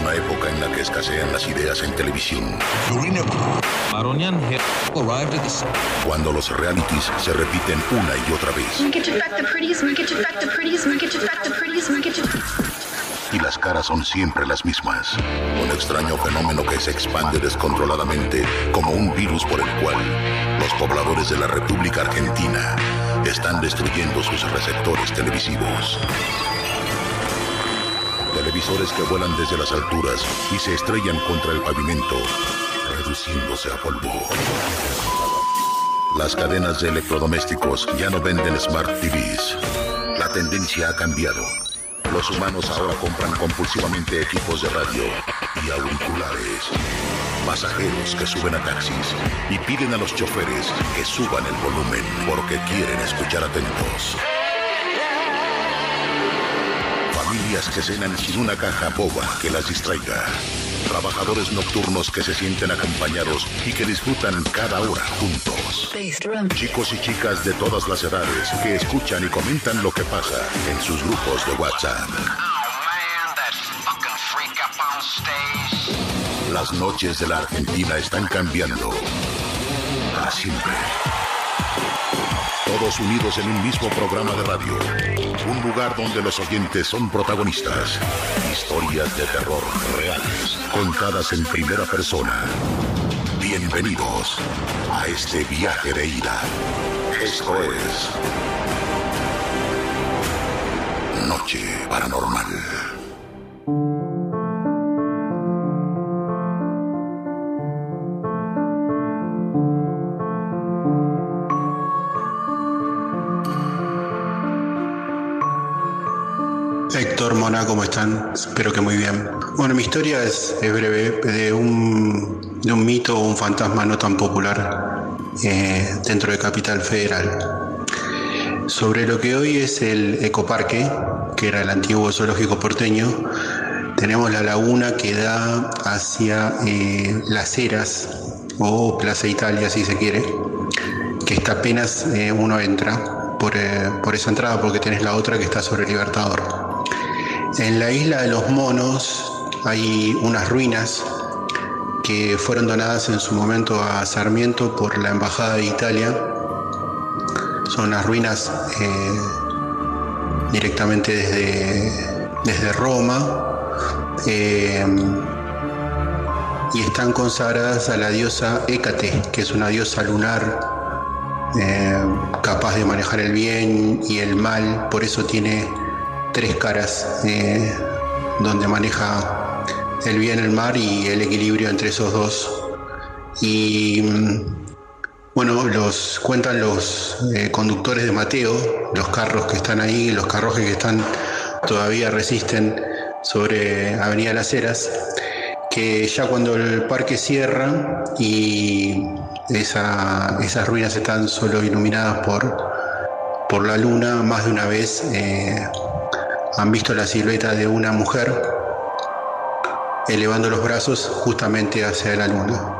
una época en la que escasean las ideas en televisión. Cuando los realities se repiten una y otra vez. Y las caras son siempre las mismas. Un extraño fenómeno que se expande descontroladamente como un virus por el cual los pobladores de la República Argentina están destruyendo sus receptores televisivos. Televisores que vuelan desde las alturas y se estrellan contra el pavimento, reduciéndose a polvo. Las cadenas de electrodomésticos ya no venden Smart TVs. La tendencia ha cambiado. Los humanos ahora compran compulsivamente equipos de radio y auriculares. Pasajeros que suben a taxis y piden a los choferes que suban el volumen porque quieren escuchar atentos. Familias que cenan sin una caja boba que las distraiga. Trabajadores nocturnos que se sienten acompañados y que disfrutan cada hora juntos. Chicos y chicas de todas las edades que escuchan y comentan lo que pasa en sus grupos de WhatsApp. Las noches de la Argentina están cambiando. Para siempre. Todos unidos en un mismo programa de radio. Un lugar donde los oyentes son protagonistas. Historias de terror reales, contadas en primera persona. Bienvenidos a este viaje de ira. Esto es Noche Paranormal. Héctor, Mona, ¿cómo están? Espero que muy bien. Bueno, mi historia es, es breve, de un, de un mito o un fantasma no tan popular eh, dentro de Capital Federal. Sobre lo que hoy es el ecoparque, que era el antiguo zoológico porteño, tenemos la laguna que da hacia eh, Las Heras o Plaza Italia, si se quiere, que está apenas eh, uno entra por, eh, por esa entrada, porque tenés la otra que está sobre Libertador. En la isla de los monos hay unas ruinas que fueron donadas en su momento a Sarmiento por la Embajada de Italia. Son las ruinas eh, directamente desde, desde Roma eh, y están consagradas a la diosa Hécate, que es una diosa lunar eh, capaz de manejar el bien y el mal, por eso tiene tres caras eh, donde maneja el bien, el mar y el equilibrio entre esos dos. Y mm, bueno, los cuentan los eh, conductores de Mateo, los carros que están ahí, los carrojes que están todavía resisten sobre Avenida Las Heras, que ya cuando el parque cierra y esa- esas ruinas están solo iluminadas por, por la luna, más de una vez eh, han visto la silueta de una mujer elevando los brazos justamente hacia la luna.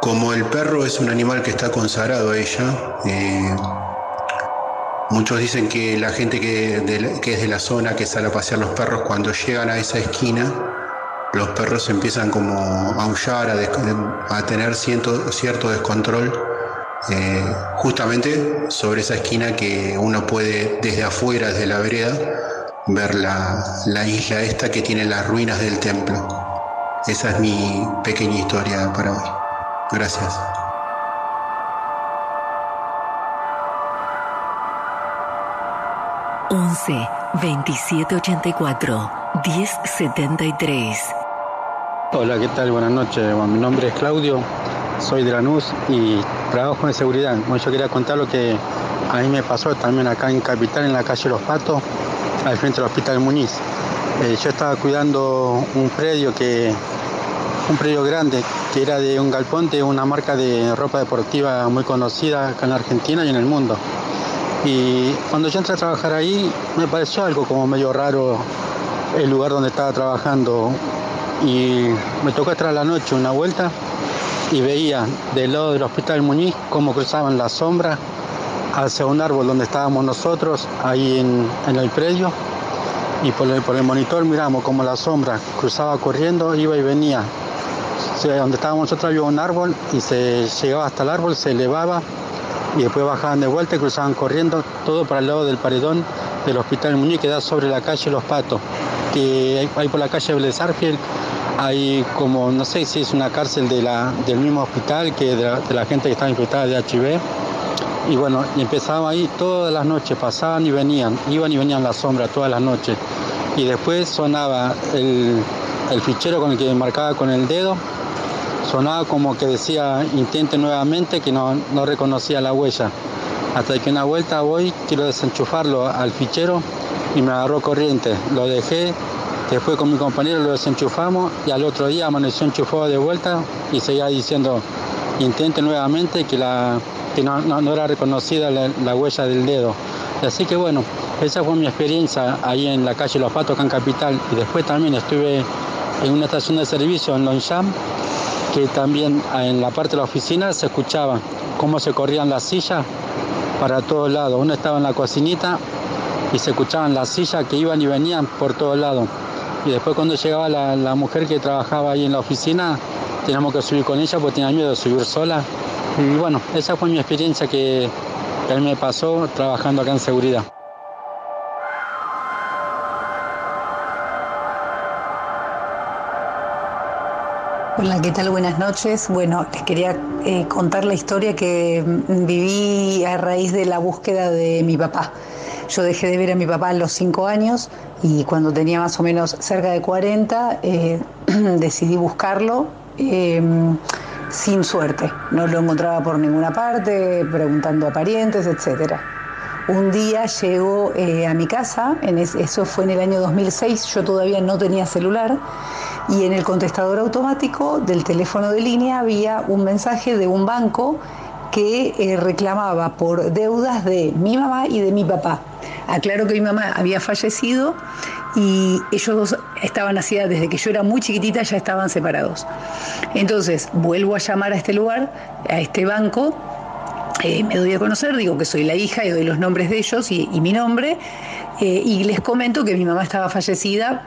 Como el perro es un animal que está consagrado a ella, eh, muchos dicen que la gente que, que es de la zona, que sale a pasear los perros, cuando llegan a esa esquina, los perros empiezan como a aullar, a, tener cierto, cierto descontrol, eh, justamente sobre esa esquina que uno puede desde afuera, desde la vereda, ver la, la isla esta que tiene las ruinas del templo. Esa es mi pequeña historia para hoy. Gracias. once 2784 1073 Hola, ¿qué tal? Buenas noches. Bueno, mi nombre es Claudio, soy de Lanús y trabajo en seguridad. Bueno, yo quería contar lo que a mí me pasó también acá en Capital, en la calle Los Patos, al frente del Hospital Muñiz. Eh, yo estaba cuidando un predio que un predio grande que era de un galpón de una marca de ropa deportiva muy conocida acá en la Argentina y en el mundo. Y cuando yo entré a trabajar ahí, me pareció algo como medio raro el lugar donde estaba trabajando. Y me tocó entrar a la noche una vuelta y veía del lado del Hospital Muñiz cómo cruzaban las sombras hacia un árbol donde estábamos nosotros, ahí en, en el predio. y por el, por el monitor miramos como la sombra cruzaba corriendo, iba y venía. donde estábamos nosotros había un árbol y se llegaba hasta el árbol, se elevaba y después bajaban de vuelta y cruzaban corriendo todo para el lado del paredón del Hospital Muñiz que da sobre la calle Los Patos, que hay, por la calle Blesarfield hay como, no sé si es una cárcel de la, del mismo hospital que de la, gente que estaba infectada de HIV. Y bueno, empezaba ahí todas las noches, pasaban y venían, iban y venían la sombra todas las noches. Y después sonaba el, el fichero con el que marcaba con el dedo, sonaba como que decía intente nuevamente que no, no reconocía la huella. Hasta que una vuelta voy, quiero desenchufarlo al fichero y me agarró corriente. Lo dejé, después con mi compañero lo desenchufamos y al otro día amaneció enchufado de vuelta y seguía diciendo intente nuevamente que, la, que no, no, era reconocida la, huella del dedo. Así que bueno, esa fue mi experiencia ahí en la calle Los Patos, acá Capital. Y después también estuve en una estación de servicio en Longchamp, que también en la parte de la oficina se escuchaba cómo se corrían las sillas para todos lados. Uno estaba en la cocinita y se escuchaban las sillas que iban y venían por todos lados. Y después cuando llegaba la, mujer que trabajaba ahí en la oficina, teníamos que subir con ella porque tenía miedo de subir sola. Y bueno, esa fue mi experiencia que, a mí me pasó trabajando acá en seguridad. Hola, ¿qué tal? Buenas noches. Bueno, les quería eh, contar la historia que mm, viví a raíz de la búsqueda de mi papá. Yo dejé de ver a mi papá a los cinco años y cuando tenía más o menos cerca de 40 eh, decidí buscarlo em, sin suerte. No lo encontraba por ninguna parte, preguntando a parientes, etc. Un día llegó eh, a mi casa, en eso fue en el año 2006, yo todavía no tenía celular y en el contestador automático del teléfono de línea había un mensaje de un banco que eh, reclamaba por deudas de mi mamá y de mi papá. Aclaro que mi mamá había fallecido y ellos estaban así desde que yo era muy chiquitita, ya estaban separados. Entonces vuelvo a llamar a este lugar, a este banco, eh, me doy a conocer, digo que soy la hija y doy los nombres de ellos y, mi nombre, eh, y les comento que mi mamá estaba fallecida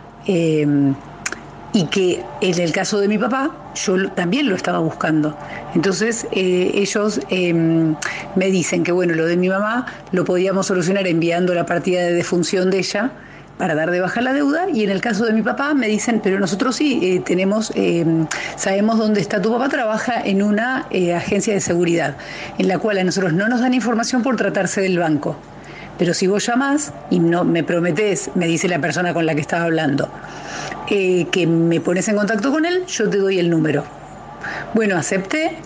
y que en el caso de mi papá yo también lo estaba buscando. Entonces eh, ellos em, me dicen que bueno, lo de mi mamá lo podíamos solucionar enviando la partida de defunción de ella para dar de baja la deuda y en el caso de mi papá me dicen, pero nosotros sí eh, tenemos, em, sabemos dónde está tu papá, trabaja en una eh, agencia de seguridad, en la cual a nosotros no nos dan información por tratarse del banco. Pero si vos llamás y no me prometés, me dice la persona con la que estaba hablando, eh, que me pones en contacto con él, yo te doy el número. Bueno, acepté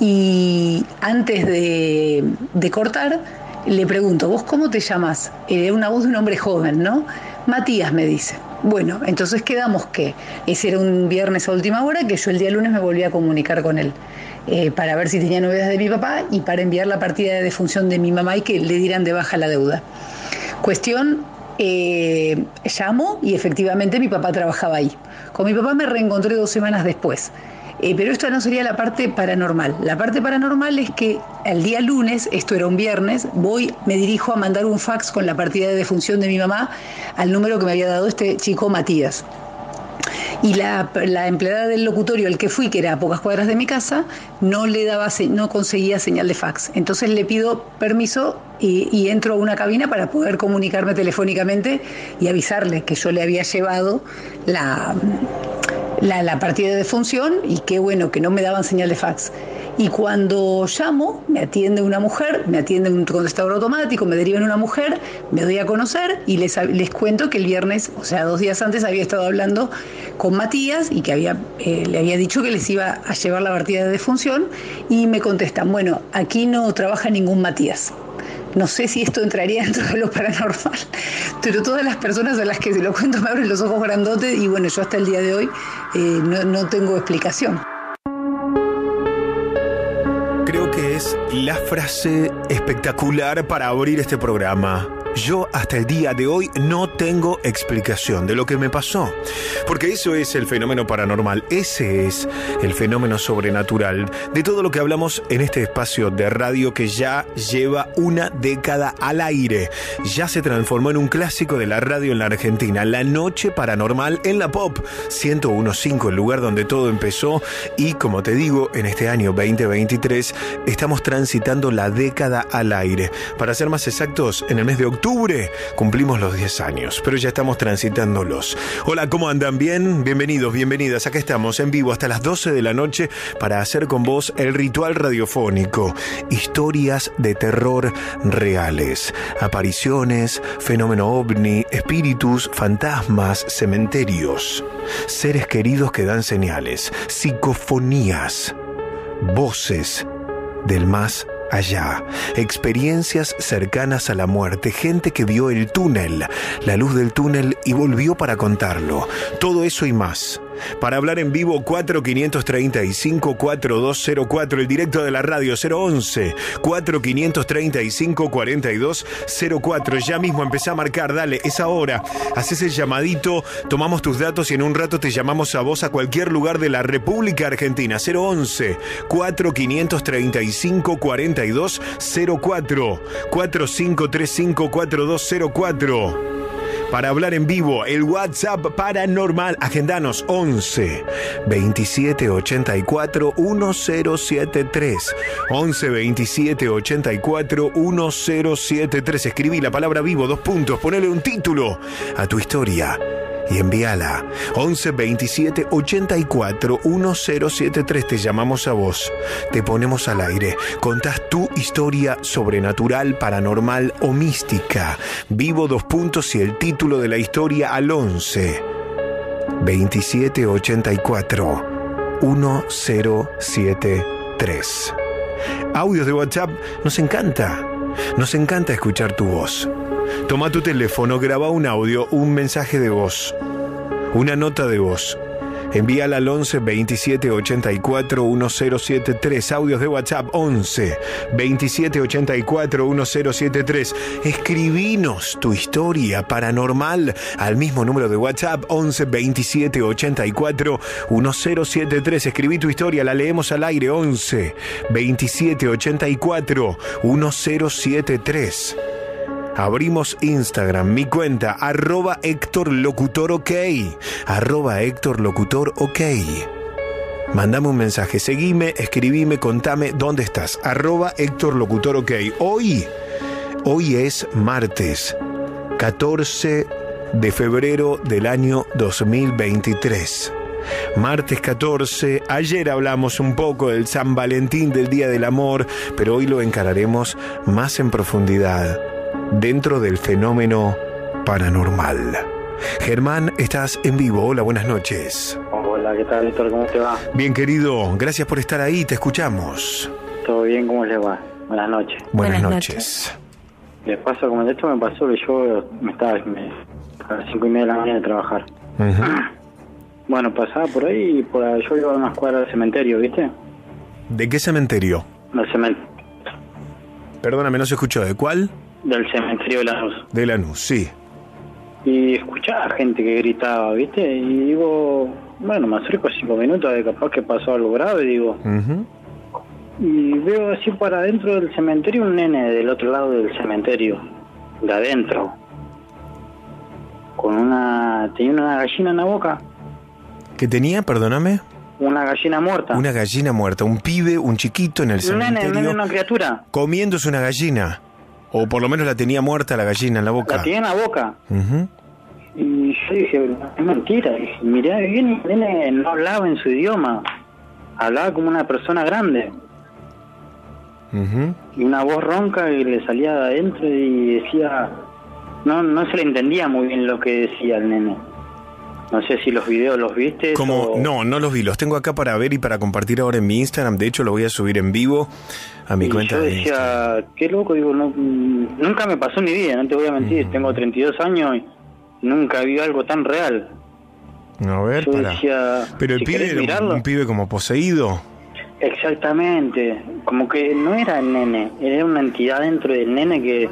y antes de, cortar, le pregunto, ¿vos cómo te llamas? Era una voz de un hombre joven, ¿no? Matías me dice. Bueno, entonces quedamos que ese era un viernes a última hora, que yo el día lunes me volví a comunicar con él. Eh, para ver si tenía novedades de mi papá y para enviar la partida de defunción de mi mamá y que le dieran de baja la deuda. Cuestión, eh, llamo y efectivamente mi papá trabajaba ahí. Con mi papá me reencontré dos semanas después. Eh, pero esto no sería la parte paranormal. La parte paranormal es que el día lunes, esto era un viernes, voy, me dirijo a mandar un fax con la partida de defunción de mi mamá al número que me había dado este chico Matías y la, empleada del locutorio al que fui, que era a pocas cuadras de mi casa, no le daba, no conseguía señal de fax. Entonces le pido permiso y, entro a una cabina para poder comunicarme telefónicamente y avisarle que yo le había llevado la, la, partida de defunción y qué bueno que no me daban señal de fax. Y cuando llamo, me atiende una mujer, me atiende un contestador automático, me derivan una mujer, me doy a conocer y les, les cuento que el viernes, o sea, dos días antes, había estado hablando con Matías y que había, eh, le había dicho que les iba a llevar la partida de defunción y me contestan, bueno, aquí no trabaja ningún Matías. No sé si esto entraría dentro de lo paranormal, pero todas las personas a las que se lo cuento me abren los ojos grandotes y bueno, yo hasta el día de hoy eh, no, no tengo explicación creo que es la frase espectacular para abrir este programa. Yo hasta el día de hoy no tengo explicación de lo que me pasó. Porque eso es el fenómeno paranormal, ese es el fenómeno sobrenatural de todo lo que hablamos en este espacio de radio que ya lleva una década al aire. Ya se transformó en un clásico de la radio en la Argentina, La Noche Paranormal en la Pop 1015, el lugar donde todo empezó y como te digo, en este año 2023 estamos transitando la década al aire. Para ser más exactos, en el mes de octubre cumplimos los 10 años, pero ya estamos transitándolos. Hola, ¿cómo andan? ¿Bien? Bienvenidos, bienvenidas. Acá estamos en vivo hasta las 12 de la noche para hacer con vos el ritual radiofónico. Historias de terror reales. Apariciones, fenómeno ovni, espíritus, fantasmas, cementerios. Seres queridos que dan señales. Psicofonías. Voces del más allá, experiencias cercanas a la muerte, gente que vio el túnel, la luz del túnel y volvió para contarlo. Todo eso y más para hablar en vivo 4535-4204, el directo de la radio 011 4535-4204. Ya mismo empecé a marcar, dale, es ahora. Haces el llamadito, tomamos tus datos y en un rato te llamamos a vos a cualquier lugar de la República Argentina. 011 4535-4204 4535 4204 para hablar en vivo. El WhatsApp paranormal. Agendanos 11 27 84 1073. 11 27 84 1073. Escribí la palabra vivo, dos puntos. Ponele un título a tu historia y envíala. 11 27 84 1073. Te llamamos a vos. Te ponemos al aire. Contás tu historia sobrenatural, paranormal o mística. Vivo dos puntos y el título de la historia al 11 27 84 1073. Audios de WhatsApp nos encanta. Nos encanta escuchar tu voz. Toma tu teléfono, graba un audio, un mensaje de voz, una nota de voz. Envíala al 11 27 84 1073. Audios de WhatsApp 11 27 84 1073. Escribinos tu historia paranormal al mismo número de WhatsApp 11 27 84 1073. Escribí tu historia, la leemos al aire 11 27 84 1073. Abrimos Instagram, mi cuenta, arroba Héctor Locutor OK. Arroba Héctor Locutor OK. Mándame un mensaje, seguime, escribime, contame dónde estás. Arroba Héctor Locutor OK. Hoy, hoy es martes, 14 de febrero del año 2023. Martes 14, ayer hablamos un poco del San Valentín, del Día del Amor, pero hoy lo encararemos más en profundidad dentro del fenómeno paranormal. Germán, estás en vivo. Hola, buenas noches. Hola, ¿qué tal, Víctor? ¿Cómo te va? Bien, querido. Gracias por estar ahí. Te escuchamos. Todo bien, ¿cómo le va? Buenas noches. Buenas, noches. Les paso como esto me pasó que yo me estaba a las cinco y media de la mañana de trabajar. Bueno, pasaba por ahí y por ahí, yo iba a una escuadra del cementerio, ¿viste? ¿De qué cementerio? Del cementerio. Perdóname, no se escuchó. ¿De cuál? Del cementerio de Lanús. De Lanús, sí. Y escuchaba gente que gritaba, ¿viste? Y digo, bueno, me acerco cinco minutos de capaz que pasó algo grave, digo. Y veo así para adentro del cementerio un nene del otro lado del cementerio, de adentro. Con una. tenía una gallina en la boca. ¿Qué tenía? Perdóname. Una gallina muerta. Una gallina muerta. Un pibe, un chiquito en el un cementerio. nene, un nene, una criatura. Comiéndose una gallina. O por lo menos la tenía muerta la gallina en la boca. La tenía en la boca. Y yo dije, es mentira. Dije, mirá bien, no hablaba en su idioma. Hablaba como una persona grande. Ujú. Y una voz ronca que le salía de adentro y decía... No, no se le entendía muy bien lo que decía el nene. No sé si los videos los viste. Como, o- no, no los vi, los tengo acá para ver y para compartir ahora en mi Instagram. De hecho, lo voy a subir en vivo a mi y cuenta yo de decía, qué loco, digo, no, mm, nunca me pasó en mi vida, no te voy a mentir, tengo 32 años y nunca vi algo tan real. A ver, Yo para. decía, Pero el si pibe era mirarlo. un pibe como poseído. Exactamente, como que no era el nene, era una entidad dentro del nene que...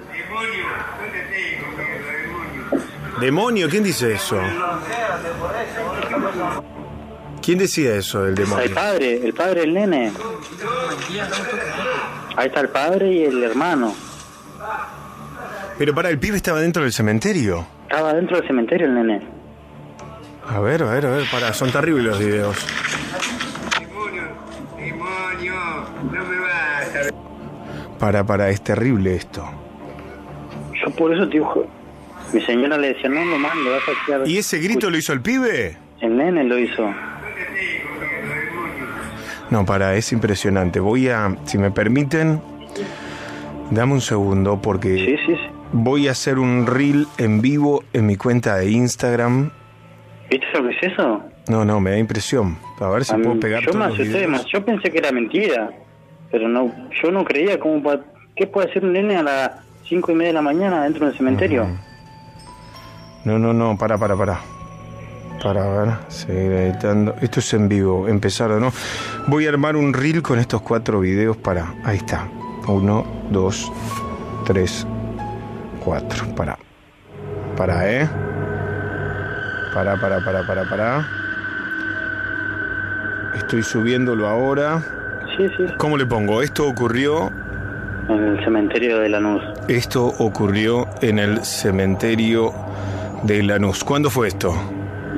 ¿Demonio? ¿Quién dice eso? ¿Quién decía eso, el El demonio? padre, el padre del nene. Ahí está el padre y el hermano. Pero para, el pibe estaba dentro del cementerio. Estaba dentro del cementerio el nene. A ver, a ver, a ver, para, son terribles los videos. Para, para, es terrible esto. Yo por eso te digo, mi señora le decía, no lo mando, vas a quedar... ¿Y ese grito lo hizo el pibe? El nene lo hizo. No, para, es impresionante. Voy a, si me permiten, dame un segundo porque Sí, sí, sí. voy a hacer un reel en vivo en mi cuenta de Instagram. ¿Viste lo que es eso? No, no, me da impresión. A ver si A mí- puedo pegar yo todos los videos. más- yo pensé que era mentira, pero no, yo no creía cómo qué puede hacer un nene a las cinco y media de la mañana dentro del cementerio. No, no, no, para, para, para. Para ver, seguir editando. Esto es en vivo, empezaron, ¿no? Voy a armar un reel con estos cuatro videos para. Ahí está. Uno, dos, tres, cuatro. Para. Para, ¿eh? Para, para, para, para, para. Estoy subiéndolo ahora. Sí, sí. ¿Cómo le pongo? Esto ocurrió. En el cementerio de Lanús. Esto ocurrió en el cementerio de Lanús. ¿Cuándo fue esto?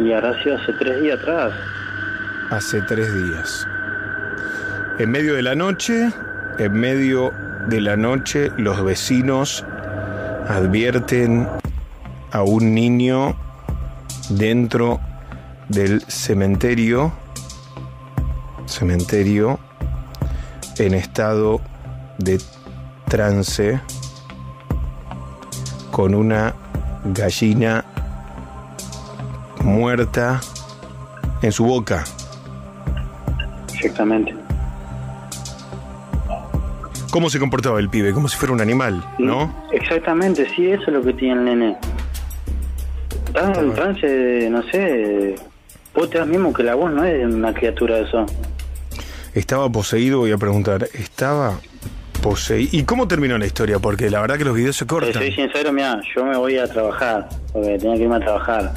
Y habrá sido hace tres días atrás. hace tres días. En medio de la noche, en medio de la noche, los vecinos advierten a un niño dentro del cementerio, cementerio en estado de trance, con una gallina muerta en su boca. Exactamente. ¿Cómo se comportaba el pibe? Como si fuera un animal, ¿no? Exactamente, sí, eso es lo que tiene el nene. Estaba en trance, de, no sé, vos te das mismo que la voz no es de una criatura eso. Estaba poseído, voy a preguntar, ¿estaba ¿Y cómo terminó la historia? Porque la verdad que los videos se cortan. soy sincero, mira, yo me voy a trabajar, porque tenía que irme a trabajar.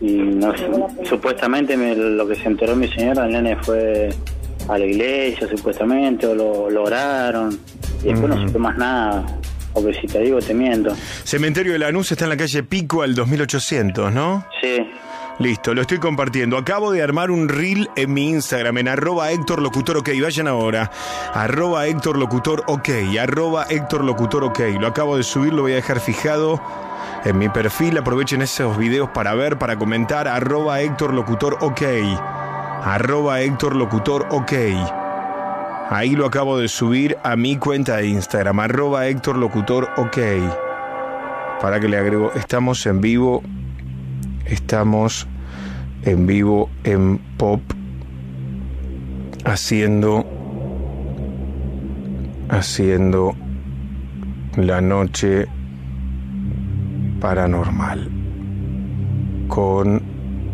Y no sé, supuestamente me- lo que se enteró mi señora, el nene fue a la iglesia, supuestamente, o lo, lo oraron. Y después no supe más nada, porque si te digo, te miento. Cementerio de Lanús está en la calle Pico al 2800, ¿no? Sí, Listo, lo estoy compartiendo. Acabo de armar un reel en mi Instagram, en arroba Héctor Locutor OK. Vayan ahora. Arroba Héctor Locutor OK. Arroba Locutor. Lo acabo de subir, lo voy a dejar fijado en mi perfil. Aprovechen esos videos para ver, para comentar. Arroba Héctor Locutor OK. Arroba Héctor Locutor OK. Ahí lo acabo de subir a mi cuenta de Instagram. Arroba Héctor Locutor OK. Para que le agrego, estamos en vivo Estamos en vivo en pop haciendo haciendo la noche paranormal con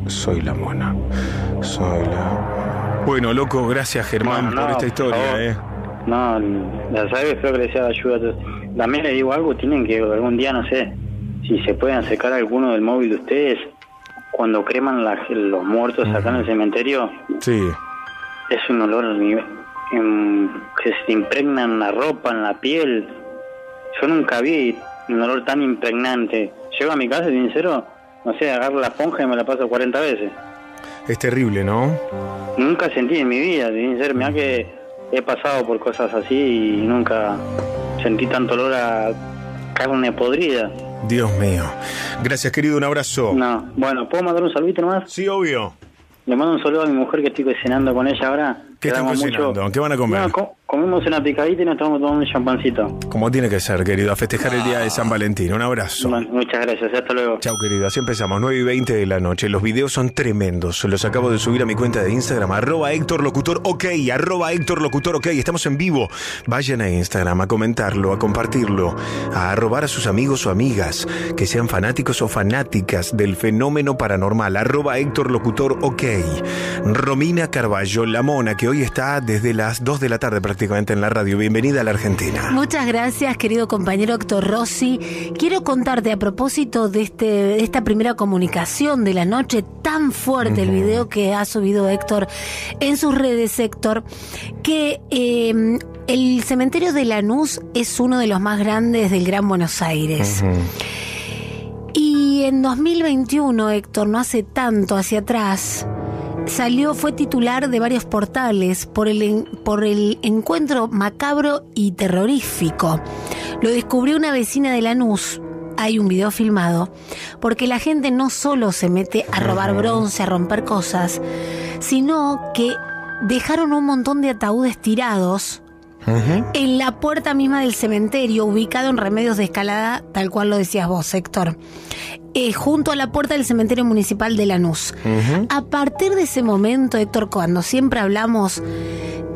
Soy la Mona. Soy la Bueno, loco, gracias Germán Bueno, por esta historia, eh. no, la sabes, espero que les sea de ayuda. a todos. También le digo algo, tienen que algún día, no sé, si se pueden acercar alguno del móvil de ustedes, cuando creman la- los muertos acá en el cementerio, Sí. es un olor en- que se impregna en la ropa, en la piel. Yo nunca vi un olor tan impregnante. Llego a mi casa, sincero, no sé, agarro la esponja y me la paso 40 veces. Es terrible, ¿no? Nunca sentí en mi vida, sincero, mira que he pasado por cosas así y nunca sentí tanto olor a carne podrida. Dios mío. Gracias, querido, un abrazo. No, bueno, ¿puedo mandar un saludito nomás? Sí, obvio. Le mando un saludo a mi mujer que estoy cocinando con ella ahora. ¿Qué están cocinando? ¿Qué van a comer? No, co- comemos una picadita y nos estamos tomando un champancito. Como tiene que ser, querido, a festejar el día de San Valentín. Un abrazo. Bueno, muchas gracias, hasta luego. Chao, querido. Así empezamos, 9 y 20 de la noche. Los videos son tremendos. Los acabo de subir a mi cuenta de Instagram, arroba Héctor Locutor OK, arroba Héctor Locutor OK. Estamos en vivo. Vayan a Instagram a comentarlo, a compartirlo, a arrobar a sus amigos o amigas que sean fanáticos o fanáticas del fenómeno paranormal, arroba Héctor Locutor OK. Romina Carballo, la mona, que hoy está desde las 2 de la tarde prácticamente en la radio. Bienvenida a la Argentina. Muchas gracias, querido compañero Héctor Rossi. Quiero contarte a propósito de, este, de esta primera comunicación de la noche, tan fuerte el video que ha subido Héctor en sus redes, Héctor, que eh, el cementerio de Lanús es uno de los más grandes del Gran Buenos Aires. Y en 2021, Héctor, no hace tanto hacia atrás, salió, fue titular de varios portales por el, por el encuentro macabro y terrorífico. Lo descubrió una vecina de Lanús. Hay un video filmado, porque la gente no solo se mete a robar bronce, a romper cosas, sino que dejaron un montón de ataúdes tirados en la puerta misma del cementerio, ubicado en Remedios de Escalada, tal cual lo decías vos, Héctor, eh, junto a la puerta del cementerio municipal de Lanús. A partir de ese momento, Héctor, cuando siempre hablamos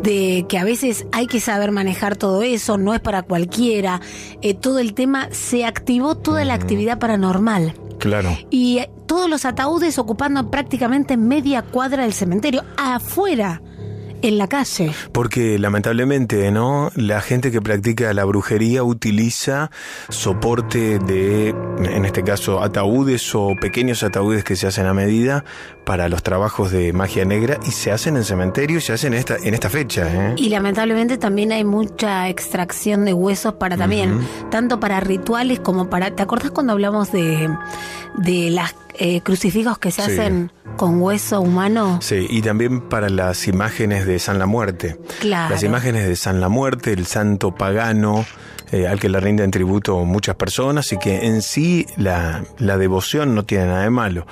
de que a veces hay que saber manejar todo eso, no es para cualquiera, eh, todo el tema, se activó toda la actividad paranormal. Claro. Y eh, todos los ataúdes ocupando prácticamente media cuadra del cementerio, afuera, en la calle. Porque lamentablemente, ¿no? La gente que practica la brujería utiliza soporte de, en este caso, ataúdes o pequeños ataúdes que se hacen a medida para los trabajos de magia negra y se hacen en cementerios y se hacen en esta, en esta fecha, ¿eh? Y lamentablemente también hay mucha extracción de huesos para también, tanto para rituales como para... ¿Te acordás cuando hablamos de, de las eh, crucifijos que se Sí. hacen con hueso humano? Sí, y también para las imágenes de San la Muerte. Claro. Las imágenes de San la Muerte, el santo pagano, eh, al que le rinden tributo muchas personas y que en sí la, la devoción no tiene nada de malo.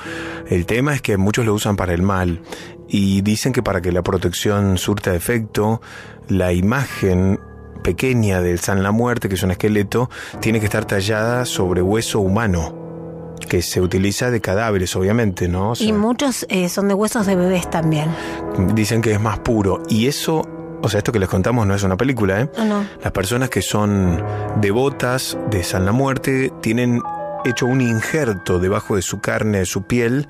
El tema es que muchos lo usan para el mal y dicen que para que la protección surta efecto, la imagen pequeña del San la Muerte, que es un esqueleto, tiene que estar tallada sobre hueso humano. Que se utiliza de cadáveres, obviamente, ¿no? O Y muchos eh, son de huesos de bebés también. dicen que es más puro. Y eso, o sea, esto que les contamos no es una película, ¿eh? ¿O no? Las personas que son devotas de San la Muerte tienen hecho un injerto debajo de su carne, de su piel,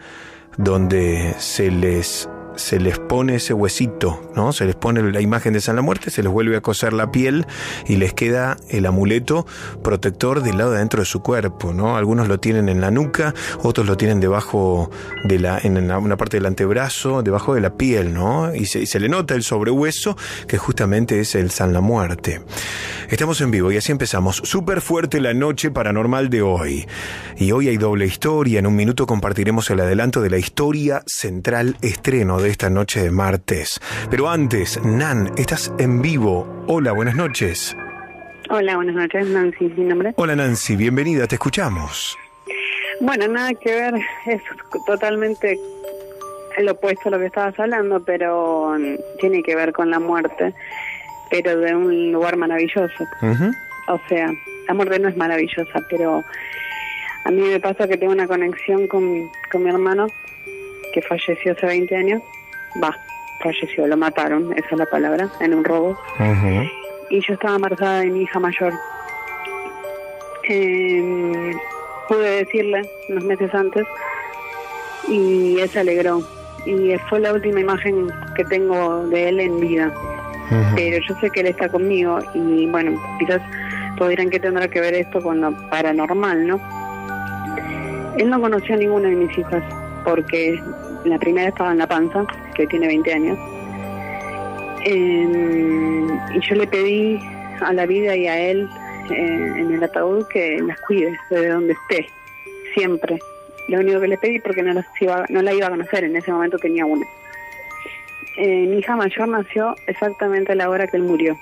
donde se les se les pone ese huesito, ¿no? Se les pone la imagen de San la Muerte, se les vuelve a coser la piel y les queda el amuleto protector del lado de adentro de su cuerpo, ¿no? Algunos lo tienen en la nuca, otros lo tienen debajo de la, en una parte del antebrazo, debajo de la piel, ¿no? Y se, le nota el sobrehueso, que justamente es el San la Muerte. Estamos en vivo y así empezamos. Súper fuerte la noche paranormal de hoy. Y hoy hay doble historia. En un minuto compartiremos el adelanto de la historia central estreno esta noche de martes. Pero antes, Nan, estás en vivo. Hola, buenas noches. Hola, buenas noches, Nancy, mi nombre. Hola Nancy, bienvenida, te escuchamos. Bueno, nada que ver, es totalmente el opuesto a lo que estabas hablando, pero mm, tiene que ver con la muerte, pero de un lugar maravilloso. O sea, la muerte no es maravillosa, pero a mí me pasa que tengo una conexión con, con mi hermano, que falleció hace 20 años. Va, falleció, lo mataron, esa es la palabra, en un robo. Y yo estaba embarazada de mi hija mayor. Eh, pude decirle unos meses antes y él se alegró. Y fue la última imagen que tengo de él en vida. Pero yo sé que él está conmigo y bueno, quizás todos dirán que tendrá que ver esto con lo paranormal, ¿no? Él no conoció a ninguna de mis hijas porque la primera estaba en la panza, que tiene 20 años. Eh, y yo le pedí a la vida y a él eh, en el ataúd que las cuide desde donde esté, siempre. Lo único que le pedí porque no, las iba, no la iba a conocer, en ese momento tenía una. Eh, mi hija mayor nació exactamente a la hora que él murió.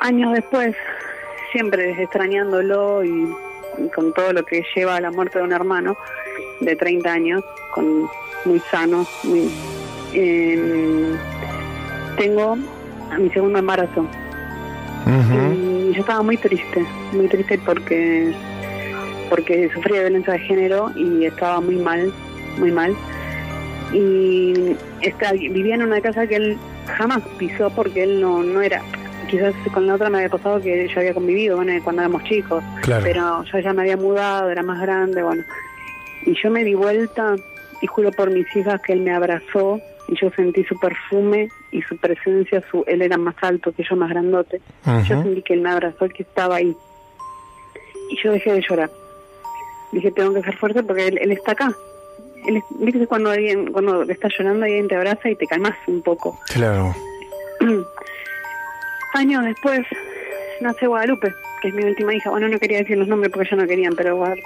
Años después, siempre extrañándolo y, y con todo lo que lleva a la muerte de un hermano de 30 años, con muy sano, muy, eh, tengo a mi segundo embarazo. Y yo estaba muy triste, muy triste porque porque sufría violencia de género y estaba muy mal, muy mal. Y está, vivía en una casa que él jamás pisó porque él no, no era. Quizás con la otra me había pasado que yo había convivido bueno, cuando éramos chicos, pero yo ya me había mudado, era más grande, bueno. Y yo me di vuelta y juro por mis hijas que él me abrazó y yo sentí su perfume y su presencia, su él era más alto que yo, más grandote. Yo sentí que él me abrazó, que estaba ahí. Y yo dejé de llorar. Dije, tengo que ser fuerte porque él, está acá. Él, ¿Viste cuando alguien, cuando estás llorando, alguien te abraza y te calmas un poco? Claro. Años después nace Guadalupe, que es mi última hija. Bueno, no quería decir los nombres porque ya no querían, pero Guadalupe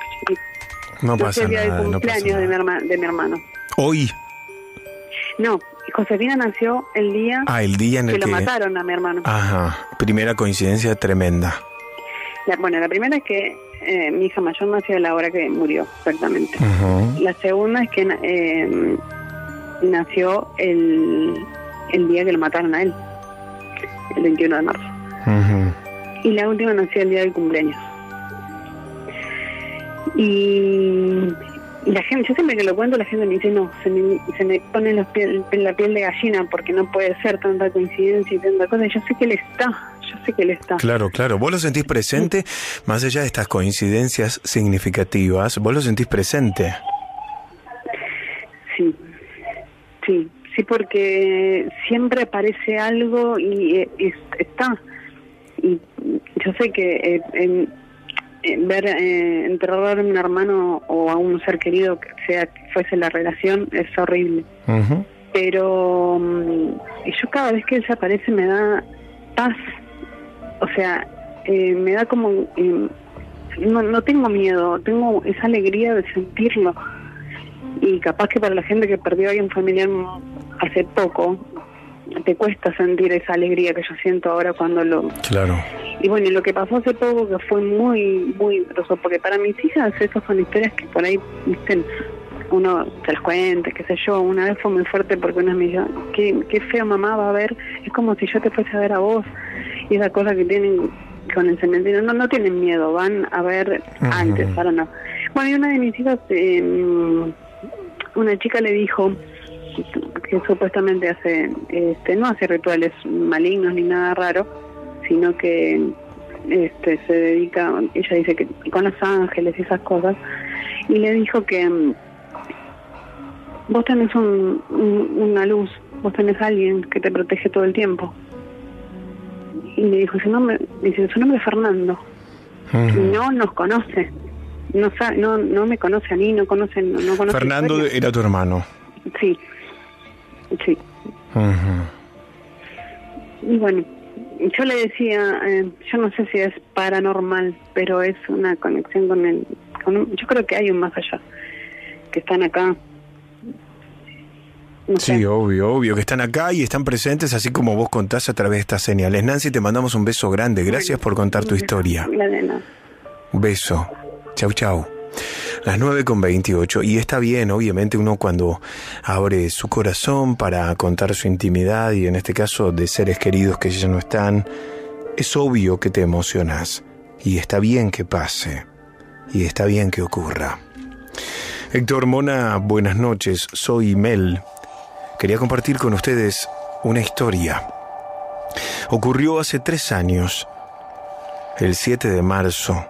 No pasa el día nada. del cumpleaños de, mi de mi hermano. ¿Hoy? No, Josefina nació el día, ah, el día en el que, lo mataron a mi hermano. Ajá, primera coincidencia tremenda. bueno, la primera es que eh, mi hija mayor nació a la hora que murió, exactamente. La segunda es que eh, nació el, el día que lo mataron a él, el 21 de marzo. Y la última nació el día del cumpleaños. Y, la gente, yo siempre que lo cuento, la gente me dice, no, se me, se me pone piel, la piel de gallina porque no puede ser tanta coincidencia y tanta cosa. Yo sé que él está, yo sé que él está. Claro, claro. ¿Vos lo sentís presente? Más allá de estas coincidencias significativas, ¿vos lo sentís presente? Sí, sí, sí, porque siempre aparece algo y, está. Y yo sé que eh, ver eh, enterrar a un hermano o a un ser querido que sea que fuese la relación es horrible. Pero um, yo cada vez que él se aparece me da paz. O sea eh, me da como eh, no, no tengo miedo tengo esa alegría de sentirlo. Y capaz que para la gente que perdió a alguien familiar hace poco te cuesta sentir esa alegría que yo siento ahora cuando lo claro. Y bueno, lo que pasó hace poco que fue muy, muy groso, porque para mis hijas esas son historias que por ahí, viste, uno se las cuenta, qué sé yo, una vez fue muy fuerte porque una me dijo, qué, qué feo mamá va a ver, es como si yo te fuese a ver a vos, y esa cosa que tienen con el cementerio, no, no tienen miedo, van a ver antes, ahora no. Bueno, y una de mis hijas, eh, una chica le dijo que supuestamente hace, este, no hace rituales malignos ni nada raro, sino que este, se dedica, ella dice que con los ángeles y esas cosas, y le dijo que mm, vos tenés un, una luz, vos tenés alguien que te protege todo el tiempo. Y le dijo, su nombre, dice, su nombre es Fernando. No nos conoce. No, no no me conoce a mí, no conoce, no, conoce Fernando era tu hermano. Sí, sí. Y bueno, yo le decía, eh, yo no sé si es paranormal, pero es una conexión con el... yo creo que hay un más allá, que están acá. sí, obvio, obvio, que están acá y están presentes, así como vos contás a través de estas señales. Nancy, te mandamos un beso grande. Gracias por contar tu historia. Un beso. Chau, chau. Las 9 con 28. Y está bien, obviamente, uno cuando abre su corazón para contar su intimidad y en este caso de seres queridos que ya no están, es obvio que te emocionas. Y está bien que pase. Y está bien que ocurra. Héctor Mona, buenas noches. Soy Mel. Quería compartir con ustedes una historia. Ocurrió hace tres años, el 7 de marzo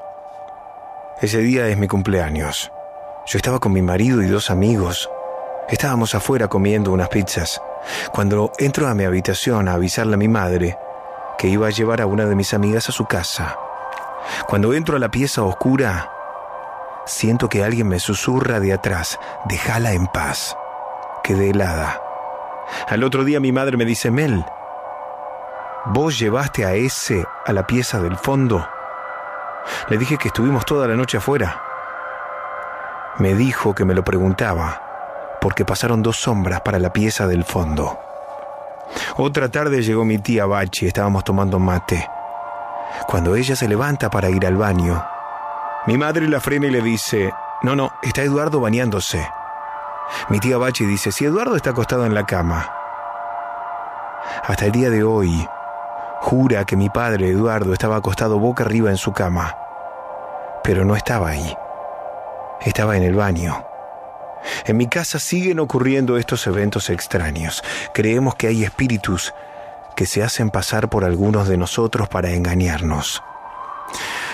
ese día es mi cumpleaños. Yo estaba con mi marido y dos amigos. Estábamos afuera comiendo unas pizzas, cuando entro a mi habitación a avisarle a mi madre que iba a llevar a una de mis amigas a su casa. Cuando entro a la pieza oscura, siento que alguien me susurra de atrás, déjala en paz. Quedé helada. Al otro día mi madre me dice, Mel, ¿vos llevaste a ese a la pieza del fondo? Le dije que estuvimos toda la noche afuera. Me dijo que me lo preguntaba, porque pasaron dos sombras para la pieza del fondo. Otra tarde llegó mi tía Bachi, estábamos tomando mate. Cuando ella se levanta para ir al baño, mi madre la frena y le dice, no, no, está Eduardo bañándose. Mi tía Bachi dice, si Eduardo está acostado en la cama. Hasta el día de hoy, jura que mi padre Eduardo estaba acostado boca arriba en su cama, pero no estaba ahí, estaba en el baño. En mi casa siguen ocurriendo estos eventos extraños. Creemos que hay espíritus que se hacen pasar por algunos de nosotros para engañarnos.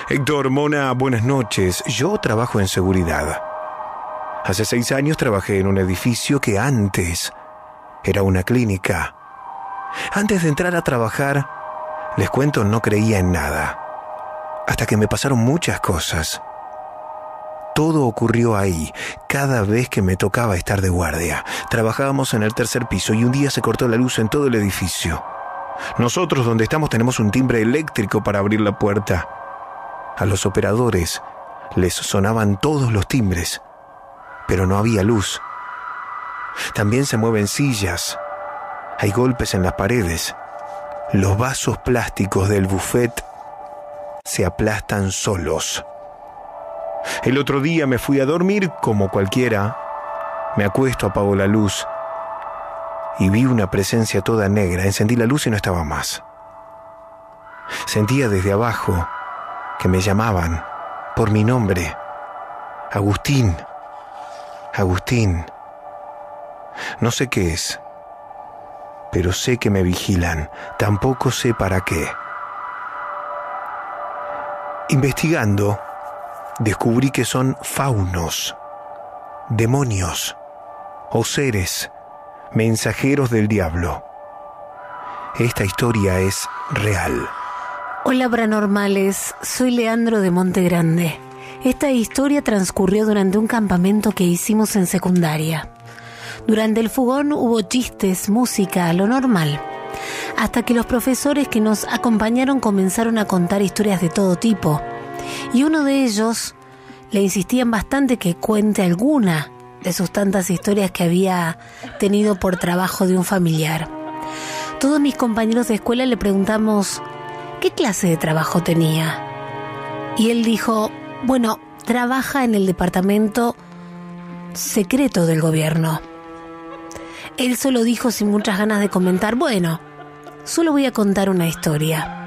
Héctor Mona, buenas noches. Yo trabajo en seguridad. Hace seis años trabajé en un edificio que antes era una clínica. Antes de entrar a trabajar, les cuento, no creía en nada. Hasta que me pasaron muchas cosas. Todo ocurrió ahí, cada vez que me tocaba estar de guardia. Trabajábamos en el tercer piso y un día se cortó la luz en todo el edificio. Nosotros donde estamos tenemos un timbre eléctrico para abrir la puerta. A los operadores les sonaban todos los timbres, pero no había luz. También se mueven sillas, hay golpes en las paredes, los vasos plásticos del buffet se aplastan solos. El otro día me fui a dormir como cualquiera, me acuesto, apago la luz y vi una presencia toda negra, encendí la luz y no estaba más. Sentía desde abajo que me llamaban por mi nombre. Agustín. Agustín. No sé qué es, pero sé que me vigilan. Tampoco sé para qué. Investigando, descubrí que son faunos, demonios o seres, mensajeros del diablo. Esta historia es real. Hola paranormales, soy Leandro de Monte Grande. Esta historia transcurrió durante un campamento que hicimos en secundaria. Durante el fugón hubo chistes, música, lo normal. Hasta que los profesores que nos acompañaron comenzaron a contar historias de todo tipo. Y uno de ellos le insistían bastante que cuente alguna de sus tantas historias que había tenido por trabajo de un familiar. Todos mis compañeros de escuela le preguntamos ¿qué clase de trabajo tenía? Y él dijo, bueno, trabaja en el departamento secreto del gobierno. Él solo dijo sin muchas ganas de comentar, bueno, solo voy a contar una historia.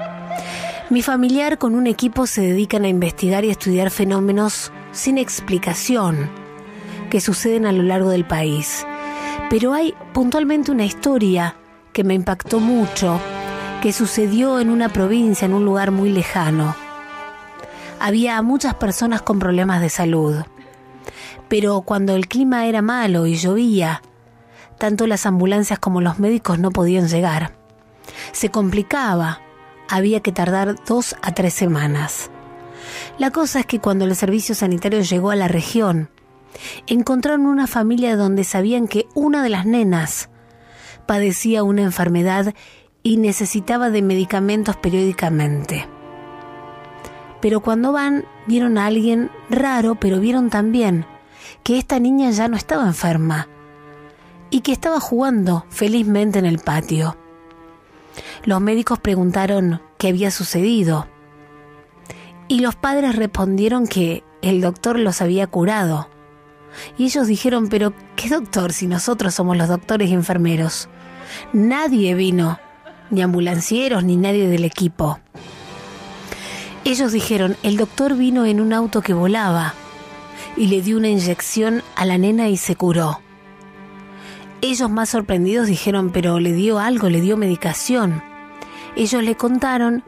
Mi familiar con un equipo se dedican a investigar y estudiar fenómenos sin explicación que suceden a lo largo del país. Pero hay puntualmente una historia que me impactó mucho que sucedió en una provincia, en un lugar muy lejano. Había muchas personas con problemas de salud, pero cuando el clima era malo y llovía, tanto las ambulancias como los médicos no podían llegar. Se complicaba, había que tardar dos a tres semanas. La cosa es que cuando el servicio sanitario llegó a la región, encontraron una familia donde sabían que una de las nenas padecía una enfermedad y necesitaba de medicamentos periódicamente. Pero cuando van, vieron a alguien raro, pero vieron también que esta niña ya no estaba enferma y que estaba jugando felizmente en el patio. Los médicos preguntaron qué había sucedido y los padres respondieron que el doctor los había curado. Y ellos dijeron, pero ¿qué doctor si nosotros somos los doctores y enfermeros? Nadie vino ni ambulancieros, ni nadie del equipo. Ellos dijeron, el doctor vino en un auto que volaba y le dio una inyección a la nena y se curó. Ellos más sorprendidos dijeron, pero le dio algo, le dio medicación. Ellos le contaron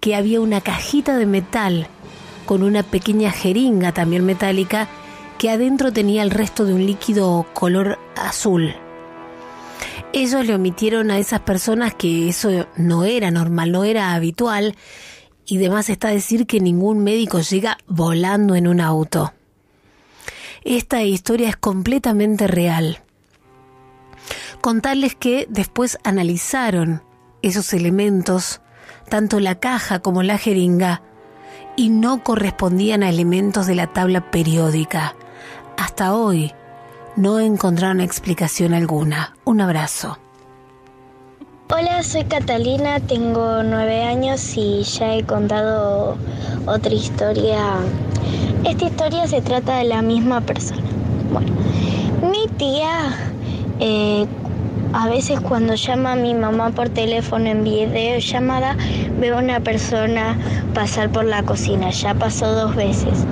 que había una cajita de metal con una pequeña jeringa también metálica que adentro tenía el resto de un líquido color azul ellos le omitieron a esas personas que eso no era normal, no era habitual, y demás está decir que ningún médico llega volando en un auto. Esta historia es completamente real. Contarles que después analizaron esos elementos, tanto la caja como la jeringa, y no correspondían a elementos de la tabla periódica. Hasta hoy, no encontraron explicación alguna. Un abrazo. Hola, soy Catalina, tengo nueve años y ya he contado otra historia. Esta historia se trata de la misma persona. Bueno, mi tía, eh, A veces cuando llama a mi mamá por teléfono en videollamada, veo a una persona pasar por la cocina. Ya pasó dos veces.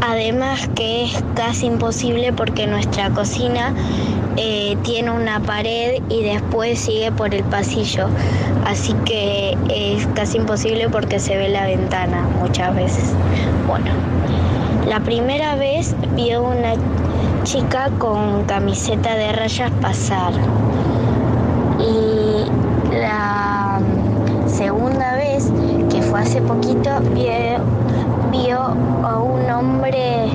Además que es casi imposible porque nuestra cocina eh, tiene una pared y después sigue por el pasillo. Así que es casi imposible porque se ve la ventana muchas veces. Bueno, la primera vez vio una chica con camiseta de rayas pasar. Y la segunda vez, que fue hace poquito, vio, vio a un hombre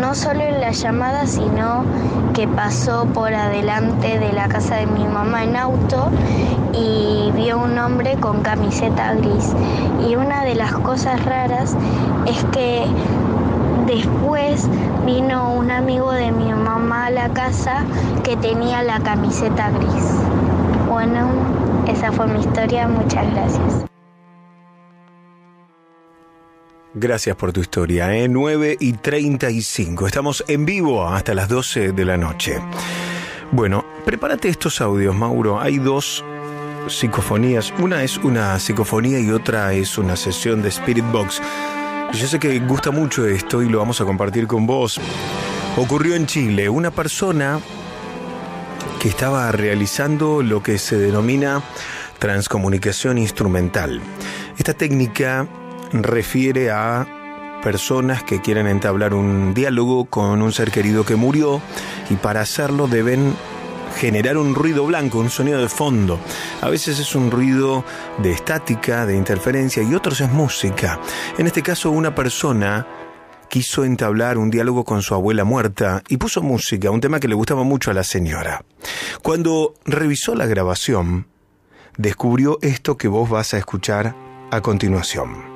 no solo en la llamada, sino que pasó por adelante de la casa de mi mamá en auto y vio un hombre con camiseta gris. Y una de las cosas raras es que después vino un amigo de mi mamá a la casa que tenía la camiseta gris. Bueno, esa fue mi historia, muchas gracias. Gracias por tu historia, ¿eh? 9 y 35. Estamos en vivo hasta las 12 de la noche. Bueno, prepárate estos audios, Mauro. Hay dos psicofonías. Una es una psicofonía y otra es una sesión de Spirit Box. Yo sé que gusta mucho esto y lo vamos a compartir con vos. Ocurrió en Chile. Una persona que estaba realizando lo que se denomina transcomunicación instrumental. Esta técnica refiere a personas que quieren entablar un diálogo con un ser querido que murió y para hacerlo deben generar un ruido blanco, un sonido de fondo. A veces es un ruido de estática, de interferencia y otros es música. En este caso una persona quiso entablar un diálogo con su abuela muerta y puso música, un tema que le gustaba mucho a la señora. Cuando revisó la grabación, descubrió esto que vos vas a escuchar a continuación.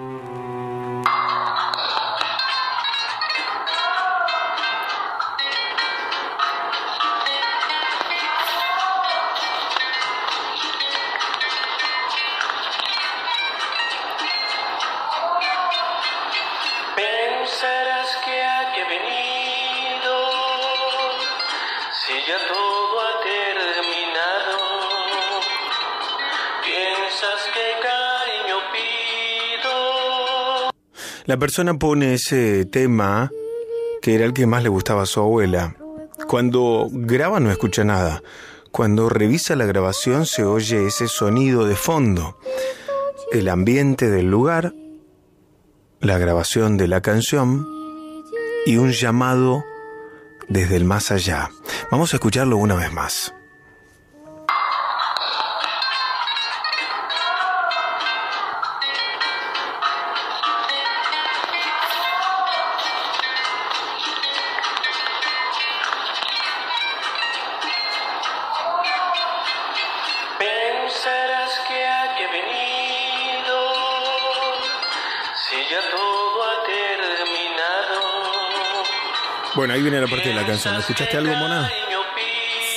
La persona pone ese tema que era el que más le gustaba a su abuela. Cuando graba no escucha nada. Cuando revisa la grabación se oye ese sonido de fondo. El ambiente del lugar, la grabación de la canción y un llamado desde el más allá. Vamos a escucharlo una vez más. Bueno, ahí viene la parte de la canción. ¿Escuchaste algo, Mona?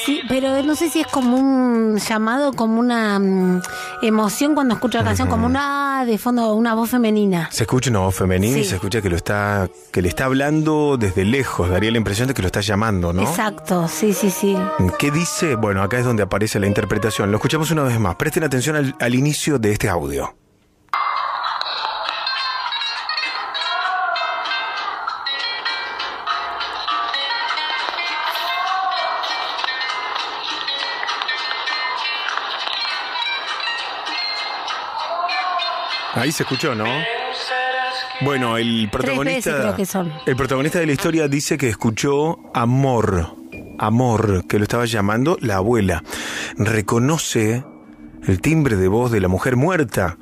Sí, pero no sé si es como un llamado, como una mm, emoción cuando escucho la canción, como una de fondo, una voz femenina. Se escucha una voz femenina y se escucha que lo está, que le está hablando desde lejos. Daría la impresión de que lo está llamando, ¿no? Exacto, sí, sí, sí. ¿Qué dice? Bueno, acá es donde aparece la interpretación. Lo escuchamos una vez más. Presten atención al, al inicio de este audio. Ahí se escuchó, ¿no? Bueno, el protagonista. El protagonista de la historia dice que escuchó amor. Amor, que lo estaba llamando la abuela. Reconoce el timbre de voz de la mujer muerta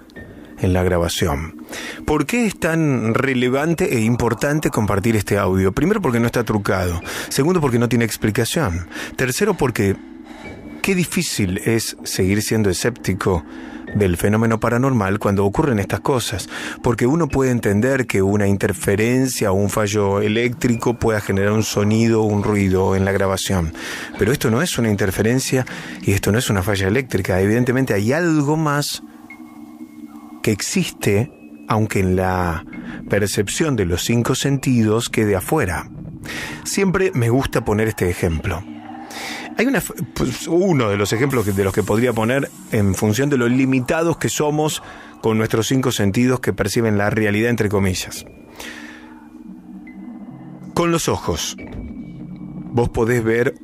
en la grabación. ¿Por qué es tan relevante e importante compartir este audio? Primero porque no está trucado. Segundo porque no tiene explicación. Tercero porque qué difícil es seguir siendo escéptico del fenómeno paranormal cuando ocurren estas cosas, porque uno puede entender que una interferencia o un fallo eléctrico pueda generar un sonido o un ruido en la grabación, pero esto no es una interferencia y esto no es una falla eléctrica, evidentemente hay algo más que existe, aunque en la percepción de los cinco sentidos quede afuera. Siempre me gusta poner este ejemplo. Hay una, pues, uno de los ejemplos de los que podría poner en función de lo limitados que somos con nuestros cinco sentidos que perciben la realidad entre comillas. Con los ojos, ¿vos podés ver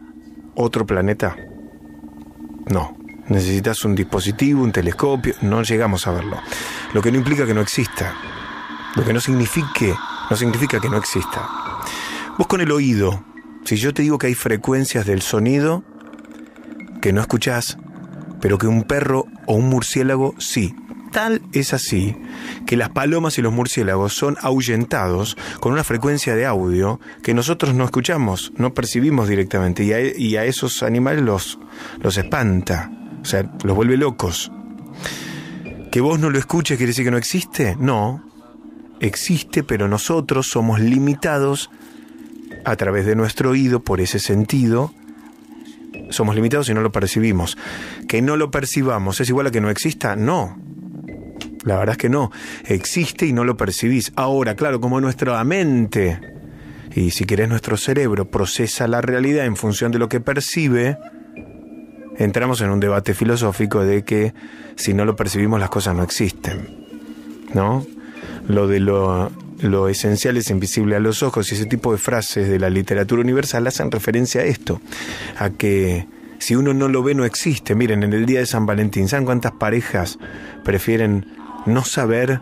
otro planeta? No. Necesitas un dispositivo, un telescopio, no llegamos a verlo. Lo que no implica que no exista. Lo que no signifique, no significa que no exista. Vos con el oído, si yo te digo que hay frecuencias del sonido que no escuchás, pero que un perro o un murciélago sí. Tal es así que las palomas y los murciélagos son ahuyentados con una frecuencia de audio que nosotros no escuchamos, no percibimos directamente y a, y a esos animales los, los espanta. O sea, los vuelve locos. ¿Que vos no lo escuches quiere decir que no existe? No. Existe, pero nosotros somos limitados a través de nuestro oído por ese sentido. Somos limitados y no lo percibimos. Que no lo percibamos es igual a que no exista? No. La verdad es que no. Existe y no lo percibís. Ahora, claro, como nuestra mente y si querés nuestro cerebro procesa la realidad en función de lo que percibe, entramos en un debate filosófico de que si no lo percibimos las cosas no existen. ¿No? Lo de lo, lo esencial es invisible a los ojos y ese tipo de frases de la literatura universal hacen referencia a esto, a que si uno no lo ve no existe. Miren, en el día de San Valentín, ¿saben cuántas parejas prefieren no saber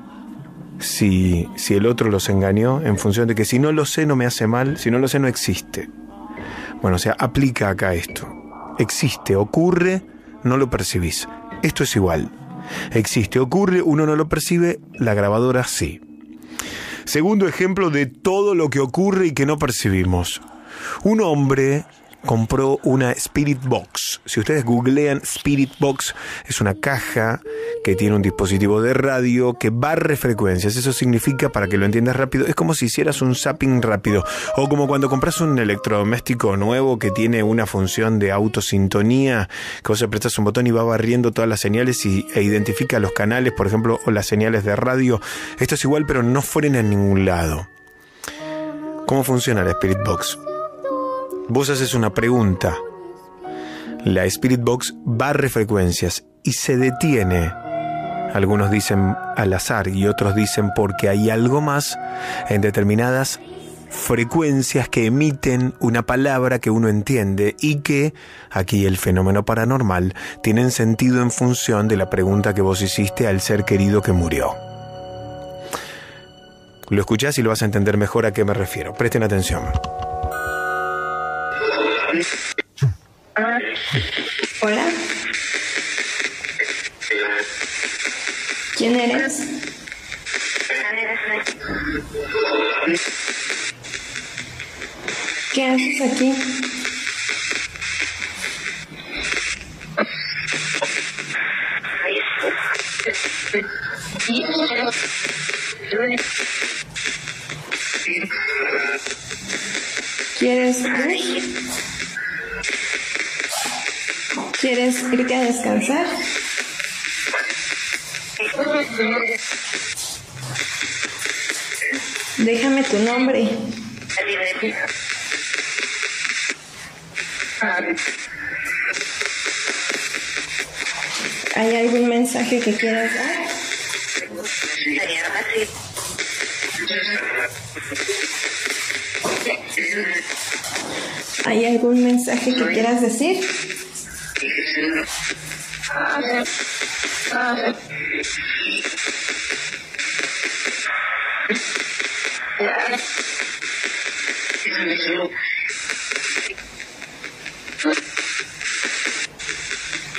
si, si el otro los engañó en función de que si no lo sé no me hace mal, si no lo sé no existe? Bueno, o sea, aplica acá esto existe, ocurre, no lo percibís. Esto es igual. Existe, ocurre, uno no lo percibe, la grabadora sí. Segundo ejemplo de todo lo que ocurre y que no percibimos. Un hombre compró una Spirit Box. Si ustedes googlean Spirit Box, es una caja que tiene un dispositivo de radio que barre frecuencias. Eso significa, para que lo entiendas rápido, es como si hicieras un zapping rápido. O como cuando compras un electrodoméstico nuevo que tiene una función de autosintonía, que vos apretas un botón y va barriendo todas las señales y, e identifica los canales, por ejemplo, o las señales de radio. Esto es igual, pero no fueren a ningún lado. ¿Cómo funciona la Spirit Box? Vos haces una pregunta. La Spirit Box barre frecuencias y se detiene. Algunos dicen al azar y otros dicen porque hay algo más en determinadas frecuencias que emiten una palabra que uno entiende y que, aquí el fenómeno paranormal, tienen sentido en función de la pregunta que vos hiciste al ser querido que murió. Lo escuchás y lo vas a entender mejor a qué me refiero. Presten atención. Hola. ¿Quién eres? ¿Qué haces aquí? ¿Quieres ¿Quieres irte a descansar? Déjame tu nombre. ¿Hay algún mensaje que quieras dar? ¿Hay algún mensaje que quieras decir?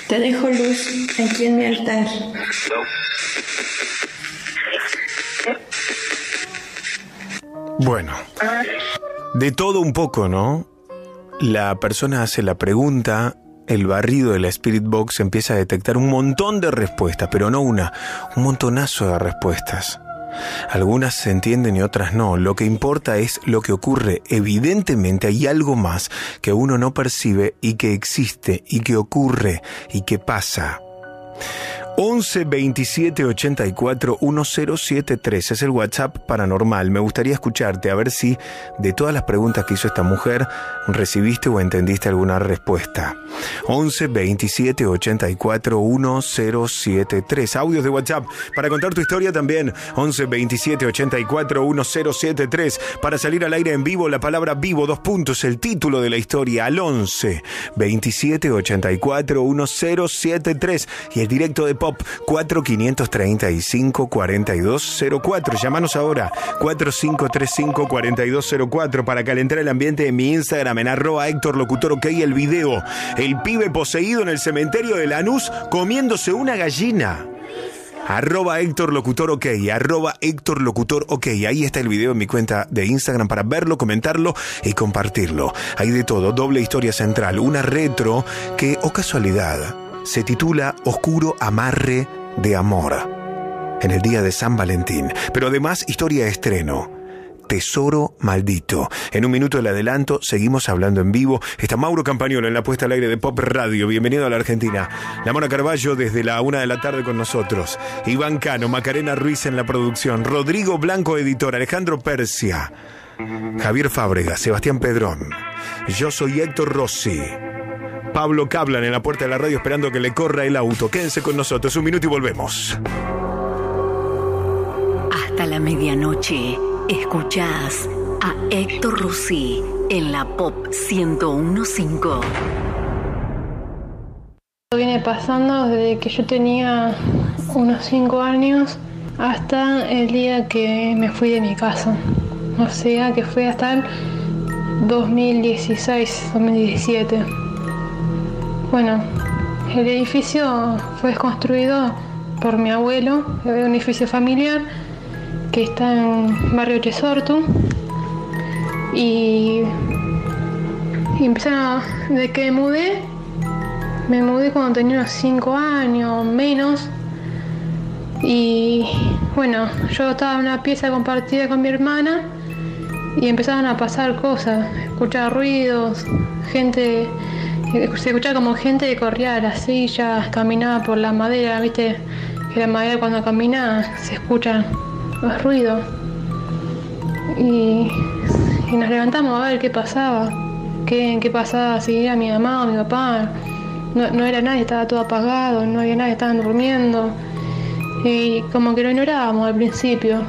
Te dejo luz aquí en mi altar. Bueno, de todo un poco, ¿no? La persona hace la pregunta el barrido de la Spirit Box empieza a detectar un montón de respuestas, pero no una, un montonazo de respuestas. Algunas se entienden y otras no. Lo que importa es lo que ocurre. Evidentemente hay algo más que uno no percibe y que existe y que ocurre y que pasa. 11 27 84 1073 es el WhatsApp paranormal. Me gustaría escucharte a ver si de todas las preguntas que hizo esta mujer recibiste o entendiste alguna respuesta. 11 27 84 1073. Audios de WhatsApp para contar tu historia también. 11 27 84 1073. Para salir al aire en vivo, la palabra vivo, dos puntos, el título de la historia al 11 27 84 1073 y el directo de Pop 4535 4204. Llámanos ahora 4535 4204 para calentar el ambiente en mi Instagram en arroba Héctor Locutor OK el video. El pibe poseído en el cementerio de Lanús comiéndose una gallina. Arroba Héctor Locutor OK, arroba Locutor OK. Ahí está el video en mi cuenta de Instagram para verlo, comentarlo y compartirlo. Hay de todo, doble historia central, una retro que, o casualidad, se titula Oscuro Amarre de Amor, en el día de San Valentín, pero además historia de estreno. Tesoro Maldito. En un minuto del adelanto, seguimos hablando en vivo. Está Mauro Campañolo en la puesta al aire de Pop Radio. Bienvenido a la Argentina. La Mona Carballo desde la una de la tarde con nosotros. Iván Cano, Macarena Ruiz en la producción. Rodrigo Blanco, editor. Alejandro Persia. Javier Fábrega, Sebastián Pedrón. Yo soy Héctor Rossi. Pablo Cablan en la puerta de la radio esperando que le corra el auto. Quédense con nosotros un minuto y volvemos. Hasta la medianoche, escuchás a Héctor Rossi en la Pop 1015. Viene pasando desde que yo tenía unos 5 años hasta el día que me fui de mi casa. O sea que fue hasta el 2016, 2017. Bueno, el edificio fue construido por mi abuelo, un edificio familiar que está en barrio Chesortu. Y, y empezaron, de que mudé, me mudé cuando tenía unos 5 años menos. Y bueno, yo estaba en una pieza compartida con mi hermana y empezaban a pasar cosas, escuchar ruidos, gente se escuchaba como gente que corría a las sillas, caminaba por la madera, viste que la madera cuando camina se escuchan los ruidos. Y, y, nos levantamos a ver qué pasaba, qué, qué pasaba, si era mi mamá o mi papá. No, no, era nadie, estaba todo apagado, no había nadie, estaban durmiendo. Y como que lo ignorábamos al principio.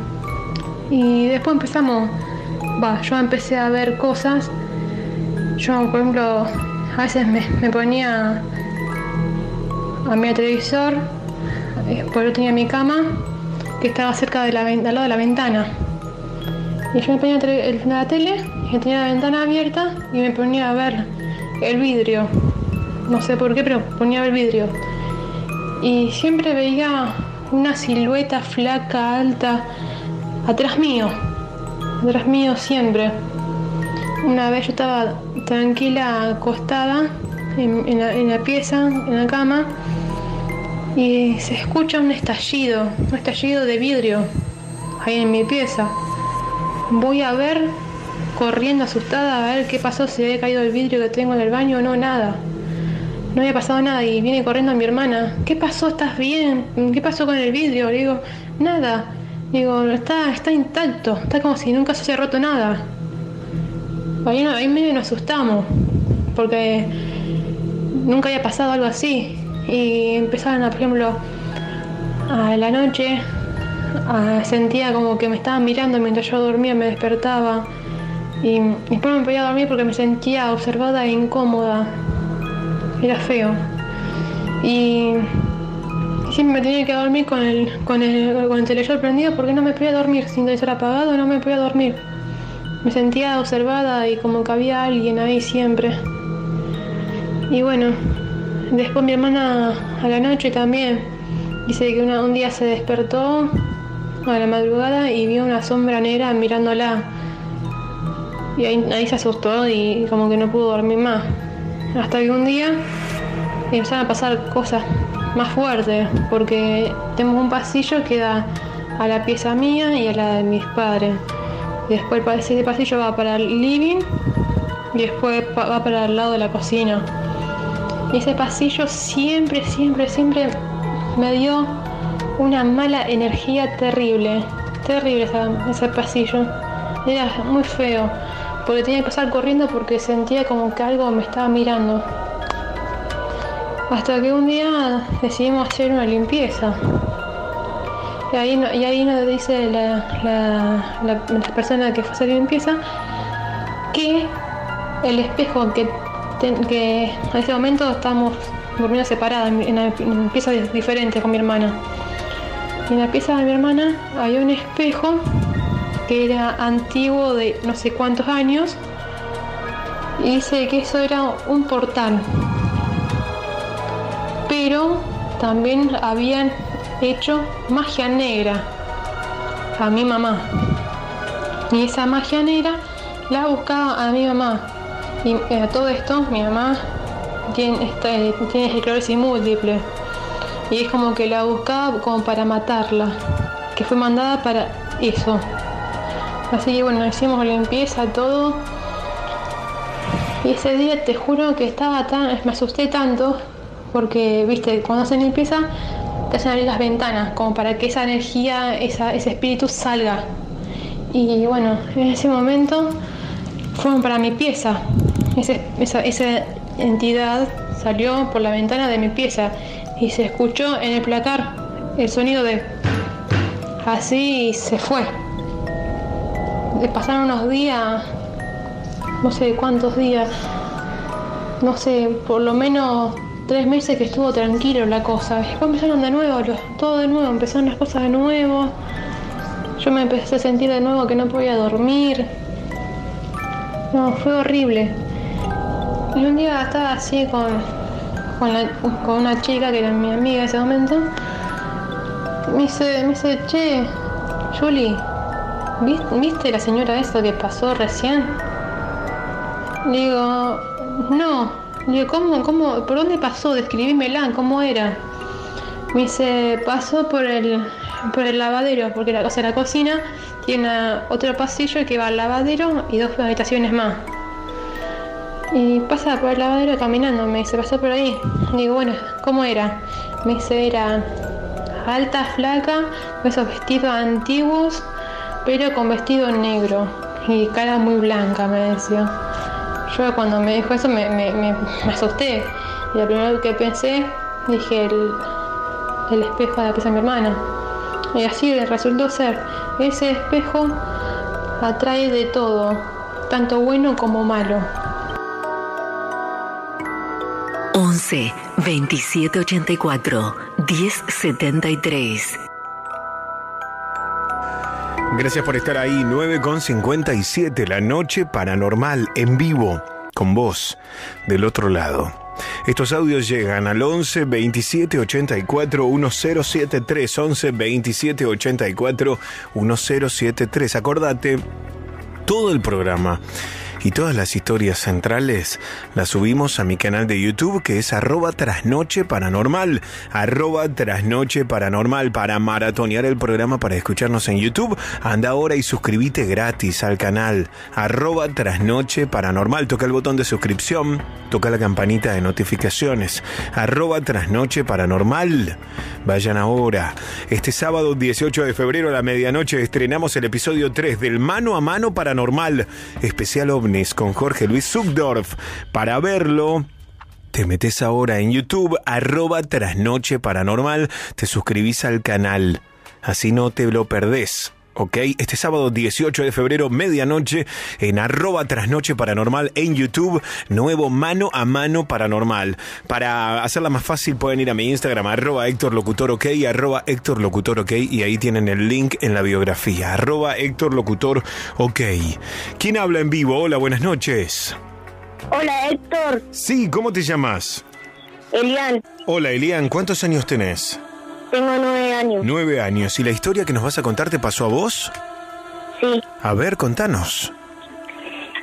Y después empezamos, va, yo empecé a ver cosas. Yo, por ejemplo, a veces me, ponía a mi televisor, porque yo tenía mi cama que estaba cerca de la, lado de la ventana. Y yo me ponía el, la tele, y tenía la ventana abierta y me ponía a ver el vidrio. No sé por qué, pero ponía a ver el vidrio. Y siempre veía una silueta flaca, alta, atrás mío. Atrás mío siempre. Una vez yo estaba tranquila, acostada en, la, en, la, pieza, en la cama, y se escucha un estallido, un estallido de vidrio ahí en mi pieza. Voy a ver, corriendo asustada, a ver qué pasó, si había caído el vidrio que tengo en el baño no, nada. No había pasado nada y viene corriendo mi hermana. ¿Qué pasó? ¿Estás bien? ¿Qué pasó con el vidrio? Le digo, nada. Digo, está, está intacto, está como si nunca se haya roto nada. Ahí, medio nos asustamos, porque nunca había pasado algo así. Y empezaban, a, por ejemplo, a la noche, sentía como que me estaban mirando mientras yo dormía, me despertaba. Y después me podía dormir porque me sentía observada e incómoda. Era feo. Y siempre me tenía que dormir con el, con el, con el televisor prendido porque no me podía dormir. Sin televisor apagado no me podía dormir. Me sentía observada y como que había alguien ahí siempre. Y bueno, después mi hermana a la noche también dice que un día se despertó a la madrugada y vio una sombra negra mirándola. Y ahí, ahí se asustó y como que no pudo dormir más. Hasta que un día empezaron a pasar cosas más fuertes, porque tenemos un pasillo que da a la pieza mía y a la de mis padres. Después ese pasillo va para el living y después va para el lado de la cocina. Y ese pasillo siempre, siempre, siempre me dio una mala energía terrible, terrible ese pasillo. Era muy feo, porque tenía que pasar corriendo porque sentía como que algo me estaba mirando. Hasta que un día decidimos hacer una limpieza. Y ahí, y ahí nos dice la, la, persona que fue a hacer limpieza que el espejo que, que en ese momento estábamos durmiendo separadas en, en, piezas di- diferentes con mi hermana. Y en la pieza de mi hermana había un espejo que era antiguo de no sé cuántos años y dice que eso era un portal. Pero también habían hecho magia negra a mi mamá. Y esa magia negra la buscaba a mi mamá. Y eh, a todo esto, mi mamá tiene, está- eh, tiene esclerosis múltiple. Y es como que la buscaba como para matarla. Que fue mandada para eso. Así que bueno, hicimos limpieza, todo. Y ese día te juro que estaba tan. me asusté tanto. Porque, viste, cuando hacen limpieza, te hacen abrir las ventanas, como para que esa energía, esa- ese espíritu salga. Y bueno, en ese momento fueron para mi pieza. Ese- esa, esa entidad salió por la ventana de mi pieza y se escuchó en el placar el sonido de así y se fue. Pasaron unos días, no sé cuántos días, no sé, por lo menos tres meses que estuvo tranquilo la cosa. Después empezaron de nuevo, todo de nuevo, empezaron las cosas de nuevo. Yo me empecé a sentir de nuevo que no podía dormir. No, fue horrible. Y un día estaba así con, con, una chica que era mi amiga en ese momento. Me dice, me dice, che, Julie, ¿vis- ¿viste la señora esa que pasó recién? Digo, no. Digo, ¿cómo, cómo, por dónde pasó? Describímela, ¿cómo era? Me dice, pasó por el, por el lavadero, porque la, o sea, la cocina tiene otro pasillo que va al lavadero y dos habitaciones más. Y pasa por el lavadero caminando, me dice, pasó por ahí. Digo, bueno, ¿cómo era? Me dice, era alta, flaca, con esos vestidos antiguos, pero con vestido negro y cara muy blanca, me decía. Yo cuando me dijo eso me, asusté. Y la primera vez que pensé, dije, el, el espejo de la pieza de mi hermana. Y así resultó ser. Ese espejo atrae de todo, tanto bueno como malo. 11 27 84 10 73. Gracias por estar ahí. 9 con 57, la noche paranormal en vivo, con vos, del otro lado. Estos audios llegan al 11 27 84 1073. 11 27 84 1073. Acordate, todo el programa y todas las historias centrales las subimos a mi canal de YouTube que es arroba trasnoche paranormal. Arroba trasnoche paranormal para maratonear el programa para escucharnos en YouTube. Anda ahora y suscríbete gratis al canal. Arroba trasnoche paranormal. Toca el botón de suscripción. Toca la campanita de notificaciones. Arroba trasnoche paranormal. Vayan ahora. Este sábado 18 de febrero a la medianoche estrenamos el episodio 3 del Mano a Mano Paranormal. Especial Con Jorge Luis Subdorf. Para verlo, te metes ahora en YouTube, arroba trasnoche paranormal, te suscribís al canal. Así no te lo perdés. ¿Ok? Este sábado 18 de febrero, medianoche, en arroba trasnoche paranormal en YouTube, nuevo mano a mano paranormal. Para hacerla más fácil pueden ir a mi Instagram, arroba Héctor Locutor OK, arroba Héctor Locutor OK, y ahí tienen el link en la biografía, arroba Héctor Locutor OK. ¿Quién habla en vivo? Hola, buenas noches. Hola Héctor, Sí, ¿cómo te llamas? Elian, Hola, Elian, ¿cuántos años tenés? Tengo nueve años. Nueve años. ¿Y la historia que nos vas a contar te pasó a vos? Sí, A ver, contanos.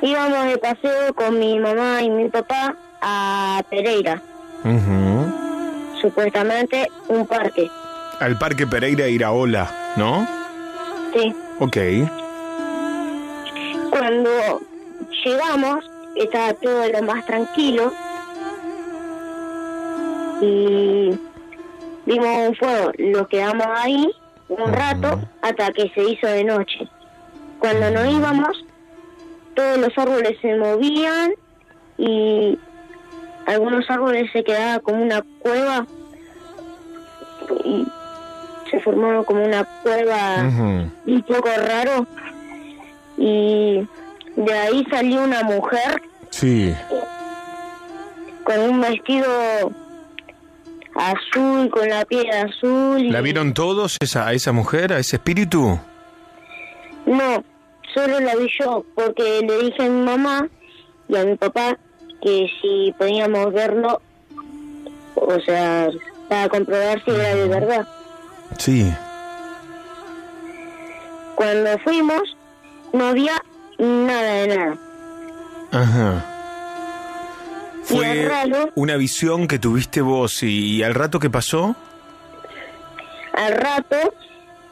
íbamos de paseo con mi mamá y mi papá a Pereira, supuestamente un parque. Al Parque Pereira Iraola, ¿no? Sí, Ok. cuando llegamos estaba todo lo más tranquilo y vimos un fuego, lo quedamos ahí un rato hasta que se hizo de noche. Cuando nos íbamos, todos los árboles se movían y algunos árboles se quedaban como una cueva y se formaron como una cueva un poco raro y de ahí salió una mujer Sí. con un vestido azul, con la piel azul. y- ¿La vieron todos esa, a esa mujer, a ese espíritu? No, solo la vi yo, porque le dije a mi mamá y a mi papá que si podíamos verlo, o sea, para comprobar si era de verdad. Sí. Cuando fuimos, no había nada de nada. Ajá. Fue una visión que tuviste vos y, y al rato que pasó. al rato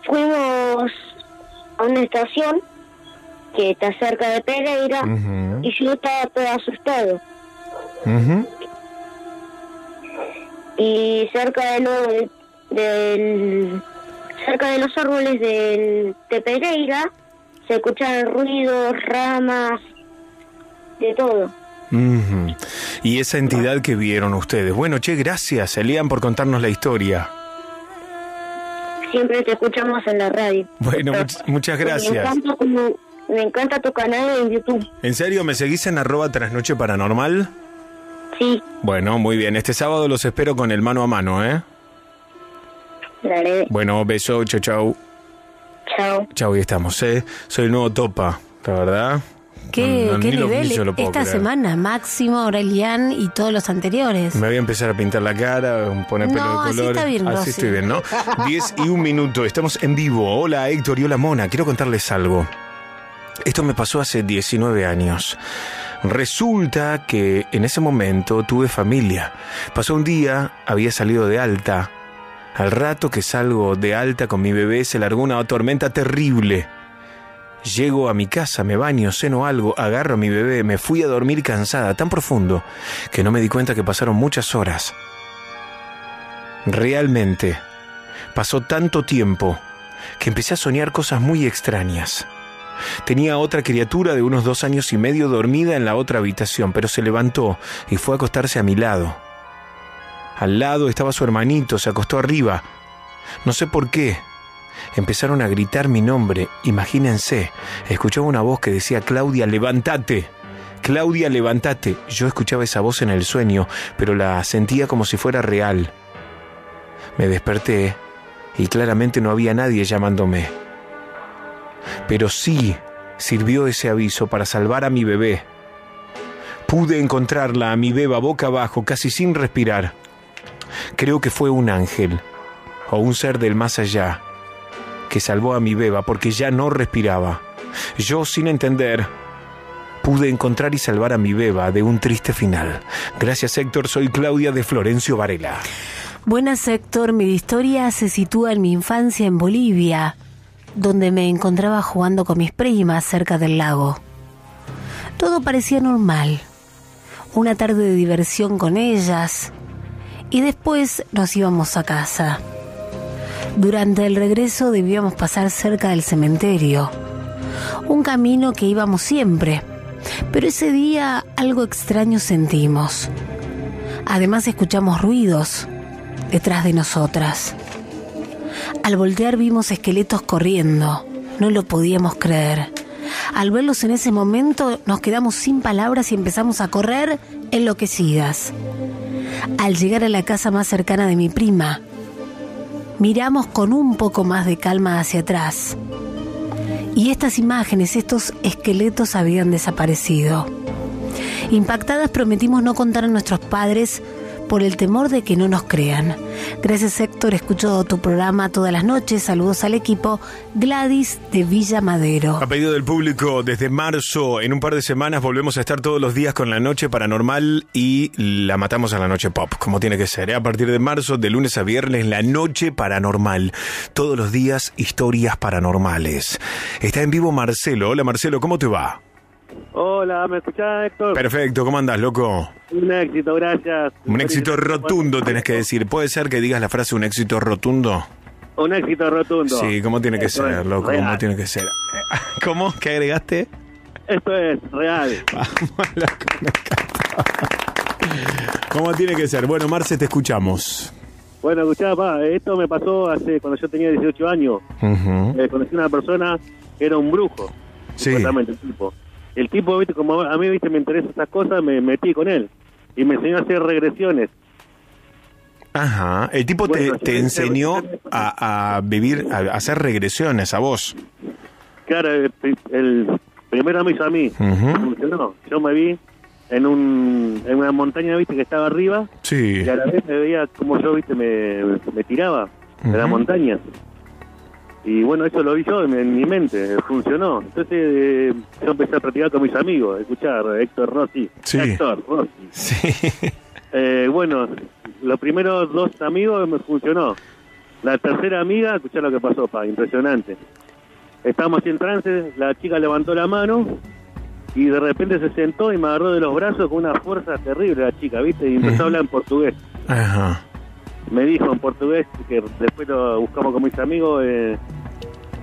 fuimos a una estación que está cerca de Pereira y yo estaba todo asustado. Y cerca de lo del cerca de los árboles del, de Pereira se escuchaban ruidos, ramas, de todo. Y esa entidad que vieron ustedes. Bueno, che, gracias, Elian, por contarnos la historia. Siempre te escuchamos en la radio. Bueno, much- muchas Me gracias. encanta, me encanta tu canal en YouTube. ¿En serio me seguís en arroba trasnoche paranormal? Sí, Bueno, muy bien. Este sábado los espero con el mano a mano, ¿eh? dale, Bueno, beso, chau, chau. chao. Chau, y estamos, ¿eh? Soy el nuevo Topa, la verdad. ¿Qué, No, no, qué lo- nivel lo esta creer. semana? Máximo, Aurelian y todos los anteriores. Me voy a empezar a pintar la cara, poner pelo No, de así color. está bien, Así estoy bien, ¿no? 10 y un minuto, estamos en vivo. Hola Héctor y hola Mona, quiero contarles algo. Esto me pasó hace 19 años. Resulta que en ese momento tuve familia. Pasó un día, había salido de alta. Al rato que salgo de alta con mi bebé se largó una tormenta terrible. Llego a mi casa, me baño, ceno algo, agarro a mi bebé, me fui a dormir cansada, tan profundo, que no me di cuenta que pasaron muchas horas. Realmente, pasó tanto tiempo que empecé a soñar cosas muy extrañas. Tenía otra criatura de unos dos años y medio dormida en la otra habitación, pero se levantó y fue a acostarse a mi lado. Al lado estaba su hermanito, se acostó arriba. No sé por qué. Empezaron a gritar mi nombre. Imagínense, escuchaba una voz que decía, Claudia, levántate. Claudia, levántate. Yo escuchaba esa voz en el sueño, pero la sentía como si fuera real. Me desperté y claramente no había nadie llamándome. Pero sí sirvió ese aviso para salvar a mi bebé. Pude encontrarla a mi beba boca abajo, casi sin respirar. Creo que fue un ángel o un ser del más allá que salvó a mi beba porque ya no respiraba. Yo, sin entender, pude encontrar y salvar a mi beba de un triste final. Gracias Héctor, soy Claudia de Florencio Varela. Buenas, Héctor. Mi historia se sitúa en mi infancia en Bolivia, donde me encontraba jugando con mis primas cerca del lago. Todo parecía normal. Una tarde de diversión con ellas. Y después nos íbamos a casa. Durante el regreso debíamos pasar cerca del cementerio. Un camino que íbamos siempre. Pero ese día algo extraño sentimos. Además escuchamos ruidos detrás de nosotras. Al voltear vimos esqueletos corriendo. No lo podíamos creer. Al verlos en ese momento nos quedamos sin palabras y empezamos a correr enloquecidas. Al llegar a la casa más cercana de mi prima, miramos con un poco más de calma hacia atrás. Y estas imágenes, estos esqueletos habían desaparecido. Impactadas prometimos no contar a nuestros padres por el temor de que no nos crean. Gracias Héctor, escucho tu programa todas las noches. Saludos al equipo. Gladys de Villa Madero. A pedido del público, desde marzo, en un par de semanas volvemos a estar todos los días con la noche paranormal y la matamos a la noche pop, como tiene que ser. ¿eh? A partir de marzo, de lunes a viernes, la noche paranormal. Todos los días, historias paranormales. Está en vivo Marcelo. Hola Marcelo, ¿cómo te va? Hola, ¿me escuchás, Héctor? Perfecto, ¿cómo andás, loco? Un éxito, gracias. Un éxito rotundo tenés que decir. ¿Puede ser que digas la frase un éxito rotundo? Un éxito rotundo. Sí, ¿cómo tiene que Esto ser, loco? ¿Cómo tiene que ser? ¿Cómo? ¿Qué agregaste? Esto es real. ¿Cómo tiene que ser? Bueno, Marce, te escuchamos. Bueno, escuchá, pa, esto me pasó hace cuando yo tenía 18 años. Eh, conocí a una persona que era un brujo. Sí. Supuestamente, el tipo. El tipo, viste, como a mí, viste, me interesan esas cosas, me metí con él. Y me enseñó a hacer regresiones. Ajá. El tipo te- Bueno, te, enseñó a, a vivir, a, hacer regresiones a vos. Claro, el, el primero me hizo a mí. Ujú. Funcionó. Yo me vi en, un, en una montaña, viste, que estaba arriba. Sí. Y a la vez me veía como yo, viste, me, me tiraba de la montaña. Y bueno, eso lo vi yo en, en mi mente, funcionó. Entonces eh, yo empecé a practicar con mis amigos, a escuchar Héctor Rossi. Sí. Héctor Rossi. Sí. Eh, bueno, los primeros dos amigos me funcionó. La tercera amiga, escuchá lo que pasó, pa, impresionante. Estábamos en trance, la chica levantó la mano y de repente se sentó y me agarró de los brazos con una fuerza terrible la chica, ¿viste? Y empezó a hablar en portugués. Ajá. Me dijo en portugués, que después lo buscamos con mis amigos, eh,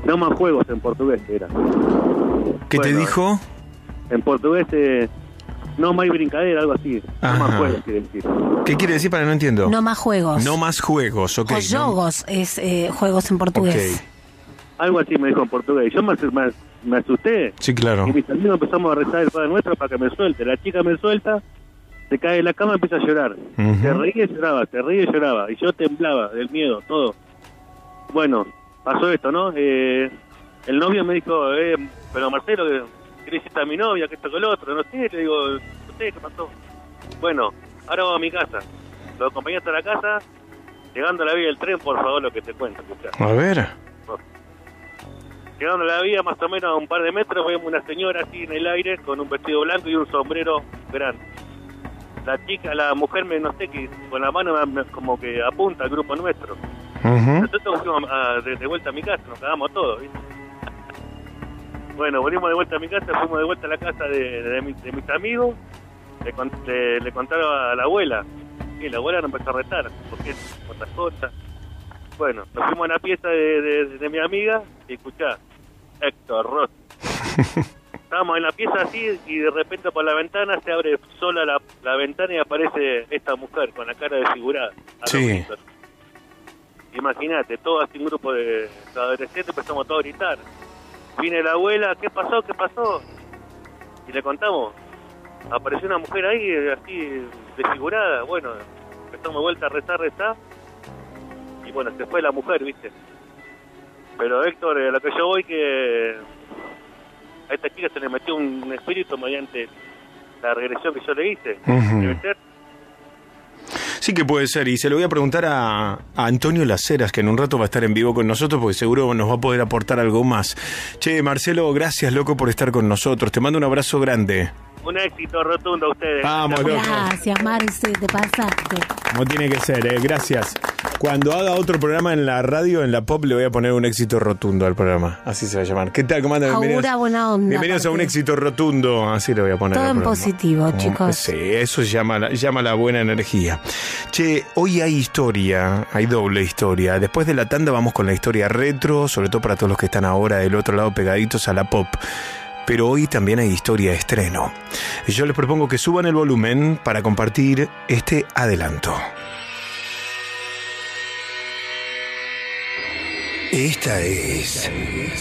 no más juegos en portugués era. ¿Qué te dijo? En portugués, eh, no más brincadera, algo así. No más juegos, quiere decir. ¿Qué quiere decir para no entiendo? No más juegos. No más juegos, ok. o no- jogos es eh, juegos en portugués. Algo así me dijo en portugués. Yo me, me, me asusté. Sí, claro. Y mis amigos empezamos a rezar el Padre Nuestro para que me suelte. La chica me suelta, se cae en la cama y empieza a llorar. Ujú. Se reía y lloraba, se reía y lloraba. Y yo temblaba del miedo, todo. Bueno, pasó esto, ¿no? Eh, el novio me dijo, eh, pero Marcelo, ¿qué qué le hiciste a mi novia? que esto con el otro? No sé, le digo, no sé, ¿qué pasó? Bueno, ahora vamos a mi casa. Lo acompañé hasta la casa. Llegando a la vía del tren, por favor, lo que te cuento. escuchá. A ver. Llegando a la vía, más o menos a un par de metros, vemos una señora así en el aire con un vestido blanco y un sombrero grande. La chica, la mujer, me no sé, que con la mano me- como que apunta al grupo nuestro. Nosotros fuimos a- de, de vuelta a mi casa, nos cagamos todos, ¿viste? Bueno, volvimos de vuelta a mi casa, fuimos de vuelta a la casa de, de mi- de mis amigos, le, con- le- le contaron a la abuela, y la abuela nos empezó a retar, porque otras cosas. Bueno, nos fuimos a la pieza de, de- de mi amiga y escuchá, Héctor Ross. Estábamos en la pieza así y de repente por la ventana se abre sola la, la ventana y aparece esta mujer con la cara desfigurada. Sí. Imagínate, todo así un grupo de adolescentes empezamos todos a gritar. Viene la abuela, ¿qué pasó? ¿Qué pasó? Y le contamos. Apareció una mujer ahí, así desfigurada. Bueno, empezamos de vuelta a rezar, rezar. Y bueno, se fue la mujer, ¿viste? Pero Héctor, eh, a lo que yo voy que a esta chica se le metió un espíritu mediante la regresión que yo le hice. Debe ser. Sí que puede ser, y se lo voy a preguntar a, a Antonio Laceras, que en un rato va a estar en vivo con nosotros, porque seguro nos va a poder aportar algo más. Che, Marcelo, gracias, loco, por estar con nosotros. Te mando un abrazo grande. Un éxito rotundo a ustedes. Vamos, loco. Gracias, Marce, te pasaste. Como tiene que ser, ¿eh? Gracias. Cuando haga otro programa en la radio, en la pop, le voy a poner un éxito rotundo al programa. Así se va a llamar. ¿Qué tal? ¿Cómo andan? Bienvenidos. Buena onda. Bienvenidos a un éxito rotundo, así le voy a poner. Todo al en programa. positivo, Como- chicos. Sí, eso llama la, llama la buena energía. Che, hoy hay historia, hay doble historia. Después de la tanda vamos con la historia retro, sobre todo para todos los que están ahora del otro lado pegaditos a la pop. Pero hoy también hay historia estreno. Yo les propongo que suban el volumen para compartir este adelanto. Esta es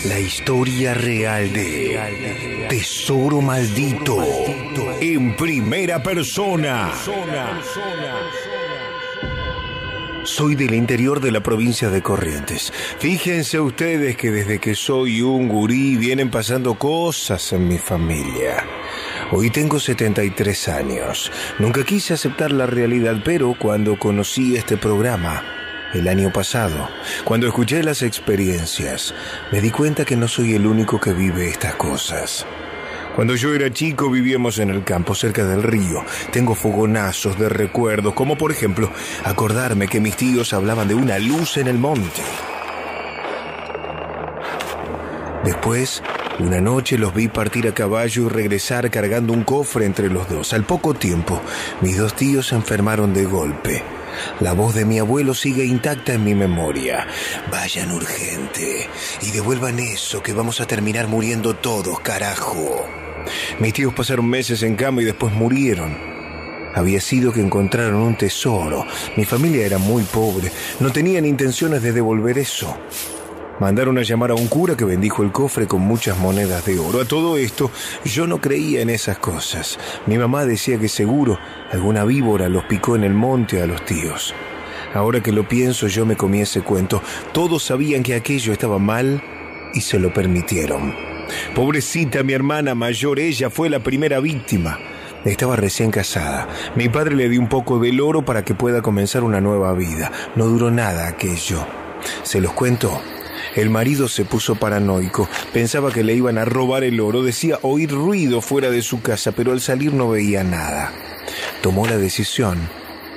la historia real de Tesoro Maldito en primera persona. Soy del interior de la provincia de Corrientes. Fíjense ustedes que desde que soy un gurí vienen pasando cosas en mi familia. Hoy tengo 73 años. Nunca quise aceptar la realidad, pero cuando conocí este programa, el año pasado, cuando escuché las experiencias, me di cuenta que no soy el único que vive estas cosas. Cuando yo era chico vivíamos en el campo, cerca del río. Tengo fogonazos de recuerdos, como por ejemplo acordarme que mis tíos hablaban de una luz en el monte. Después Una noche los vi partir a caballo y regresar cargando un cofre entre los dos. Al poco tiempo, mis dos tíos se enfermaron de golpe. La voz de mi abuelo sigue intacta en mi memoria. Vayan urgente y devuelvan eso que vamos a terminar muriendo todos, carajo. Mis tíos pasaron meses en cama y después murieron. Había sido que encontraron un tesoro. Mi familia era muy pobre. No tenían intenciones de devolver eso. Mandaron a llamar a un cura que bendijo el cofre con muchas monedas de oro. A todo esto, yo no creía en esas cosas. Mi mamá decía que seguro alguna víbora los picó en el monte a los tíos. Ahora que lo pienso, yo me comí ese cuento. Todos sabían que aquello estaba mal y se lo permitieron. Pobrecita mi hermana mayor, ella fue la primera víctima. Estaba recién casada. Mi padre le dio un poco del oro para que pueda comenzar una nueva vida. No duró nada aquello. Se los cuento. El marido se puso paranoico, pensaba que le iban a robar el oro, decía oír ruido fuera de su casa, pero al salir no veía nada. Tomó la decisión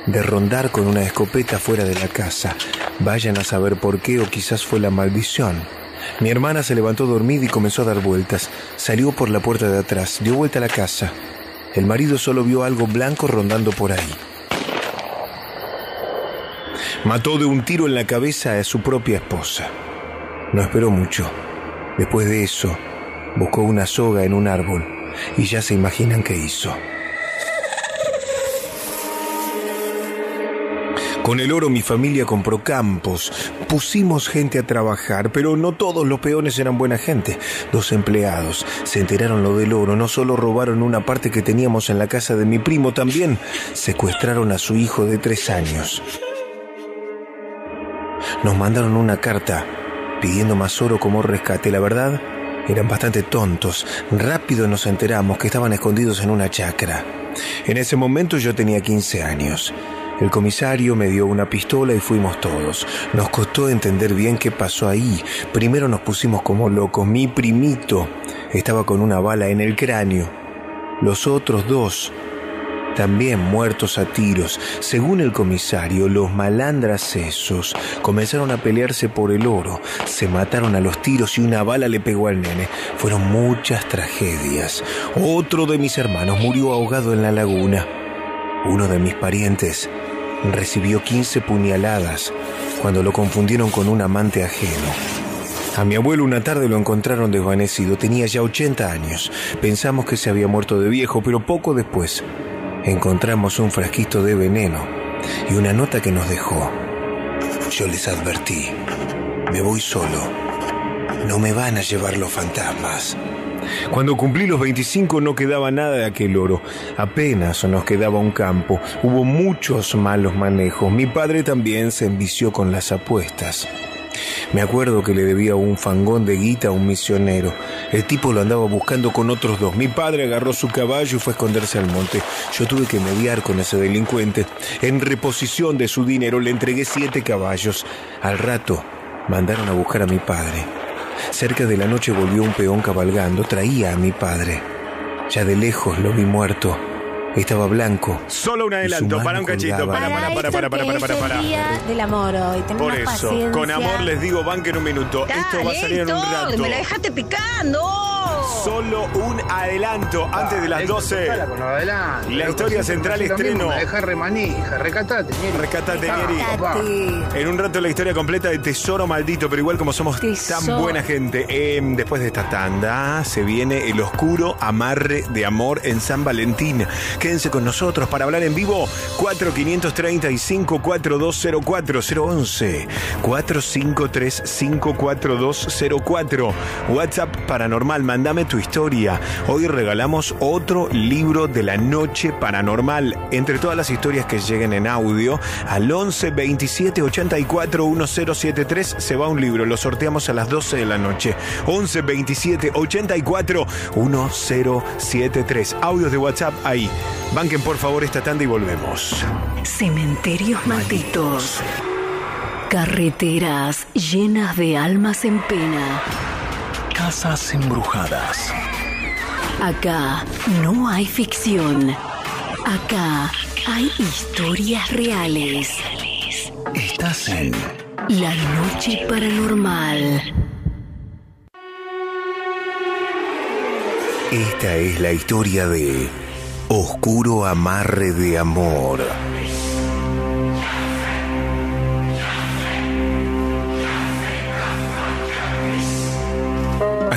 de rondar con una escopeta fuera de la casa. Vayan a saber por qué o quizás fue la maldición. Mi hermana se levantó dormida y comenzó a dar vueltas. Salió por la puerta de atrás, dio vuelta a la casa. El marido solo vio algo blanco rondando por ahí. Mató de un tiro en la cabeza a su propia esposa. No esperó mucho. Después de eso, buscó una soga en un árbol y ya se imaginan qué hizo. Con el oro mi familia compró campos, pusimos gente a trabajar, pero no todos los peones eran buena gente. Dos empleados se enteraron lo del oro, no solo robaron una parte que teníamos en la casa de mi primo, también secuestraron a su hijo de tres años. Nos mandaron una carta pidiendo más oro como rescate. La verdad, eran bastante tontos. Rápido nos enteramos que estaban escondidos en una chacra. En ese momento yo tenía 15 años. El comisario me dio una pistola y fuimos todos. Nos costó entender bien qué pasó ahí. Primero nos pusimos como locos. Mi primito estaba con una bala en el cráneo. Los otros dos también muertos a tiros. Según el comisario, los malandras esos comenzaron a pelearse por el oro, se mataron a los tiros y una bala le pegó al nene. Fueron muchas tragedias. Otro de mis hermanos murió ahogado en la laguna. Uno de mis parientes recibió 15 puñaladas cuando lo confundieron con un amante ajeno. A mi abuelo una tarde lo encontraron desvanecido, tenía ya 80 años. Pensamos que se había muerto de viejo, pero poco después encontramos un frasquito de veneno y una nota que nos dejó. Yo les advertí, me voy solo, no me van a llevar los fantasmas. Cuando cumplí los 25 no quedaba nada de aquel oro, apenas nos quedaba un campo, hubo muchos malos manejos, mi padre también se envició con las apuestas. Me acuerdo que le debía un fangón de guita a un misionero. El tipo lo andaba buscando con otros dos. Mi padre agarró su caballo y fue a esconderse al monte. Yo tuve que mediar con ese delincuente. En reposición de su dinero le entregué siete caballos. Al rato mandaron a buscar a mi padre. Cerca de la noche volvió un peón cabalgando. Traía a mi padre. Ya de lejos lo vi muerto. Estaba blanco. Solo un adelanto, para un cachito. Para, para, para, para, para, para, para. El día del amor hoy. Tenemos Por eso, paciencia. con amor les digo, banquen un minuto. Esto va a salir en un rato. me la dejaste picando. Solo un adelanto antes de las 12. La historia central estreno. Deja remanija, recatate. Rescatate. En un rato la historia completa de Tesoro Maldito, pero igual como somos tan buena gente, eh, después de esta tanda se viene el oscuro amarre de amor en San Valentín. Quédense con nosotros para hablar en vivo 4535 4204 011 4535 4204 WhatsApp Paranormal, tu historia. Hoy regalamos otro libro de la noche paranormal. Entre todas las historias que lleguen en audio, al 11 27 84 1073 se va un libro. Lo sorteamos a las 12 de la noche. 11 27 84 1073. Audios de WhatsApp ahí. Banquen por favor esta tanda y volvemos. Cementerios malditos. Carreteras llenas de almas en pena. Casas embrujadas. Acá no hay ficción. Acá hay historias reales. Estás en La noche paranormal. Esta es la historia de Oscuro Amarre de Amor.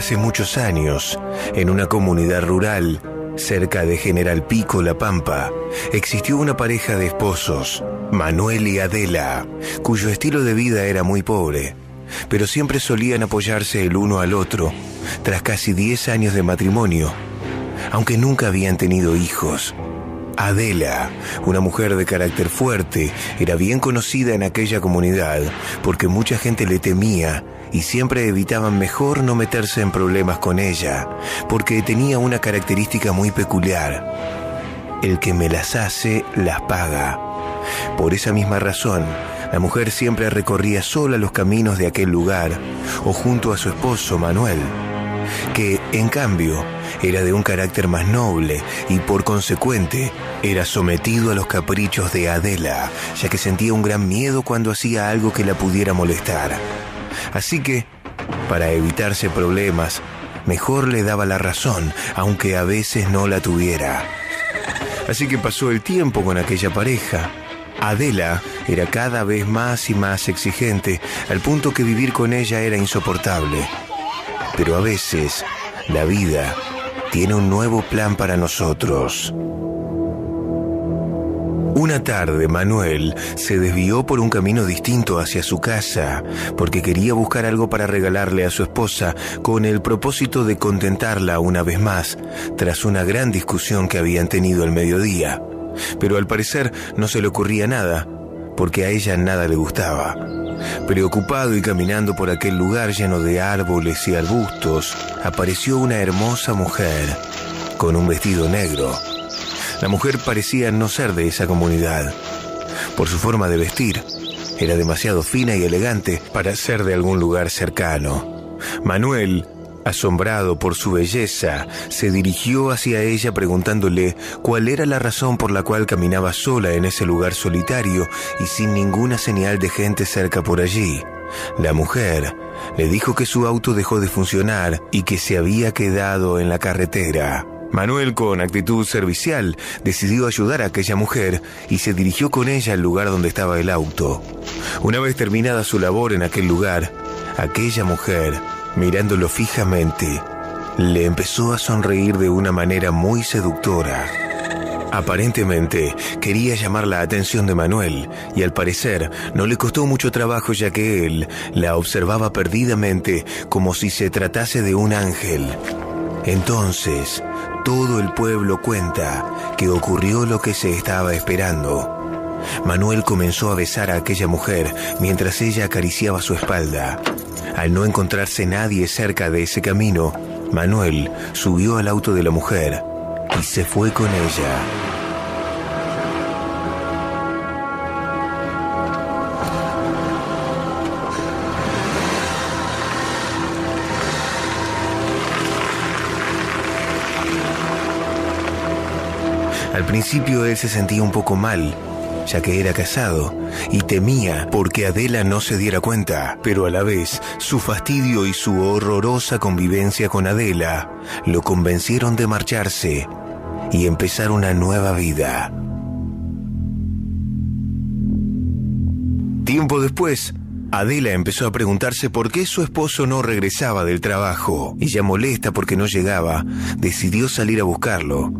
Hace muchos años, en una comunidad rural, cerca de General Pico, La Pampa, existió una pareja de esposos, Manuel y Adela, cuyo estilo de vida era muy pobre, pero siempre solían apoyarse el uno al otro, tras casi 10 años de matrimonio, aunque nunca habían tenido hijos. Adela, una mujer de carácter fuerte, era bien conocida en aquella comunidad porque mucha gente le temía y siempre evitaban mejor no meterse en problemas con ella, porque tenía una característica muy peculiar. El que me las hace, las paga. Por esa misma razón, la mujer siempre recorría sola los caminos de aquel lugar, o junto a su esposo Manuel, que, en cambio, era de un carácter más noble y por consecuente era sometido a los caprichos de Adela, ya que sentía un gran miedo cuando hacía algo que la pudiera molestar. Así que, para evitarse problemas, mejor le daba la razón, aunque a veces no la tuviera. Así que pasó el tiempo con aquella pareja. Adela era cada vez más y más exigente, al punto que vivir con ella era insoportable. Pero a veces, la vida tiene un nuevo plan para nosotros. Una tarde, Manuel se desvió por un camino distinto hacia su casa, porque quería buscar algo para regalarle a su esposa, con el propósito de contentarla una vez más, tras una gran discusión que habían tenido al mediodía. Pero al parecer no se le ocurría nada, porque a ella nada le gustaba. Preocupado y caminando por aquel lugar lleno de árboles y arbustos, apareció una hermosa mujer, con un vestido negro la mujer parecía no ser de esa comunidad. Por su forma de vestir, era demasiado fina y elegante para ser de algún lugar cercano. Manuel, asombrado por su belleza, se dirigió hacia ella preguntándole cuál era la razón por la cual caminaba sola en ese lugar solitario y sin ninguna señal de gente cerca por allí. La mujer le dijo que su auto dejó de funcionar y que se había quedado en la carretera. Manuel, con actitud servicial, decidió ayudar a aquella mujer y se dirigió con ella al lugar donde estaba el auto. Una vez terminada su labor en aquel lugar, aquella mujer, mirándolo fijamente, le empezó a sonreír de una manera muy seductora. Aparentemente quería llamar la atención de Manuel y al parecer no le costó mucho trabajo ya que él la observaba perdidamente como si se tratase de un ángel. Entonces, todo el pueblo cuenta que ocurrió lo que se estaba esperando. Manuel comenzó a besar a aquella mujer mientras ella acariciaba su espalda. Al no encontrarse nadie cerca de ese camino, Manuel subió al auto de la mujer y se fue con ella. Al principio él se sentía un poco mal, ya que era casado, y temía porque Adela no se diera cuenta, pero a la vez su fastidio y su horrorosa convivencia con Adela lo convencieron de marcharse y empezar una nueva vida. Tiempo después, Adela empezó a preguntarse por qué su esposo no regresaba del trabajo y ya molesta porque no llegaba, decidió salir a buscarlo.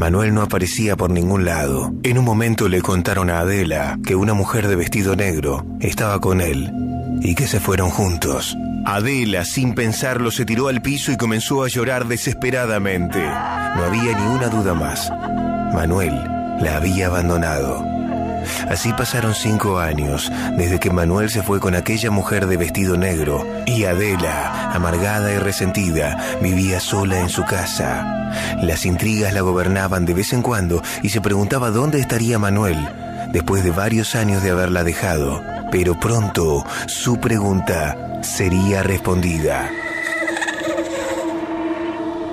Manuel no aparecía por ningún lado. En un momento le contaron a Adela que una mujer de vestido negro estaba con él y que se fueron juntos. Adela, sin pensarlo, se tiró al piso y comenzó a llorar desesperadamente. No había ni una duda más. Manuel la había abandonado. Así pasaron cinco años desde que Manuel se fue con aquella mujer de vestido negro y Adela, amargada y resentida, vivía sola en su casa. Las intrigas la gobernaban de vez en cuando y se preguntaba dónde estaría Manuel después de varios años de haberla dejado. Pero pronto su pregunta sería respondida.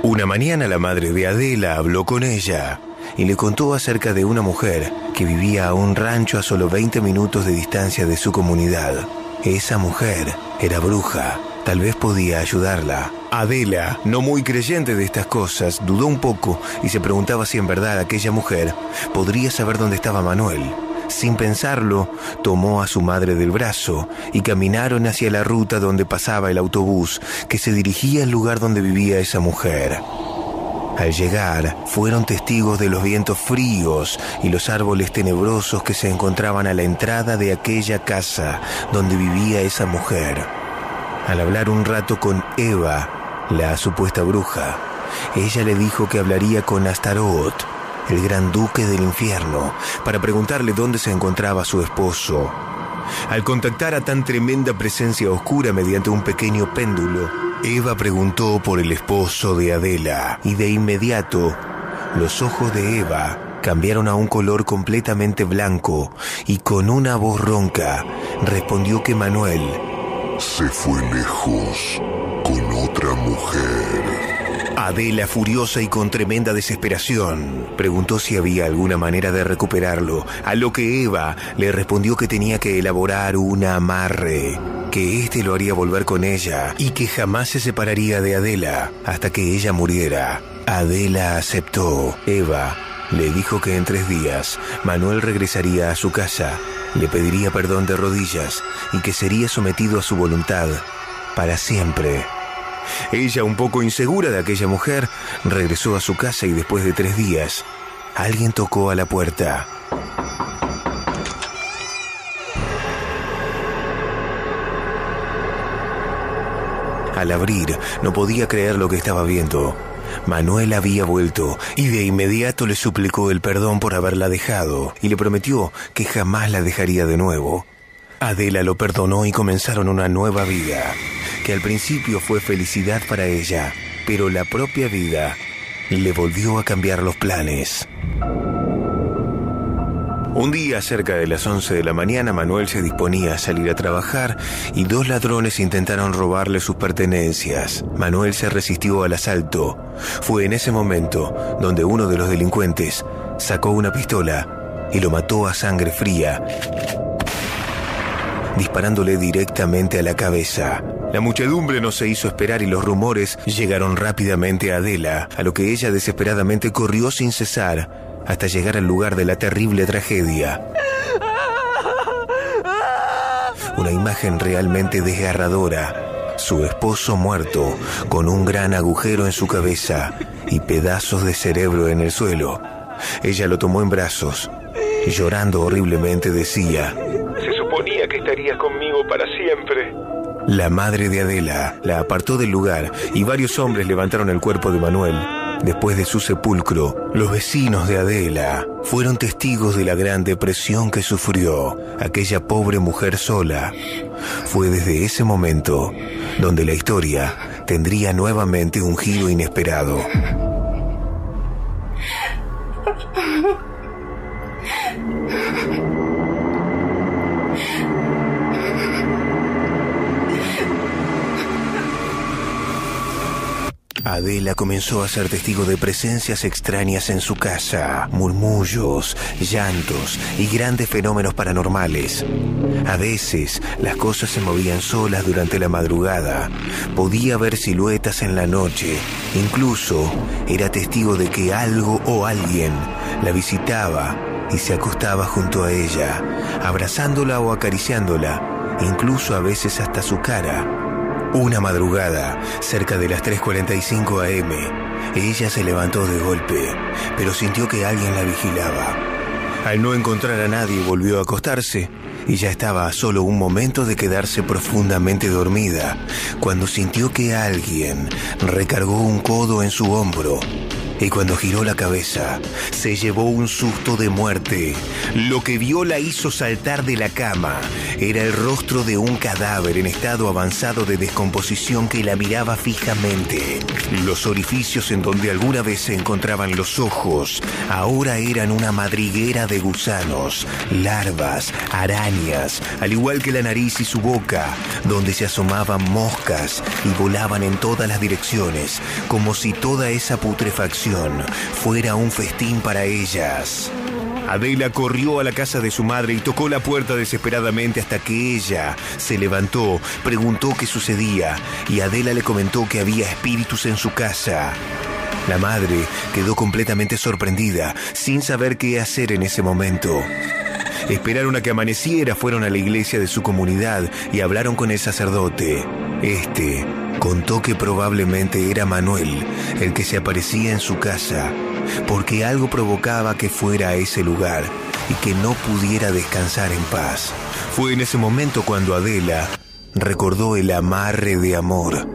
Una mañana la madre de Adela habló con ella y le contó acerca de una mujer que vivía a un rancho a solo 20 minutos de distancia de su comunidad. Esa mujer era bruja Tal vez podía ayudarla. Adela, no muy creyente de estas cosas, dudó un poco y se preguntaba si en verdad aquella mujer podría saber dónde estaba Manuel. Sin pensarlo, tomó a su madre del brazo y caminaron hacia la ruta donde pasaba el autobús que se dirigía al lugar donde vivía esa mujer. Al llegar, fueron testigos de los vientos fríos y los árboles tenebrosos que se encontraban a la entrada de aquella casa donde vivía esa mujer. Al hablar un rato con Eva, la supuesta bruja, ella le dijo que hablaría con Astaroth, el gran duque del infierno, para preguntarle dónde se encontraba su esposo. Al contactar a tan tremenda presencia oscura mediante un pequeño péndulo, Eva preguntó por el esposo de Adela y de inmediato los ojos de Eva cambiaron a un color completamente blanco y con una voz ronca respondió que Manuel se fue lejos con otra mujer. Adela, furiosa y con tremenda desesperación, preguntó si había alguna manera de recuperarlo, a lo que Eva le respondió que tenía que elaborar un amarre, que éste lo haría volver con ella y que jamás se separaría de Adela hasta que ella muriera. Adela aceptó. Eva le dijo que en tres días Manuel regresaría a su casa, le pediría perdón de rodillas y que sería sometido a su voluntad para siempre. Ella, un poco insegura de aquella mujer, regresó a su casa y después de tres días, alguien tocó a la puerta. Al abrir, no podía creer lo que estaba viendo. Manuel había vuelto y de inmediato le suplicó el perdón por haberla dejado y le prometió que jamás la dejaría de nuevo. Adela lo perdonó y comenzaron una nueva vida, que al principio fue felicidad para ella, pero la propia vida le volvió a cambiar los planes. Un día, cerca de las 11 de la mañana, Manuel se disponía a salir a trabajar y dos ladrones intentaron robarle sus pertenencias. Manuel se resistió al asalto. Fue en ese momento donde uno de los delincuentes sacó una pistola y lo mató a sangre fría, disparándole directamente a la cabeza. La muchedumbre no se hizo esperar y los rumores llegaron rápidamente a Adela, a lo que ella desesperadamente corrió sin cesar hasta llegar al lugar de la terrible tragedia. Una imagen realmente desgarradora. Su esposo muerto, con un gran agujero en su cabeza y pedazos de cerebro en el suelo. Ella lo tomó en brazos llorando horriblemente decía, Se suponía que estarías conmigo para siempre. La madre de Adela la apartó del lugar y varios hombres levantaron el cuerpo de Manuel. Después de su sepulcro, los vecinos de Adela fueron testigos de la gran depresión que sufrió aquella pobre mujer sola. Fue desde ese momento donde la historia tendría nuevamente un giro inesperado. Adela comenzó a ser testigo de presencias extrañas en su casa, murmullos, llantos y grandes fenómenos paranormales. A veces las cosas se movían solas durante la madrugada, podía ver siluetas en la noche, incluso era testigo de que algo o alguien la visitaba y se acostaba junto a ella, abrazándola o acariciándola, incluso a veces hasta su cara. Una madrugada, cerca de las 3.45 am, ella se levantó de golpe, pero sintió que alguien la vigilaba. Al no encontrar a nadie volvió a acostarse y ya estaba a solo un momento de quedarse profundamente dormida, cuando sintió que alguien recargó un codo en su hombro y cuando giró la cabeza, se llevó un susto de muerte. Lo que vio la hizo saltar de la cama. Era el rostro de un cadáver en estado avanzado de descomposición que la miraba fijamente. Los orificios en donde alguna vez se encontraban los ojos ahora eran una madriguera de gusanos, larvas, arañas, al igual que la nariz y su boca, donde se asomaban moscas y volaban en todas las direcciones, como si toda esa putrefacción fuera un festín para ellas. Adela corrió a la casa de su madre y tocó la puerta desesperadamente hasta que ella se levantó, preguntó qué sucedía y Adela le comentó que había espíritus en su casa. La madre quedó completamente sorprendida, sin saber qué hacer en ese momento. Esperaron a que amaneciera, fueron a la iglesia de su comunidad y hablaron con el sacerdote. Este contó que probablemente era Manuel el que se aparecía en su casa, porque algo provocaba que fuera a ese lugar y que no pudiera descansar en paz. Fue en ese momento cuando Adela recordó el amarre de amor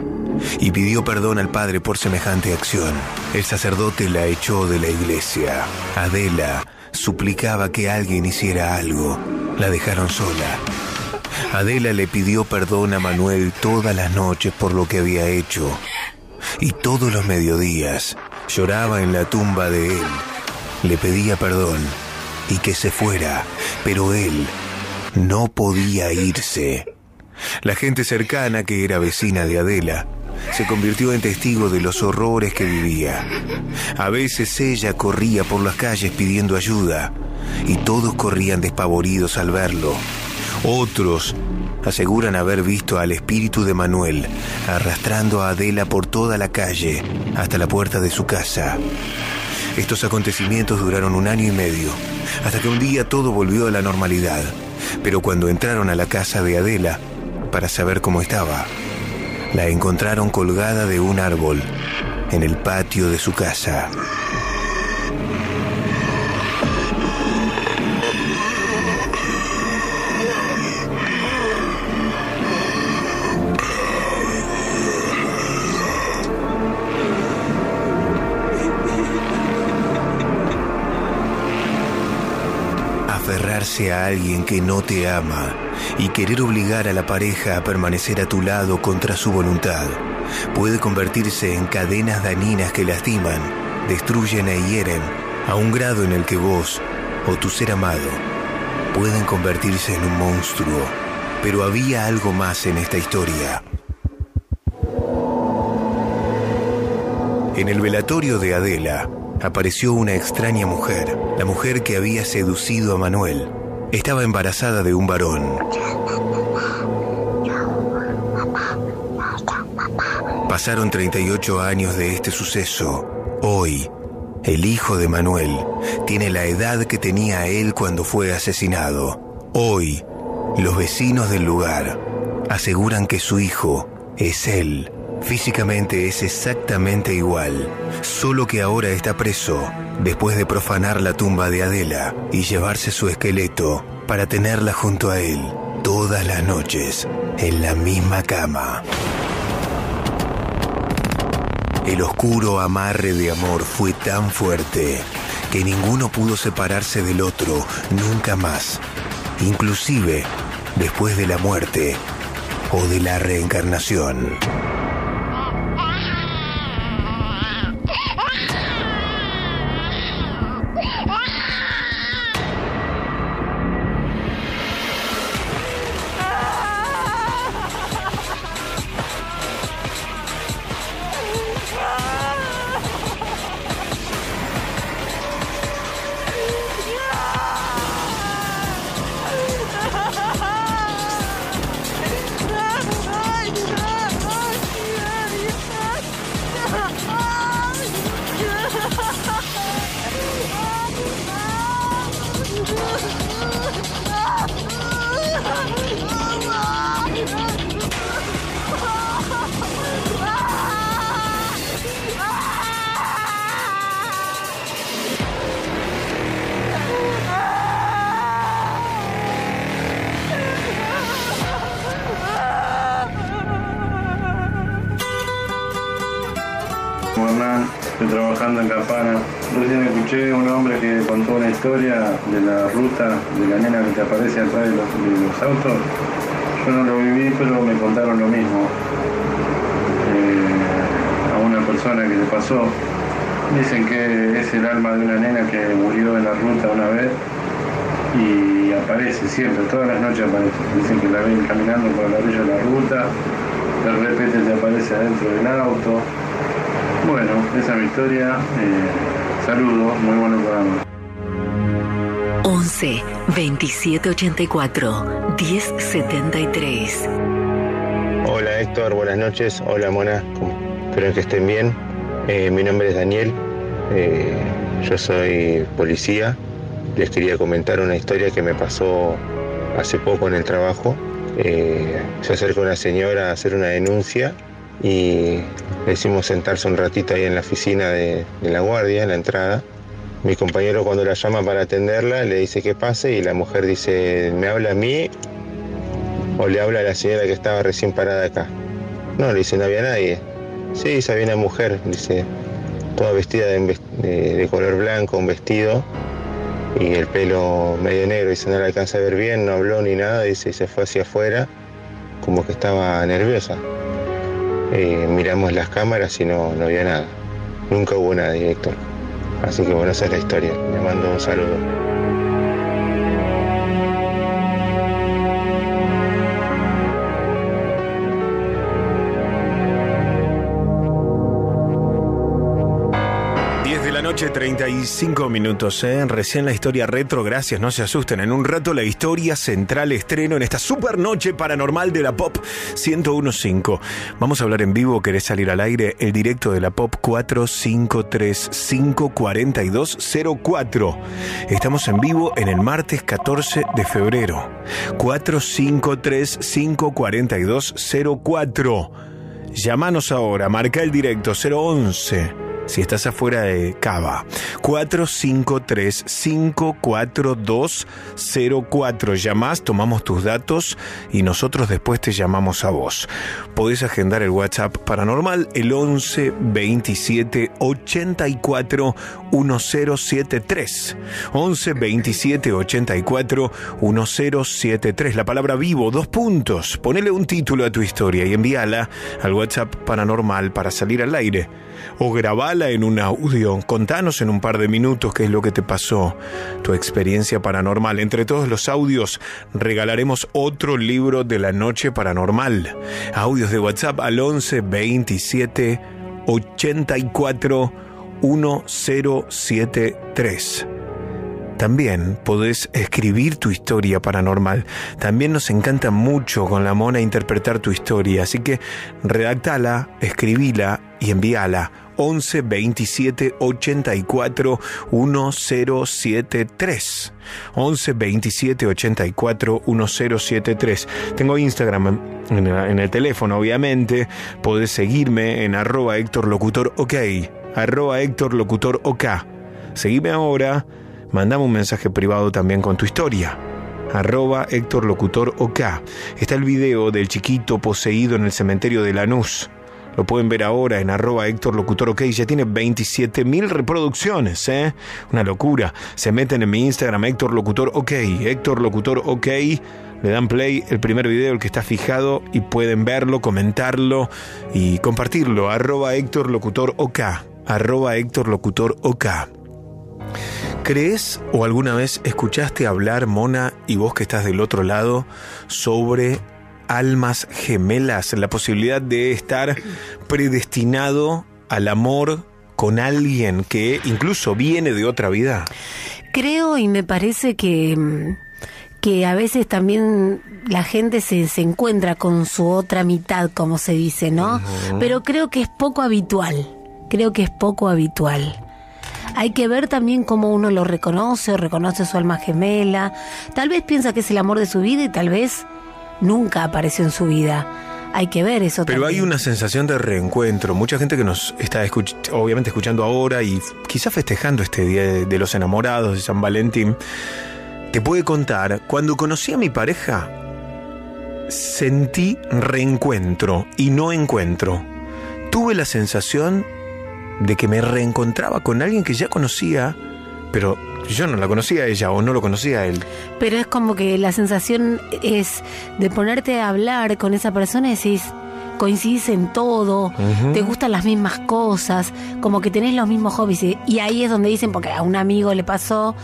y pidió perdón al padre por semejante acción. El sacerdote la echó de la iglesia. Adela suplicaba que alguien hiciera algo. La dejaron sola. Adela le pidió perdón a Manuel todas las noches por lo que había hecho. Y todos los mediodías lloraba en la tumba de él. Le pedía perdón y que se fuera, pero él no podía irse. La gente cercana, que era vecina de Adela, se convirtió en testigo de los horrores que vivía. A veces ella corría por las calles pidiendo ayuda y todos corrían despavoridos al verlo. Otros aseguran haber visto al espíritu de Manuel arrastrando a Adela por toda la calle hasta la puerta de su casa. Estos acontecimientos duraron un año y medio, hasta que un día todo volvió a la normalidad. Pero cuando entraron a la casa de Adela, para saber cómo estaba, la encontraron colgada de un árbol en el patio de su casa. Aferrarse a alguien que no te ama y querer obligar a la pareja a permanecer a tu lado contra su voluntad puede convertirse en cadenas dañinas que lastiman, destruyen e hieren a un grado en el que vos o tu ser amado pueden convertirse en un monstruo. Pero había algo más en esta historia. En el velatorio de Adela apareció una extraña mujer, la mujer que había seducido a Manuel. Estaba embarazada de un varón. Pasaron 38 años de este suceso. Hoy, el hijo de Manuel tiene la edad que tenía él cuando fue asesinado. Hoy, los vecinos del lugar aseguran que su hijo es él. Físicamente es exactamente igual, solo que ahora está preso después de profanar la tumba de Adela y llevarse su esqueleto para tenerla junto a él todas las noches en la misma cama. El oscuro amarre de amor fue tan fuerte que ninguno pudo separarse del otro nunca más, inclusive después de la muerte o de la reencarnación. 11 2784 1073. Hola Héctor, buenas noches. Hola Mona, espero que estén bien. Eh, mi nombre es Daniel, eh, yo soy policía. Les quería comentar una historia que me pasó hace poco en el trabajo. Eh, se acerca una señora a hacer una denuncia y le hicimos sentarse un ratito ahí en la oficina de, de la guardia, en la entrada. Mi compañero cuando la llama para atenderla le dice que pase y la mujer dice, ¿me habla a mí o le habla a la señora que estaba recién parada acá? No, le dice, no había nadie. Sí, esa había una mujer, dice, toda vestida de, color blanco, un vestido y el pelo medio negro, dice, no la alcanza a ver bien, no habló ni nada, dice, y se fue hacia afuera, como que estaba nerviosa. Eh, miramos las cámaras y no, no había nada. Nunca hubo nadie, Héctor. Así que bueno, esa es la historia. Le mando un saludo. Noche, 35 minutos, ¿eh? Recién la historia retro, gracias, no se asusten. En un rato la historia central estreno en esta super noche paranormal de la Pop 1015. Vamos a hablar en vivo, ¿querés salir al aire? El directo de la Pop 45354204. Estamos en vivo en el martes 14 de febrero. 45354204. Llámanos ahora, marca el directo 011. Si estás afuera de Cava, 453-54204. Llamás, tomamos tus datos y nosotros después te llamamos a vos. Podés agendar el WhatsApp paranormal el 11 27 84 1073. 11 27 84 1073. La palabra vivo, dos puntos. Ponele un título a tu historia y envíala al WhatsApp paranormal para salir al aire. O grabala en un audio. Contanos en un par de minutos qué es lo que te pasó, tu experiencia paranormal. Entre todos los audios regalaremos otro libro de la noche paranormal. Audios de WhatsApp al 11 27 84 1073. También podés escribir tu historia paranormal. También nos encanta mucho con la mona interpretar tu historia, así que redactala, escribila y envíala. 11 27 84 1073. 11 27 84 1073. Tengo Instagram en, el teléfono, obviamente. Podés seguirme en arroba Héctor Locutor OK. Arroba Héctor Locutor OK. Seguime ahora. Mandame un mensaje privado también con tu historia. Arroba Héctor Locutor OK. Está el video del chiquito poseído en el cementerio de Lanús. Lo pueden ver ahora en arroba Héctor Locutor OK. Ya tiene 27 mil reproducciones, ¿eh? Una locura. Se meten en mi Instagram Héctor Locutor OK. Héctor Locutor OK. Le dan play el primer video, el que está fijado, y pueden verlo, comentarlo y compartirlo. Arroba Héctor Locutor OK. Arroba Héctor Locutor OK. ¿Crees o alguna vez escuchaste hablar, Mona, y vos que estás del otro lado, sobre almas gemelas? La posibilidad de estar predestinado al amor con alguien que incluso viene de otra vida. Creo y me parece que, mm, que a veces también la gente se, se encuentra con su otra mitad, como se dice, ¿no? Pero creo que es poco habitual. Creo que es poco habitual. Hay que ver también cómo uno lo reconoce o reconoce su alma gemela. Tal vez piensa que es el amor de su vida y tal vez nunca apareció en su vida. Hay que ver eso Pero hay una sensación de reencuentro. Mucha gente que nos está escuch- obviamente escuchando ahora y quizás festejando este día de, de los enamorados de San Valentín, te puede contar, cuando conocí a mi pareja, sentí reencuentro y no encuentro. Tuve la sensación de que me reencontraba con alguien que ya conocía, pero yo no la conocía a ella o no lo conocía a él. Pero es como que la sensación es de ponerte a hablar con esa persona y decís, coincidís en todo, te gustan las mismas cosas, como que tenés los mismos hobbies. Y- Y ahí es donde dicen, porque a un amigo le pasó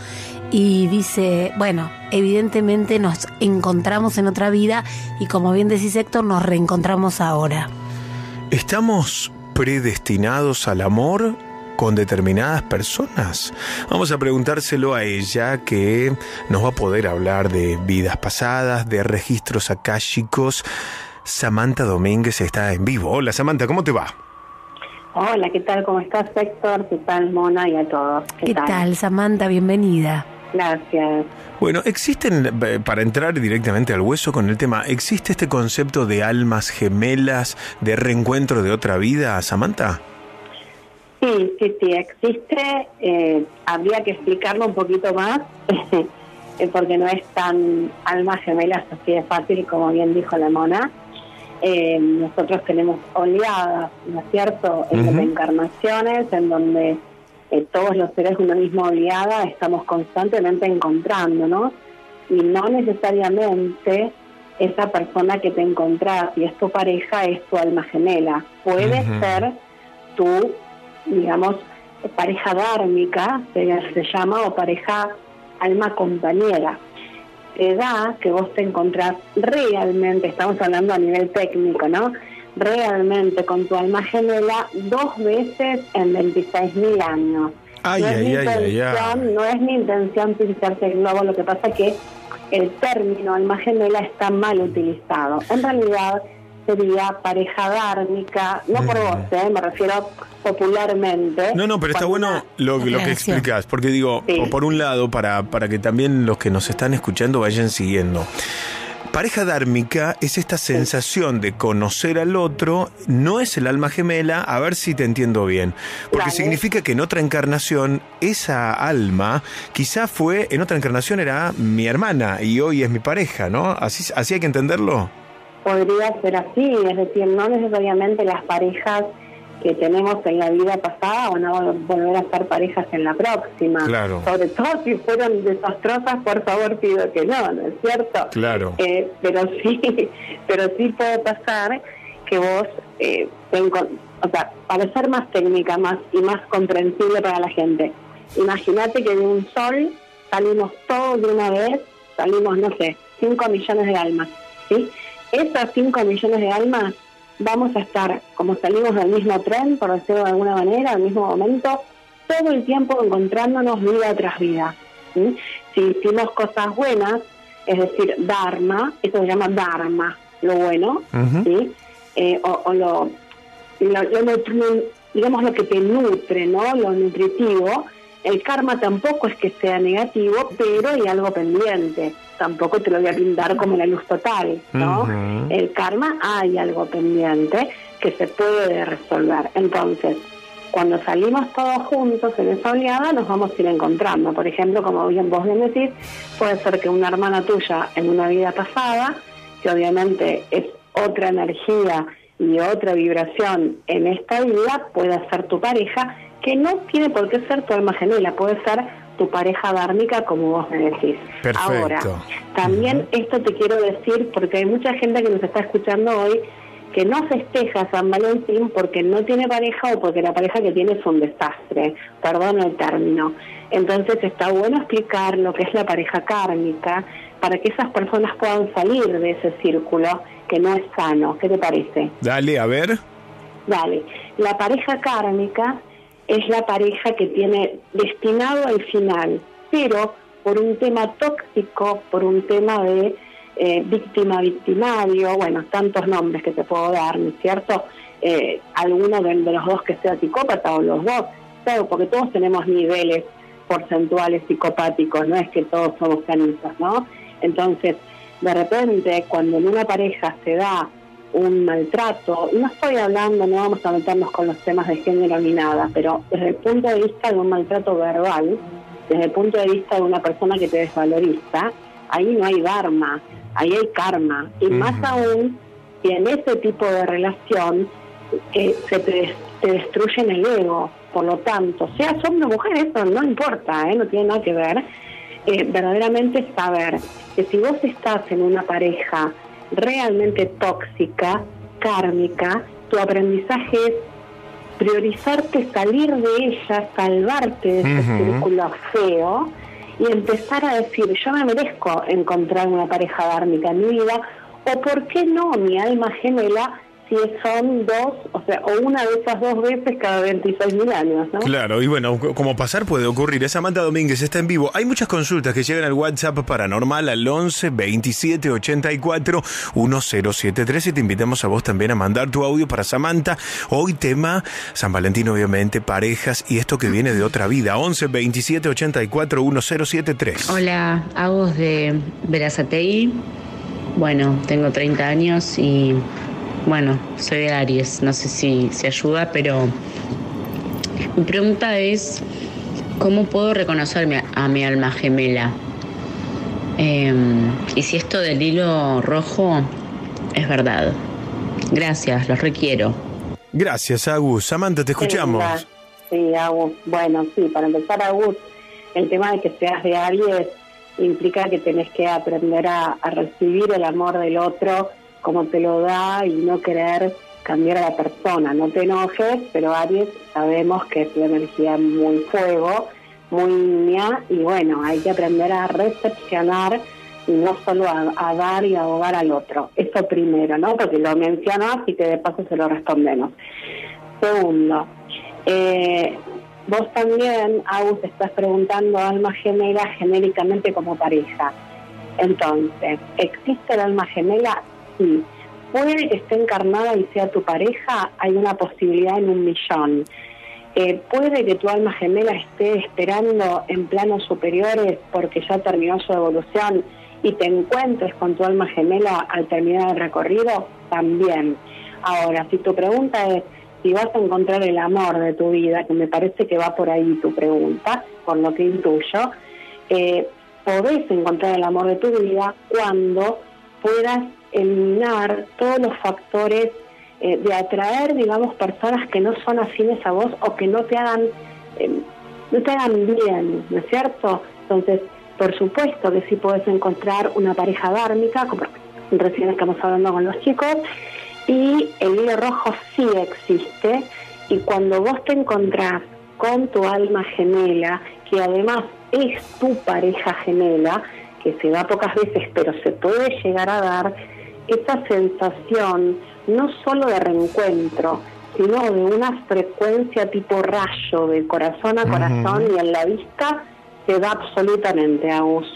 y dice, bueno, evidentemente nos encontramos en otra vida y como bien decís Héctor, nos reencontramos ahora. ¿Estamos predestinados al amor con determinadas personas? Vamos a preguntárselo a ella que nos va a poder hablar de vidas pasadas, de registros akáshicos. Samantha Domínguez está en vivo. Hola Samantha, ¿cómo te va? Hola, ¿qué tal? ¿Cómo estás, Héctor? ¿Qué tal, Mona? Y a todos. ¿Qué, tal, Samantha? Bienvenida. Gracias. Bueno, existen, eh, para entrar directamente al hueso con el tema, ¿existe este concepto de almas gemelas, de reencuentro de otra vida, Samantha? Sí, sí, sí, existe. Eh, habría que explicarlo un poquito más, eh, porque no es tan almas gemelas así de fácil como bien dijo la mona. Eh, nosotros tenemos oleadas, ¿no es cierto?, en las encarnaciones, en donde eh, todos los seres de una misma oleada estamos constantemente encontrándonos y no necesariamente esa persona que te encontrás y es tu pareja es tu alma gemela. Puede ser tu, digamos, pareja dármica, se, se llama, o pareja alma compañera te da que vos te encontrás realmente, estamos hablando a nivel técnico, ¿no? Realmente con tu alma gemela dos veces en 26.000 años. Ay, no, es ay, mi ay, ay, intención, no es mi intención pincharte el globo, lo que pasa que el término alma gemela está mal utilizado. En realidad sería pareja dármica, no por vos, ¿eh? me refiero popularmente. No, no, pero está bueno lo, lo que explicas, porque digo, Sí. por un lado, para, para que también los que nos están escuchando vayan siguiendo. Pareja dármica es esta sensación de conocer al otro, no es el alma gemela, a ver si te entiendo bien. Porque Dale. significa que en otra encarnación, esa alma, quizá fue, en otra encarnación era mi hermana y hoy es mi pareja, ¿no? Así, así hay que entenderlo. Podría ser así, es decir, no necesariamente las parejas que tenemos en la vida pasada van a volver a ser parejas en la próxima. Claro. Sobre todo si fueron desastrosas, por favor pido que no, ¿no es cierto? Claro. Eh, pero sí, pero sí puede pasar que vos, eh, o sea, para ser más técnica más y más comprensible para la gente, imagínate que de un sol salimos todos de una vez, salimos, no sé, 5 millones de almas, ¿sí? Esas 5 millones de almas vamos a estar, como salimos del mismo tren, por decirlo de alguna manera, al mismo momento, todo el tiempo encontrándonos vida tras vida. ¿sí? Si hicimos cosas buenas, es decir, Dharma, eso se llama Dharma, lo bueno, ¿sí? Eh, o, o lo, lo, lo nutri- digamos lo que te nutre, ¿no? Lo nutritivo. El karma tampoco es que sea negativo, pero hay algo pendiente. Tampoco te lo voy a pintar como la luz total, ¿no? El karma hay algo pendiente que se puede resolver. Entonces, cuando salimos todos juntos en esa oleada, nos vamos a ir encontrando. Por ejemplo, como bien vos bien decís, puede ser que una hermana tuya en una vida pasada, que obviamente es otra energía y otra vibración en esta vida, pueda ser tu pareja, que no tiene por qué ser tu alma gemela, puede ser tu pareja dármica, como vos me decís. Perfecto. Ahora, también esto te quiero decir, porque hay mucha gente que nos está escuchando hoy que no festeja San Valentín porque no tiene pareja o porque la pareja que tiene es un desastre, perdón el término. Entonces está bueno explicar lo que es la pareja kármica para que esas personas puedan salir de ese círculo que no es sano. ¿Qué te parece? Dale, a ver. Dale, la pareja kármica es la pareja que tiene destinado al final, pero por un tema tóxico, por un tema de eh, víctima victimario, bueno, tantos nombres que te puedo dar, ¿no es cierto? Eh, alguno de, los dos que sea psicópata o los dos, claro, porque todos tenemos niveles porcentuales psicopáticos, no es que todos somos canitas, ¿no? Entonces, de repente, cuando en una pareja se da un maltrato, y no estoy hablando, no vamos a meternos con los temas de género ni nada, pero desde el punto de vista de un maltrato verbal, desde el punto de vista de una persona que te desvaloriza, ahí no hay dharma, ahí hay karma, y más aún si en ese tipo de relación eh, se te, te destruyen el ego, por lo tanto, sea hombre o mujer, eso no importa, ¿eh? no tiene nada que ver, eh, verdaderamente saber que si vos estás en una pareja realmente tóxica, kármica, tu aprendizaje es priorizarte, salir de ella, salvarte de ese Ujú. círculo feo y empezar a decir, yo me merezco encontrar una pareja dármica en mi vida, o por qué no, mi alma gemela si son dos, o sea, o una de esas dos veces cada 26 mil años, ¿no? Claro, y bueno, como pasar puede ocurrir. Es Samantha Domínguez, está en vivo. Hay muchas consultas que llegan al WhatsApp paranormal al 11 27 84 1073 y te invitamos a vos también a mandar tu audio para Samantha. Hoy tema San Valentín, obviamente, parejas y esto que viene de otra vida. 11 27 84 1073. Hola, Agus de Verazatei. Bueno, tengo 30 años y bueno, soy de Aries. No sé si se ayuda, pero mi pregunta es, ¿cómo puedo reconocerme a mi alma gemela? Eh, y si esto del hilo rojo es verdad. Gracias, los requiero. Gracias, Agus. Samantha, te escuchamos. Sí, Agus. Bueno, sí, para empezar, Agus, el tema de que seas de Aries implica que tenés que aprender a, a recibir el amor del otro como te lo da y no querer cambiar a la persona. No te enojes, pero Aries sabemos que es una energía muy fuego, muy niña, y bueno, hay que aprender a recepcionar y no solo a, dar y ahogar al otro. Eso primero, ¿no? Porque lo mencionas y que de paso se lo respondemos. Segundo, eh, vos también, Agus, estás preguntando alma gemela genéricamente como pareja. Entonces, ¿existe el alma gemela? ¿Puede que esté encarnada y sea tu pareja? Hay una posibilidad en un millón. Eh, puede que tu alma gemela esté esperando en planos superiores porque ya terminó su evolución y te encuentres con tu alma gemela al terminar el recorrido, también. Ahora, si tu pregunta es si vas a encontrar el amor de tu vida, que me parece que va por ahí tu pregunta, por lo que intuyo, eh, podés encontrar el amor de tu vida cuando puedas eliminar todos los factores eh, de atraer, digamos, personas que no son afines a vos o que no te hagan, eh, no te hagan bien, ¿no es cierto? Entonces, por supuesto que sí puedes encontrar una pareja dármica, como recién estamos hablando con los chicos, y el hilo rojo sí existe, y cuando vos te encontrás con tu alma gemela, que además es tu pareja gemela, que se da pocas veces, pero se puede llegar a dar, esa sensación no solo de reencuentro, sino de una frecuencia tipo rayo, de corazón a corazón y en la vista, se da absolutamente, Agus.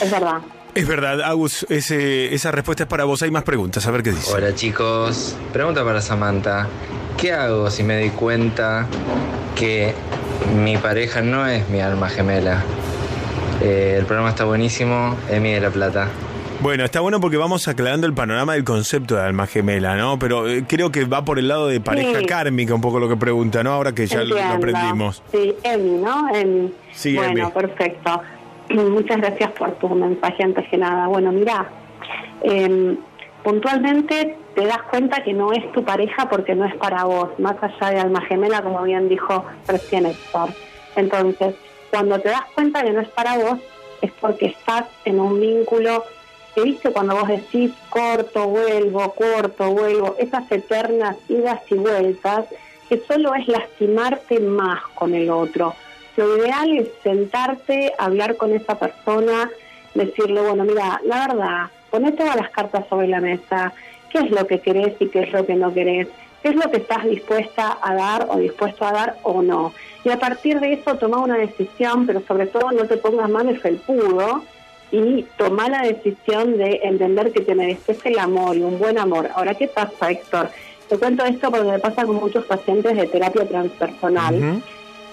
Es verdad. Es verdad, Agus, ese- esa respuesta es para vos. Hay más preguntas, a ver qué dice. Hola chicos, pregunta para Samantha. ¿Qué hago si me di cuenta que mi pareja no es mi alma gemela? Eh, el programa está buenísimo, Emi de La Plata. Bueno, está bueno porque vamos aclarando el panorama del concepto de alma gemela, ¿no? Pero eh, creo que va por el lado de pareja Sí. kármica un poco lo que pregunta, ¿no? Ahora que ya lo aprendimos. Sí, Emi, ¿no? Emi. Sí, bueno, perfecto. Muchas gracias por tu mensaje antes que nada. Bueno, mira, em, puntualmente te das cuenta que no es tu pareja porque no es para vos, más allá de alma gemela, como bien dijo recién Héctor. Entonces, cuando te das cuenta que no es para vos, es porque estás en un vínculo viste cuando vos decís corto, vuelvo, corto, vuelvo, esas eternas idas y vueltas, que solo es lastimarte más con el otro. Lo ideal es sentarte, hablar con esa persona, decirle, bueno, mira, la verdad, poné todas las cartas sobre la mesa, qué es lo que querés y qué es lo que no querés, qué es lo que estás dispuesta a dar o dispuesto a dar o no. Y a partir de eso toma una decisión, pero sobre todo no te pongas más de felpudo y toma la decisión de entender que te mereces el amor y un buen amor. Ahora, ¿qué pasa, Héctor? Te cuento esto porque me pasa con muchos pacientes de terapia transpersonal,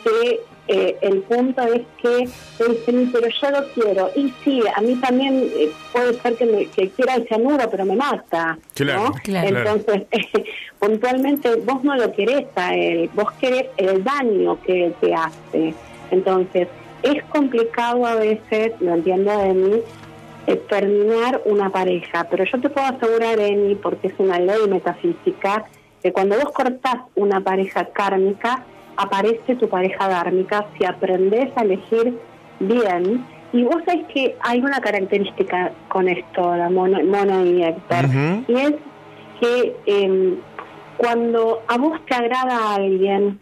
que eh, el punto es que dicen, pero yo lo quiero. Y sí, a mí también eh, puede ser que, me, que quiera el cianuro, pero me mata. Claro, ¿no? claro. Entonces, puntualmente vos no lo querés a él, vos querés el daño que te hace. Entonces, es complicado a veces, lo entiendo de mí, eh, terminar una pareja, pero yo te puedo asegurar, Eni, porque es una ley metafísica, que cuando vos cortás una pareja kármica, aparece tu pareja dármica si aprendes a elegir bien. Y vos sabés que hay una característica con esto, la Mona, Mona y Héctor, y es que eh, cuando a vos te agrada alguien,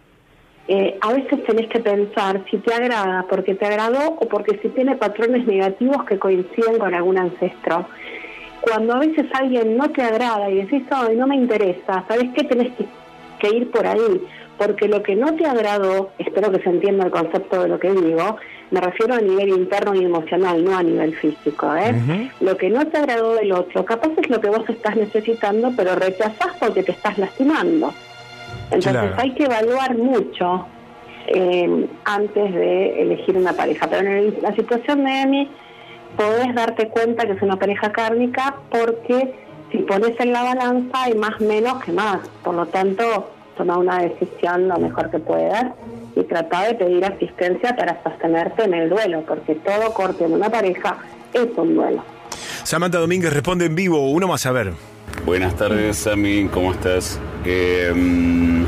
eh, a veces tenés que pensar si te agrada porque te agradó o porque si tiene patrones negativos que coinciden con algún ancestro. cuando a veces alguien no te agrada y decís, ay, no me interesa, ¿sabes qué? Tenés que, que ir por ahí, porque lo que no te agradó, espero que se entienda el concepto de lo que digo, me refiero a nivel interno y emocional, no a nivel físico, ¿eh? Lo que no te agradó del otro, capaz es lo que vos estás necesitando, pero rechazás porque te estás lastimando. Entonces Claro. hay que evaluar mucho eh, antes de elegir una pareja. Pero en el- la situación de Emi, podés darte cuenta que es una pareja kármica porque si pones en la balanza hay más menos que más. Por lo tanto, toma una decisión lo mejor que puedas y trata de pedir asistencia para sostenerte en el duelo, porque todo corte en una pareja es un duelo. Samantha Domínguez responde en vivo. Uno más a ver. Buenas tardes, Sami, ¿cómo estás? Mm,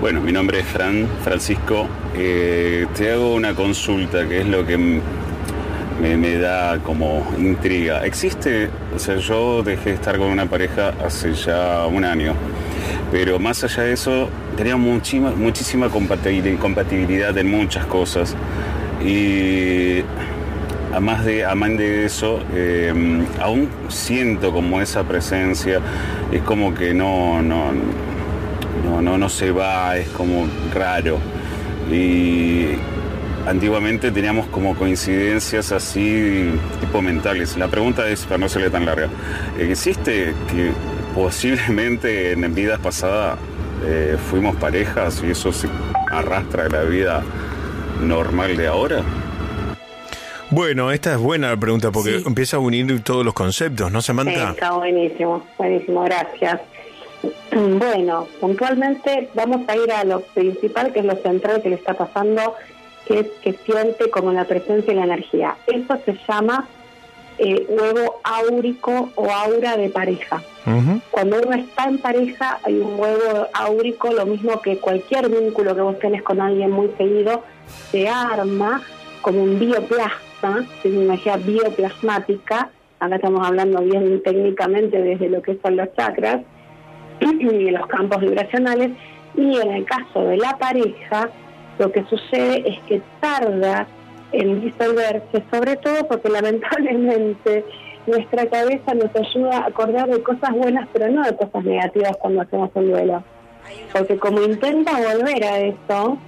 bueno, mi nombre es Fran, Francisco. Eh, te hago una consulta, que es lo que me, da como intriga. Existe, o sea, yo dejé de estar con una pareja hace ya un año, pero más allá de eso, tenía muchísima, muchísima compatibil- compatibilidad en muchas cosas. Y Además de, de eso, eh, aún siento como esa presencia, es como que no, no, no, no, no se va, es como raro. Y antiguamente teníamos como coincidencias así, tipo mentales. La pregunta es, para no serle tan larga, ¿existe que posiblemente en vidas pasadas eh, fuimos parejas y eso se arrastra a la vida normal de ahora? Bueno, esta es buena la pregunta porque empieza a unir todos los conceptos, ¿no, Sí, Samantha? está buenísimo, buenísimo, gracias. Bueno, puntualmente vamos a ir a lo principal, que es lo central que le está pasando, que es que siente como la presencia y la energía. Eso se llama eh, huevo áurico o aura de pareja. Cuando uno está en pareja hay un huevo áurico, lo mismo que cualquier vínculo que vos tenés con alguien muy seguido, se arma como un bioplasma, es una energía bioplasmática, acá estamos hablando bien técnicamente desde lo que son los chakras y los campos vibracionales, y en el caso de la pareja, lo que sucede es que tarda en disolverse, sobre todo porque lamentablemente nuestra cabeza nos ayuda a acordar de cosas buenas, pero no de cosas negativas cuando hacemos un duelo. Porque como intenta volver a eso,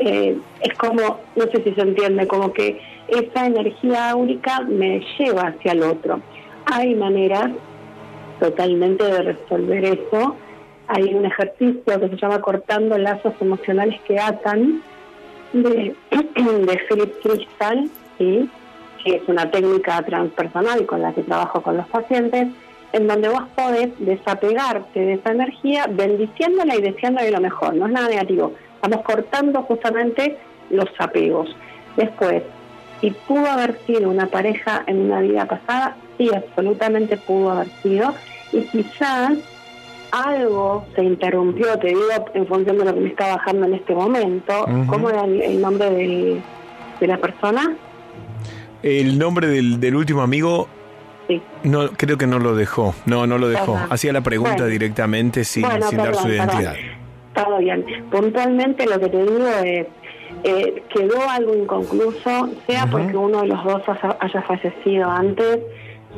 eh, es como, no sé si se entiende, como que esa energía áurica me lleva hacia el otro. Hay maneras totalmente de resolver eso. Hay un ejercicio que se llama cortando lazos emocionales que atan de, de Philip Crystal, ¿sí? que es una técnica transpersonal con la que trabajo con los pacientes, en donde vos podés desapegarte de esa energía bendiciéndola y deseándole lo mejor, no es nada negativo. Estamos cortando justamente los apegos. Después, si pudo haber sido una pareja en una vida pasada, sí, absolutamente pudo haber sido. Y quizás algo se interrumpió, te digo, en función de lo que me está bajando en este momento. ¿Cómo era el, el nombre del- de la persona? El nombre del, del último amigo, no creo que no lo dejó. No, no lo dejó. Ajá. Hacía la pregunta Bueno. directamente sin, Bueno, sin dar su perdón. identidad. Todo bien. Puntualmente lo que te digo es, eh, quedó algo inconcluso, sea porque uno de los dos haya, haya fallecido antes,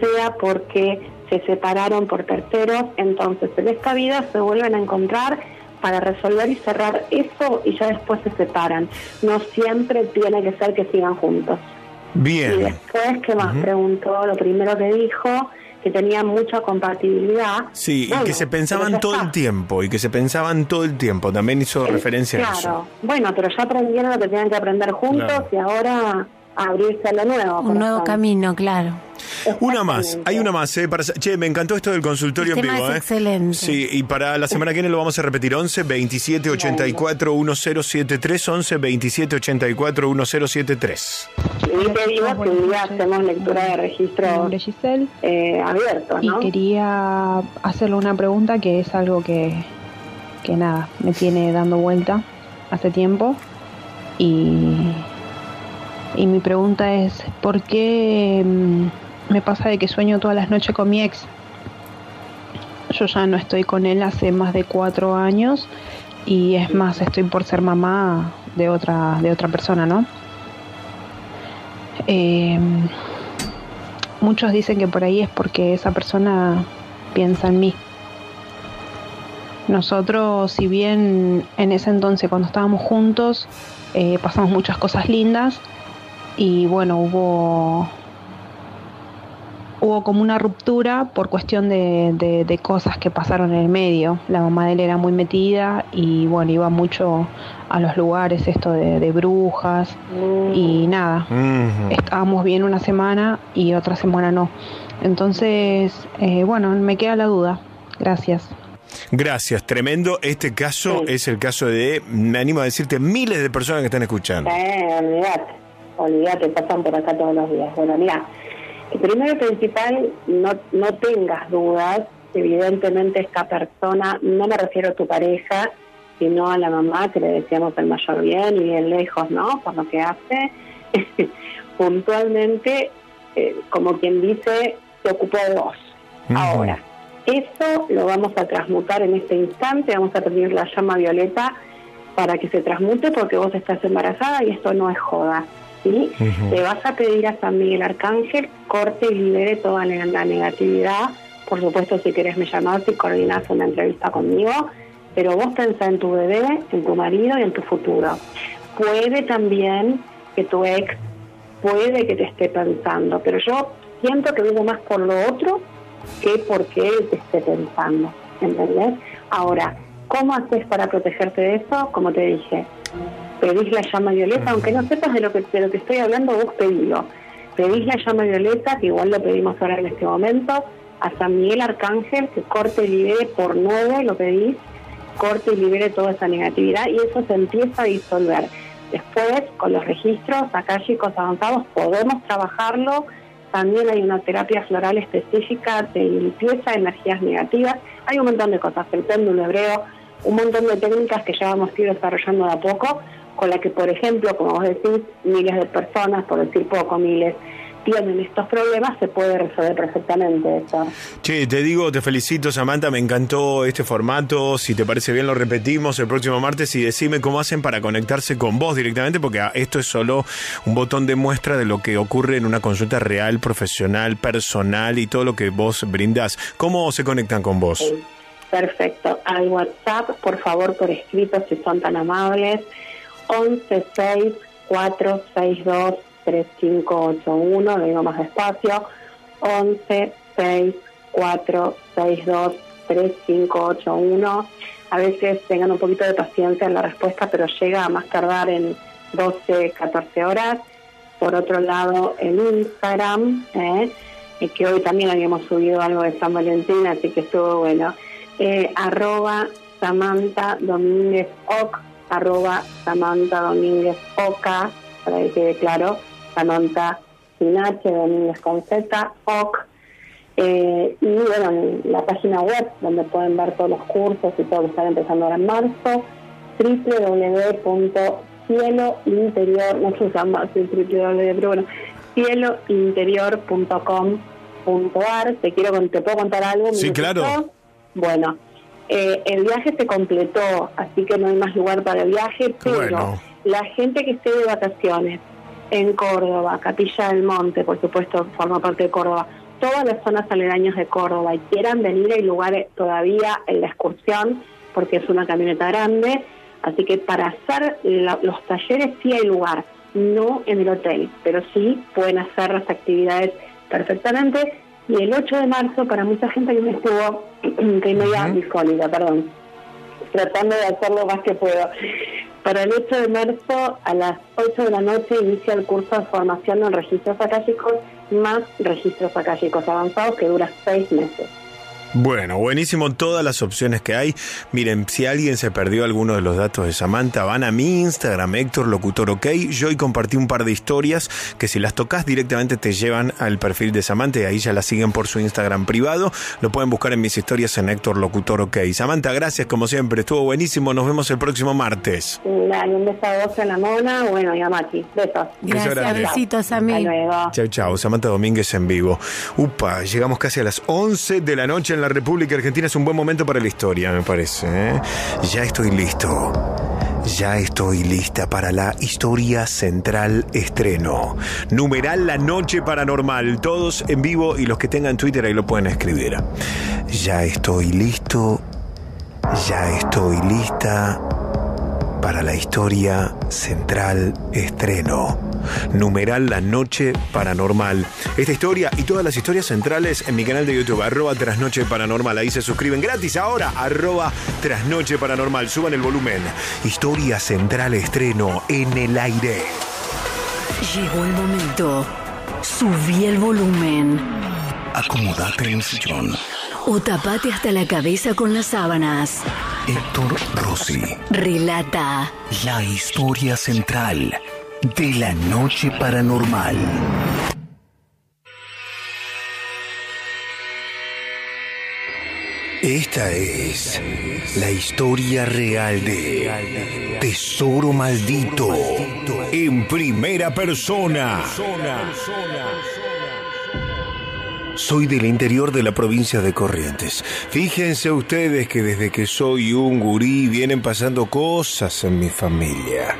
sea porque se separaron por terceros, entonces en esta vida se vuelven a encontrar para resolver y cerrar eso y ya después se separan. No siempre tiene que ser que sigan juntos. Y Bien. después, ¿qué más preguntó? Lo primero que dijo, que tenían mucha compatibilidad. Sí, y Bueno, que se pensaban todo el tiempo, y que se pensaban todo el tiempo. También hizo referencia a eso. Claro, bueno, pero ya aprendieron lo que tenían que aprender juntos Claro. y ahora abrirse a lo nuevo. Un nuevo camino, claro. Una más, hay una más. Eh, para, che, me encantó esto del consultorio El en vivo. es eh. excelente. Sí, y para la semana que viene lo vamos a repetir: 11 27 84 1073. 11 27 84 1073. Y te digo que un día hacemos lectura de registros eh, abiertos, ¿no? Y quería hacerle una pregunta que es algo que, que nada, me tiene dando vuelta hace tiempo. Y, y mi pregunta es, ¿por qué mm, me pasa de que sueño todas las noches con mi ex? Yo ya no estoy con él hace más de cuatro años y es más, estoy por ser mamá de otra, de otra persona, ¿no? Eh, muchos dicen que por ahí es porque esa persona piensa en mí. Nosotros, si bien en ese entonces cuando estábamos juntos, eh, pasamos muchas cosas lindas y bueno, hubo hubo como una ruptura por cuestión de, de- de cosas que pasaron en el medio. La mamá de él era muy metida y bueno, iba mucho a los lugares esto de, de brujas y nada. Estábamos bien una semana y otra semana no. Entonces, eh, bueno, me queda la duda. Gracias. Gracias, tremendo. Este caso es el caso de, me animo a decirte, miles de personas que están escuchando. Eh, olvídate, olvídate, pasan por acá todos los días. Bueno, mira, primero y principal, no, no tengas dudas. Evidentemente esta persona, no me refiero a tu pareja, sino a la mamá que le deseamos el mayor bien y bien lejos, ¿no? Por lo que hace. Puntualmente, eh, como quien dice, se ocupó de vos. Ahora, eso lo vamos a transmutar en este instante, vamos a pedir la llama violeta para que se transmute porque vos estás embarazada y esto no es joda. ¿Sí? Le vas a pedir a San Miguel Arcángel corte y libere toda la la negatividad. Por supuesto, si querés me llamás y coordinás una entrevista conmigo, pero vos pensá en tu bebé, en tu marido y en tu futuro. Puede también que tu ex, puede que te esté pensando, pero yo siento que vivo más por lo otro que porque él te esté pensando, ¿entendés? Ahora, ¿cómo haces para protegerte de eso? Como te dije, pedís la llama violeta, aunque no sepas de lo que, de lo que estoy hablando, vos pedilo. Pedís la llama violeta, que igual lo pedimos ahora en este momento, a San Miguel Arcángel, que corte y libere por nueve, lo pedís, corte y libere toda esa negatividad y eso se empieza a disolver. Después, con los registros akáshicos avanzados, podemos trabajarlo. También hay una terapia floral específica de limpieza de energías negativas. Hay un montón de cosas, el péndulo hebreo, un montón de técnicas que ya vamos a ir desarrollando de a poco, con la que, por ejemplo, como vos decís, miles de personas, por decir poco, miles, tienen estos problemas, se puede resolver perfectamente eso. Che, te digo, te felicito Samantha, me encantó este formato, si te parece bien lo repetimos el próximo martes y decime cómo hacen para conectarse con vos directamente, porque ah, esto es solo un botón de muestra de lo que ocurre en una consulta real, profesional, personal y todo lo que vos brindás. ¿Cómo se conectan con vos? Perfecto. Al WhatsApp, por favor, por escrito, si son tan amables, 1164623581, lo digo más despacio, 1164623581. A veces tengan un poquito de paciencia en la respuesta, pero llega a más tardar en 12, 14 horas. Por otro lado, en Instagram, ¿eh? eh, que hoy también habíamos subido algo de San Valentín, así que estuvo bueno. Eh, arroba Samantha Domínguez Oc, arroba Samantha Domínguez Oca, para que quede claro, Samantha sin H, Domínguez con Z, Oc. Eh, y bueno, en la página web donde pueden ver todos los cursos y todo que están empezando ahora en marzo, www.cielointerior, no se llama así www, pero bueno, cielointerior.com.ar. Te quiero te puedo contar algo. Sí, ¿Me claro. Bueno, eh, el viaje se completó, así que no hay más lugar para el viaje, pero Bueno. la gente que esté de vacaciones en Córdoba, Capilla del Monte, por supuesto, forma parte de Córdoba, todas las zonas aledañas de Córdoba y quieran venir, hay lugares todavía en la excursión, porque es una camioneta grande, así que para hacer la- los talleres sí hay lugar, no en el hotel, pero sí pueden hacer las actividades perfectamente. Y el 8 de marzo, para mucha gente que me estuvo, que me iba discólida, perdón, tratando de hacer lo más que puedo. Para el 8 de marzo, a las 8 de la noche, inicia el curso de formación en registros acálicos más registros acálicos avanzados que dura seis meses. Bueno, buenísimo todas las opciones que hay. Miren, si alguien se perdió alguno de los datos de Samantha, van a mi Instagram, Héctor Locutor OK. Yo hoy compartí un par de historias que si las tocas directamente te llevan al perfil de Samantha y ahí ya la siguen por su Instagram privado. Lo pueden buscar en mis historias en Héctor Locutor OK. Samantha, gracias como siempre, estuvo buenísimo. Nos vemos el próximo martes. Dale, un beso a vos en la mona, bueno, y a Mati. Besos. Beso grande. Besitos a mí. Hasta luego. Chau, chau. Samantha Domínguez en vivo. Upa, llegamos casi a las 11 de la noche en la República Argentina. Es un buen momento para la historia, me parece. ¿eh? Ya estoy listo. Ya estoy lista para la historia central estreno. Numeral La Noche Paranormal. Todos en vivo y los que tengan Twitter ahí lo pueden escribir. Ya estoy listo. Ya estoy lista para la historia central estreno. Numeral La Noche Paranormal. Esta historia y todas las historias centrales en mi canal de YouTube, arroba Trasnoche Paranormal. Ahí se suscriben gratis ahora, arroba Trasnoche Paranormal. Suban el volumen. Historia central estreno en el aire. Llegó el momento. Subí el volumen. Acomodate en el sillón. O tapate hasta la cabeza con las sábanas. Héctor Rossi. Relata. La historia central de la noche paranormal. Esta es la historia real de Tesoro Maldito en primera persona. Soy del interior de la provincia de Corrientes. Fíjense ustedes que desde que soy un gurí vienen pasando cosas en mi familia.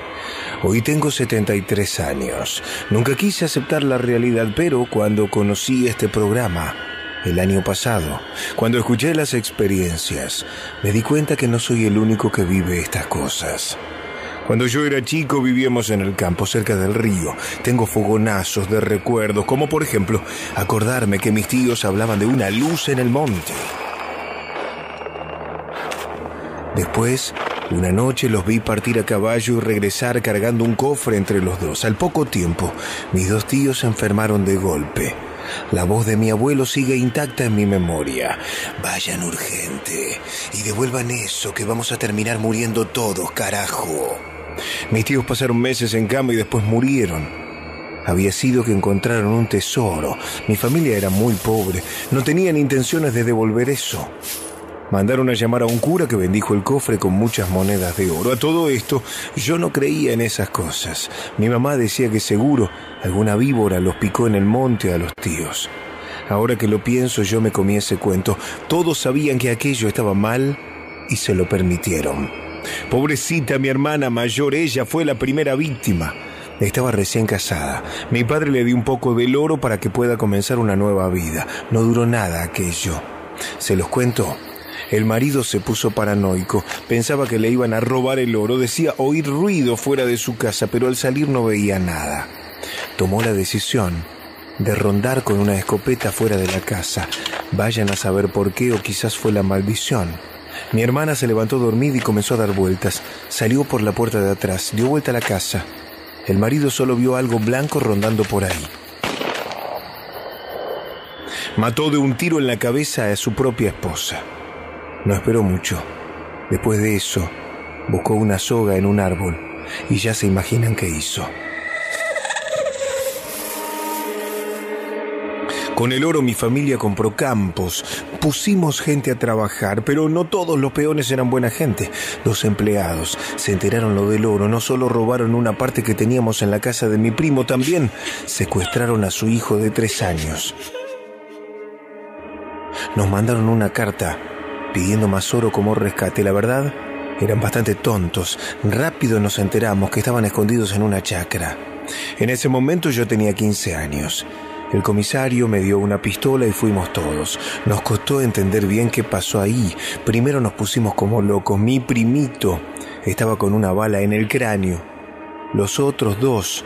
Hoy tengo 73 años. Nunca quise aceptar la realidad, pero cuando conocí este programa, el año pasado, cuando escuché las experiencias, me di cuenta que no soy el único que vive estas cosas. Cuando yo era chico vivíamos en el campo, cerca del río. Tengo fogonazos de recuerdos, como por ejemplo acordarme que mis tíos hablaban de una luz en el monte. Después una noche los vi partir a caballo y regresar cargando un cofre entre los dos. Al poco tiempo, mis dos tíos se enfermaron de golpe. La voz de mi abuelo sigue intacta en mi memoria. Vayan urgente y devuelvan eso que vamos a terminar muriendo todos, carajo. Mis tíos pasaron meses en cama y después murieron. Había sido que encontraron un tesoro. Mi familia era muy pobre. No tenían intenciones de devolver eso. Mandaron a llamar a un cura que bendijo el cofre con muchas monedas de oro. A todo esto, yo no creía en esas cosas. Mi mamá decía que seguro alguna víbora los picó en el monte a los tíos. Ahora que lo pienso, yo me comí ese cuento. Todos sabían que aquello estaba mal y se lo permitieron. Pobrecita mi hermana mayor, ella fue la primera víctima. Estaba recién casada. Mi padre le dio un poco del oro para que pueda comenzar una nueva vida. No duró nada aquello. Se los cuento el marido se puso paranoico, pensaba que le iban a robar el oro, decía oír ruido fuera de su casa, pero al salir no veía nada. Tomó la decisión de rondar con una escopeta fuera de la casa. Vayan a saber por qué o quizás fue la maldición. Mi hermana se levantó dormida y comenzó a dar vueltas. Salió por la puerta de atrás, dio vuelta a la casa. El marido solo vio algo blanco rondando por ahí. Mató de un tiro en la cabeza a su propia esposa. No esperó mucho. Después de eso, buscó una soga en un árbol y ya se imaginan qué hizo. Con el oro mi familia compró campos, pusimos gente a trabajar, pero no todos los peones eran buena gente. Los empleados se enteraron lo del oro, no solo robaron una parte que teníamos en la casa de mi primo, también secuestraron a su hijo de tres años. Nos mandaron una carta pidiendo más oro como rescate. La verdad, eran bastante tontos. Rápido nos enteramos que estaban escondidos en una chacra. En ese momento yo tenía 15 años. El comisario me dio una pistola y fuimos todos. Nos costó entender bien qué pasó ahí. Primero nos pusimos como locos. Mi primito estaba con una bala en el cráneo. Los otros dos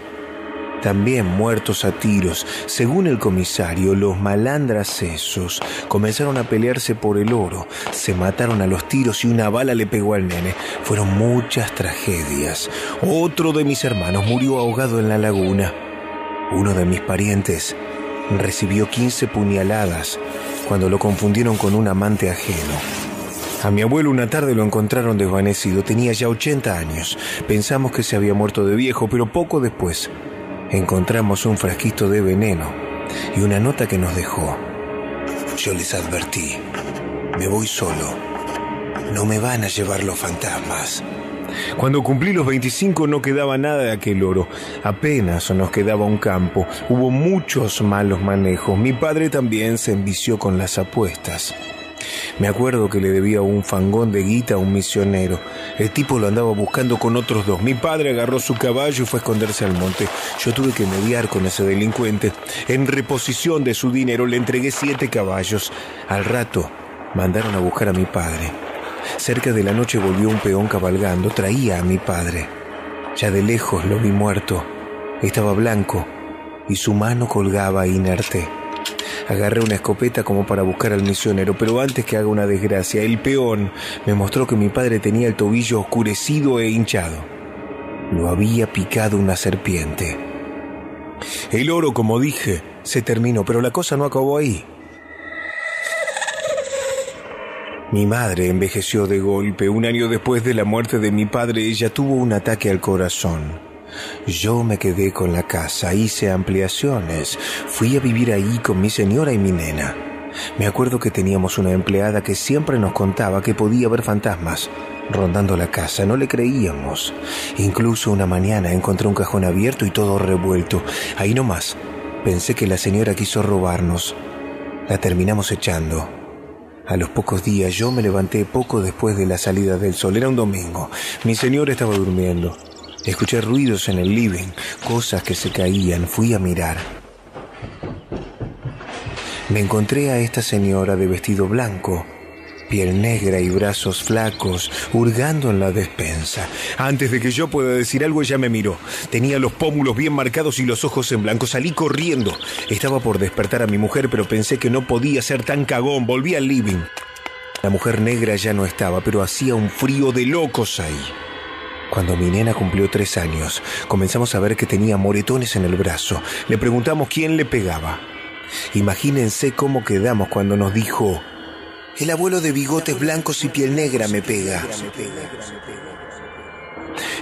también muertos a tiros. Según el comisario, los malandras esos comenzaron a pelearse por el oro, se mataron a los tiros y una bala le pegó al nene. Fueron muchas tragedias. Otro de mis hermanos murió ahogado en la laguna. Uno de mis parientes recibió 15 puñaladas cuando lo confundieron con un amante ajeno. A mi abuelo una tarde lo encontraron desvanecido, tenía ya 80 años. Pensamos que se había muerto de viejo, pero poco después encontramos un frasquito de veneno y una nota que nos dejó. Yo les advertí, me voy solo, no me van a llevar los fantasmas. Cuando cumplí los 25 no quedaba nada de aquel oro, apenas nos quedaba un campo, hubo muchos malos manejos, mi padre también se envició con las apuestas. Me acuerdo que le debía un fangón de guita a un misionero. El tipo lo andaba buscando con otros dos. Mi padre agarró su caballo y fue a esconderse al monte. Yo tuve que mediar con ese delincuente. En reposición de su dinero le entregué siete caballos. Al rato mandaron a buscar a mi padre. Cerca de la noche volvió un peón cabalgando. Traía a mi padre. Ya de lejos lo vi muerto. Estaba blanco y su mano colgaba inerte. Agarré una escopeta como para buscar al misionero, pero antes que haga una desgracia, el peón me mostró que mi padre tenía el tobillo oscurecido e hinchado. Lo había picado una serpiente. El oro, como dije, se terminó, pero la cosa no acabó ahí. Mi madre envejeció de golpe. Un año después de la muerte de mi padre, ella tuvo un ataque al corazón. Yo me quedé con la casa, hice ampliaciones, fui a vivir ahí con mi señora y mi nena. Me acuerdo que teníamos una empleada que siempre nos contaba que podía ver fantasmas rondando la casa, no le creíamos. Incluso una mañana encontré un cajón abierto y todo revuelto. Ahí nomás, pensé que la señora quiso robarnos. La terminamos echando. A los pocos días yo me levanté poco después de la salida del sol. Era un domingo. Mi señora estaba durmiendo. Escuché ruidos en el living, cosas que se caían, fui a mirar. Me encontré a esta señora de vestido blanco, piel negra y brazos flacos, hurgando en la despensa. Antes de que yo pueda decir algo, ella me miró. Tenía los pómulos bien marcados y los ojos en blanco. Salí corriendo. Estaba por despertar a mi mujer, pero pensé que no podía ser tan cagón. Volví al living. La mujer negra ya no estaba, pero hacía un frío de locos ahí. Cuando mi nena cumplió tres años, comenzamos a ver que tenía moretones en el brazo. Le preguntamos quién le pegaba. Imagínense cómo quedamos cuando nos dijo, el abuelo de bigotes blancos y piel negra me pega.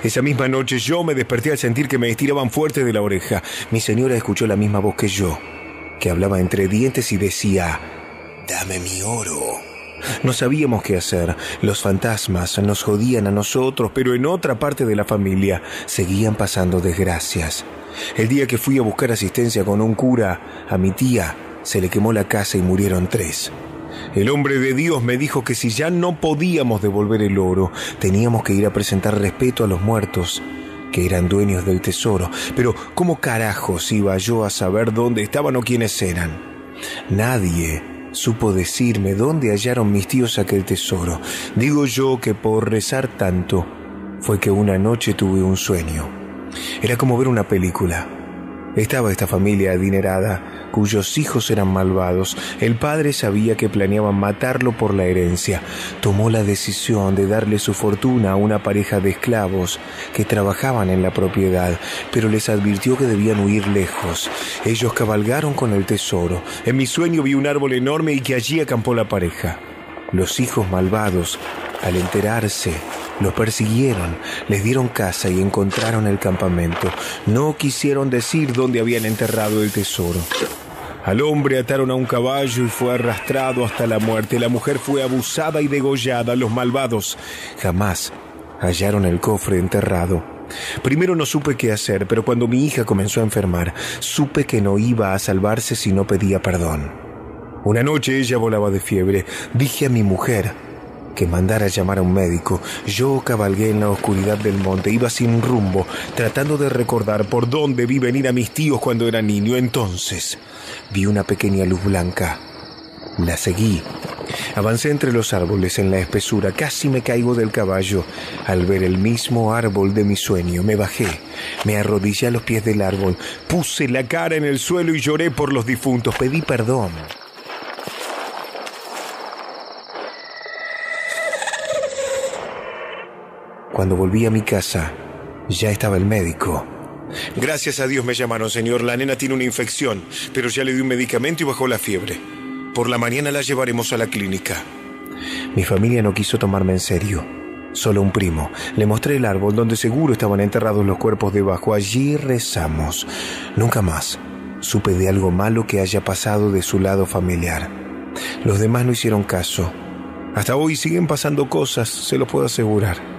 Esa misma noche yo me desperté al sentir que me estiraban fuerte de la oreja. Mi señora escuchó la misma voz que yo, que hablaba entre dientes y decía, dame mi oro. No sabíamos qué hacer. Los fantasmas nos jodían a nosotros, pero en otra parte de la familia seguían pasando desgracias. El día que fui a buscar asistencia con un cura, a mi tía se le quemó la casa y murieron tres. El hombre de Dios me dijo que si ya no podíamos devolver el oro, teníamos que ir a presentar respeto a los muertos, que eran dueños del tesoro. Pero ¿cómo carajos iba yo a saber dónde estaban o quiénes eran? Nadie supo decirme dónde hallaron mis tíos aquel tesoro. Digo yo que por rezar tanto fue que una noche tuve un sueño. Era como ver una película. Estaba esta familia adinerada, cuyos hijos eran malvados. El padre sabía que planeaban matarlo por la herencia. Tomó la decisión de darle su fortuna a una pareja de esclavos que trabajaban en la propiedad, pero les advirtió que debían huir lejos. Ellos cabalgaron con el tesoro. En mi sueño vi un árbol enorme y que allí acampó la pareja. Los hijos malvados, al enterarse, los persiguieron, les dieron caza y encontraron el campamento. No quisieron decir dónde habían enterrado el tesoro. Al hombre ataron a un caballo y fue arrastrado hasta la muerte. La mujer fue abusada y degollada. Los malvados jamás hallaron el cofre enterrado. Primero no supe qué hacer, pero cuando mi hija comenzó a enfermar, supe que no iba a salvarse si no pedía perdón. Una noche ella volaba de fiebre. Dije a mi mujer, que mandara llamar a un médico. Yo cabalgué en la oscuridad del monte, iba sin rumbo, tratando de recordar por dónde vi venir a mis tíos cuando era niño. Entonces vi una pequeña luz blanca. La seguí. Avancé entre los árboles en la espesura, casi me caigo del caballo. Al ver el mismo árbol de mi sueño, me bajé, me arrodillé a los pies del árbol, puse la cara en el suelo y lloré por los difuntos, pedí perdón. Cuando volví a mi casa, ya estaba el médico. Gracias a Dios me llamaron, señor. La nena tiene una infección, pero ya le di un medicamento y bajó la fiebre. Por la mañana la llevaremos a la clínica. Mi familia no quiso tomarme en serio. Solo un primo. Le mostré el árbol donde seguro estaban enterrados los cuerpos debajo. Allí rezamos. Nunca más supe de algo malo que haya pasado de su lado familiar. Los demás no hicieron caso. Hasta hoy siguen pasando cosas, se lo puedo asegurar.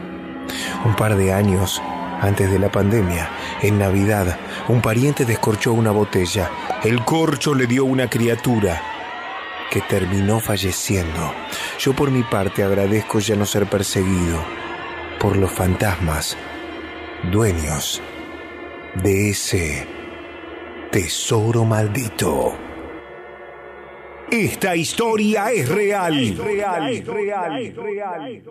Un par de años antes de la pandemia, en Navidad, un pariente descorchó una botella. El corcho le dio una criatura que terminó falleciendo. Yo por mi parte agradezco ya no ser perseguido por los fantasmas, dueños de ese tesoro maldito. Esta historia es real. Es real, es real, es real.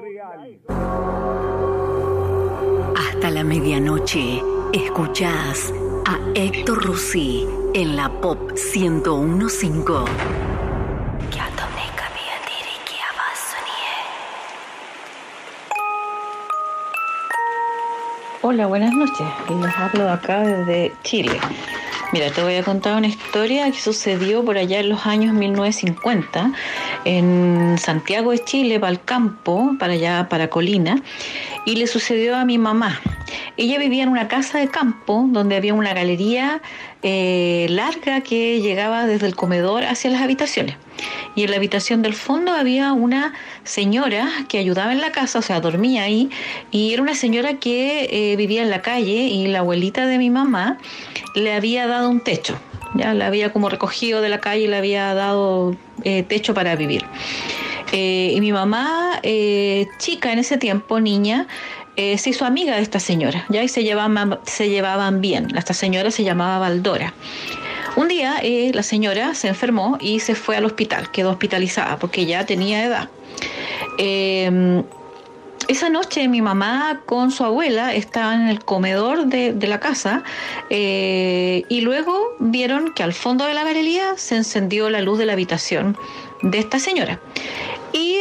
Hasta la medianoche, escuchás a Héctor Rossi en la Pop 1015. Hola, buenas noches. Les hablo acá desde Chile. Mira, te voy a contar una historia que sucedió por allá en los años 1950 en Santiago de Chile, para el campo, para allá, para Colina, y le sucedió a mi mamá. Ella vivía en una casa de campo donde había una galería eh, larga que llegaba desde el comedor hacia las habitaciones. Y en la habitación del fondo había una señora que ayudaba en la casa, o sea, dormía ahí, y era una señora que eh, vivía en la calle y la abuelita de mi mamá le había dado un techo, ya la había como recogido de la calle y le había dado eh, techo para vivir. y mi mamá, chica en ese tiempo, niña, eh, se hizo amiga de esta señora, ya y se llevaban, se llevaban bien. Esta señora se llamaba Valdora. Un día eh, la señora se enfermó y se fue al hospital, quedó hospitalizada porque ya tenía edad. Em, esa noche mi mamá con su abuela estaban en el comedor de, la casa eh, y luego vieron que al fondo de la galería se encendió la luz de la habitación de esta señora. Y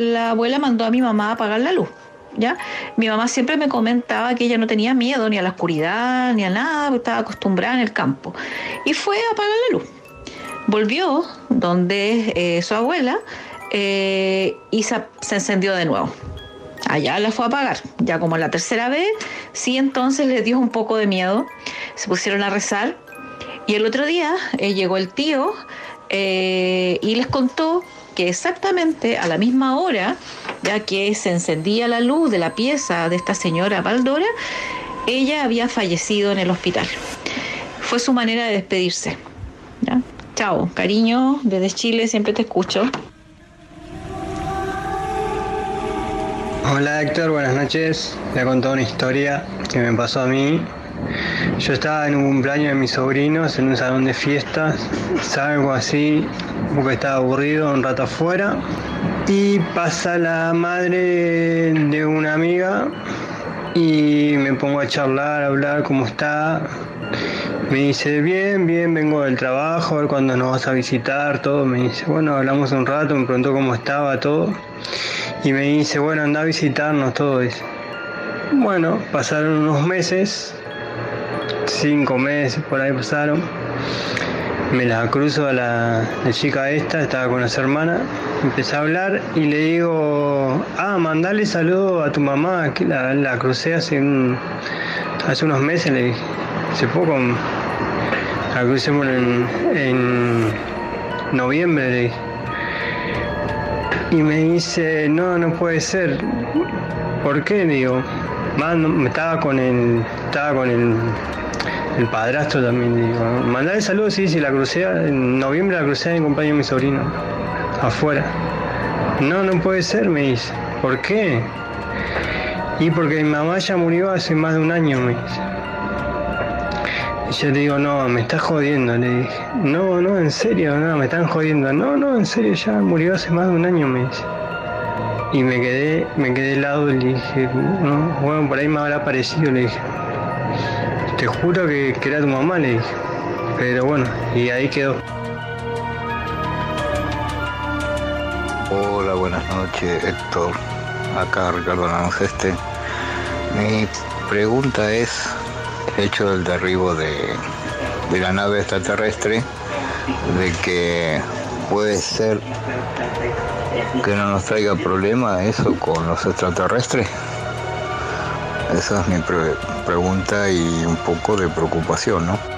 la abuela mandó a mi mamá a apagar la luz. ¿Ya? Mi mamá siempre me comentaba que ella no tenía miedo ni a la oscuridad ni a nada, porque estaba acostumbrada en el campo. Y fue a apagar la luz. Volvió donde eh, su abuela eh, y se, encendió de nuevo. Allá la fue a apagar. Ya como la tercera vez, sí, entonces les dio un poco de miedo. Se pusieron a rezar. Y el otro día eh, llegó el tío y les contó que exactamente a la misma hora ya que se encendía la luz de la pieza de esta señora Valdora, ella había fallecido en el hospital. Fue su manera de despedirse. Chao, cariño, desde Chile siempre te escucho. Hola Héctor, buenas noches. Le he contado una historia que me pasó a mí. Yo estaba en un cumpleaños de mis sobrinos en un salón de fiestas, salgo así, porque estaba aburrido, un rato afuera, y pasa la madre de una amiga y me pongo a charlar, a hablar cómo está. Me dice, bien, bien, vengo del trabajo, a ver cuándo nos vas a visitar, todo. Me dice, bueno, hablamos un rato, me preguntó cómo estaba todo. Y me dice, bueno, anda a visitarnos, todo. Dice. Bueno, pasaron unos meses, cinco meses por ahí pasaron me la cruzo a la, chica esta, estaba con las hermanas, empecé a hablar y le digo, ah, mandale saludo a tu mamá, que la, crucé hace, hace unos meses, le dije, hace poco, la crucé en, noviembre, le dije. Y me dice, no, no puede ser. ¿Por qué? Digo, me estaba con el, estaba con el el padrastro también, digo. Mandarle saludos, sí, sí, la crucé, en noviembre la crucé en compañía de mi sobrino, afuera. No, no puede ser, me dice. ¿Por qué? Y porque mi mamá ya murió hace más de un año, me dice. Yo digo, no, me estás jodiendo, le dije. No, no, en serio, no, me están jodiendo. No, no, en serio, ya murió hace más de un año, me dice. Y me quedé, me quedé helado y le dije, no, bueno, por ahí me habrá parecido, le dije. Te juro que, era tu mamá, le dije. Pero bueno, y ahí quedó. Hola, buenas noches, Héctor. Acá Ricardo Lanceste. Mi pregunta es hecho del derribo de, de la nave extraterrestre, de que puede ser que no nos traiga problema eso con los extraterrestres. Esa es mi pregunta y un poco de preocupación, ¿no?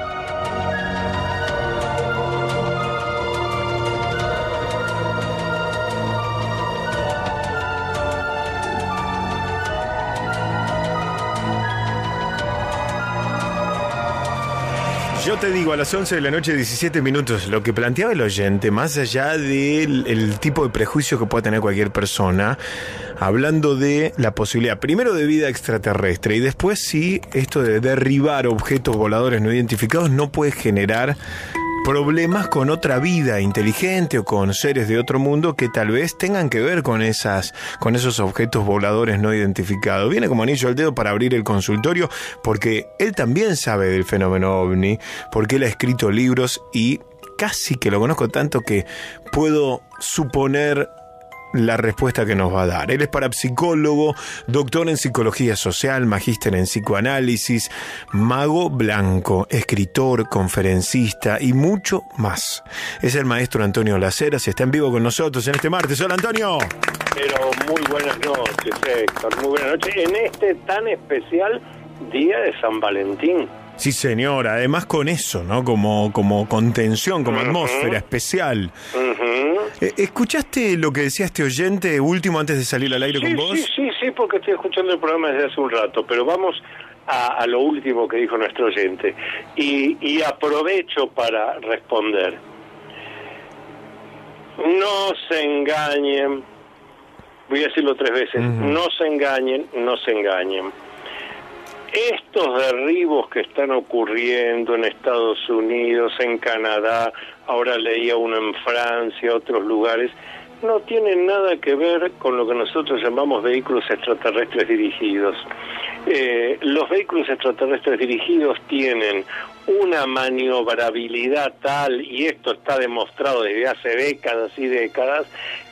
Yo te digo, a las 11 de la noche, 17 minutos, lo que planteaba el oyente, más allá del el tipo de prejuicio que pueda tener cualquier persona, hablando de la posibilidad, primero de vida extraterrestre y después si esto de derribar objetos voladores no identificados no puede generar problemas con otra vida inteligente o con seres de otro mundo que tal vez tengan que ver con esas con esos objetos voladores no identificados. Viene como anillo al dedo para abrir el consultorio porque él también sabe del fenómeno ovni, porque él ha escrito libros y casi que lo conozco tanto que puedo suponer la respuesta que nos va a dar. Él es parapsicólogo, doctor en psicología social, magíster en psicoanálisis, mago blanco, escritor, conferencista y mucho más. Es el maestro Antonio Laceras y está en vivo con nosotros en este martes. Hola Antonio. Pero muy buenas noches, Héctor. Muy buenas noches. En este tan especial día de San Valentín. Sí, señor. Además con eso, ¿no? Como, como contención, como atmósfera especial. Eh, ¿Escuchaste lo que decía este oyente último antes de salir al aire Sí, con vos? sí, sí, sí, porque estoy escuchando el programa desde hace un rato, pero vamos a, a lo último que dijo nuestro oyente. Y, y aprovecho para responder. No se engañen, voy a decirlo tres veces, no se engañen, no se engañen. Estos derribos que están ocurriendo en Estados Unidos, en Canadá, ahora leía uno en Francia, otros lugares, no tienen nada que ver con lo que nosotros llamamos vehículos extraterrestres dirigidos. Eh, los vehículos extraterrestres dirigidos tienen una maniobrabilidad tal, y esto está demostrado desde hace décadas y décadas,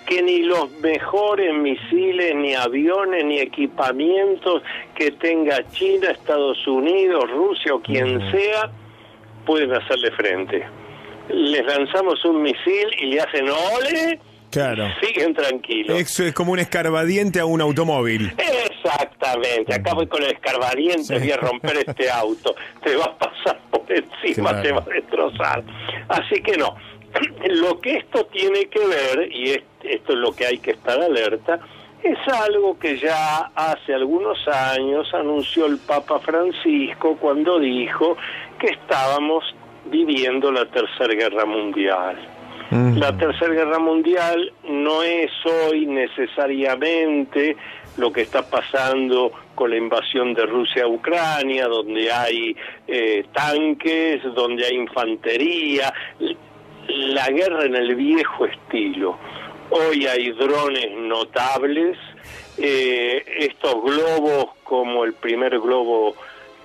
que ni los mejores misiles, ni aviones, ni equipamientos que tenga China, Estados Unidos, Rusia o quien sea, pueden hacerle frente. Les lanzamos un misil y le hacen ole, Claro. siguen tranquilos. Eso es como un escarbadiente a un automóvil. Exactamente, acá voy con el escarbadiente, voy a romper este auto, te va a pasar por encima, Claro. te va a destrozar. Así que no, lo que esto tiene que ver, y es- esto es lo que hay que estar alerta, es algo que ya hace algunos años anunció el Papa Francisco cuando dijo que estábamos viviendo la Tercera Guerra Mundial. La Tercera Guerra Mundial no es hoy necesariamente lo que está pasando con la invasión de Rusia a Ucrania, donde hay eh, tanques, donde hay infantería, la guerra en el viejo estilo. Hoy hay drones notables, eh, estos globos como el primer globo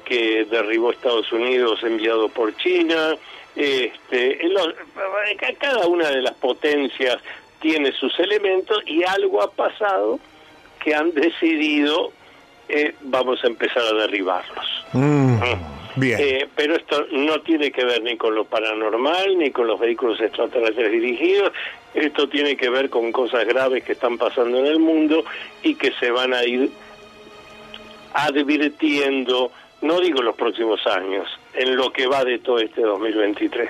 que derribó Estados Unidos enviado por China, este, los- cada una de las potencias tiene sus elementos y algo ha pasado que han decidido eh, vamos a empezar a derribarlos. Mm, bien. Eh, pero esto no tiene que ver ni con lo paranormal ni con los vehículos extraterrestres dirigidos. Esto tiene que ver con cosas graves que están pasando en el mundo y que se van a ir advirtiendo, no digo los próximos años, en lo que va de todo este 2023.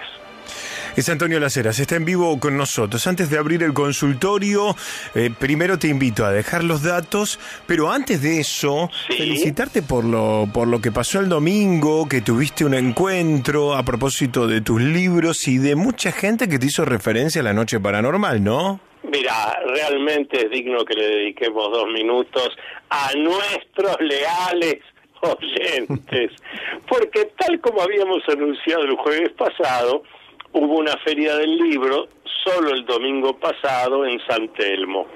Es Antonio Laceras, está en vivo con nosotros. Antes de abrir el consultorio, eh, primero te invito a dejar los datos, pero antes de eso, felicitarte por lo, por lo que pasó el domingo, que tuviste un encuentro a propósito de tus libros y de mucha gente que te hizo referencia a la noche paranormal, ¿no? Mira, realmente es digno que le dediquemos dos minutos a nuestros leales oyentes, porque tal como habíamos anunciado el jueves pasado, hubo una feria del libro solo el domingo pasado en San Telmo.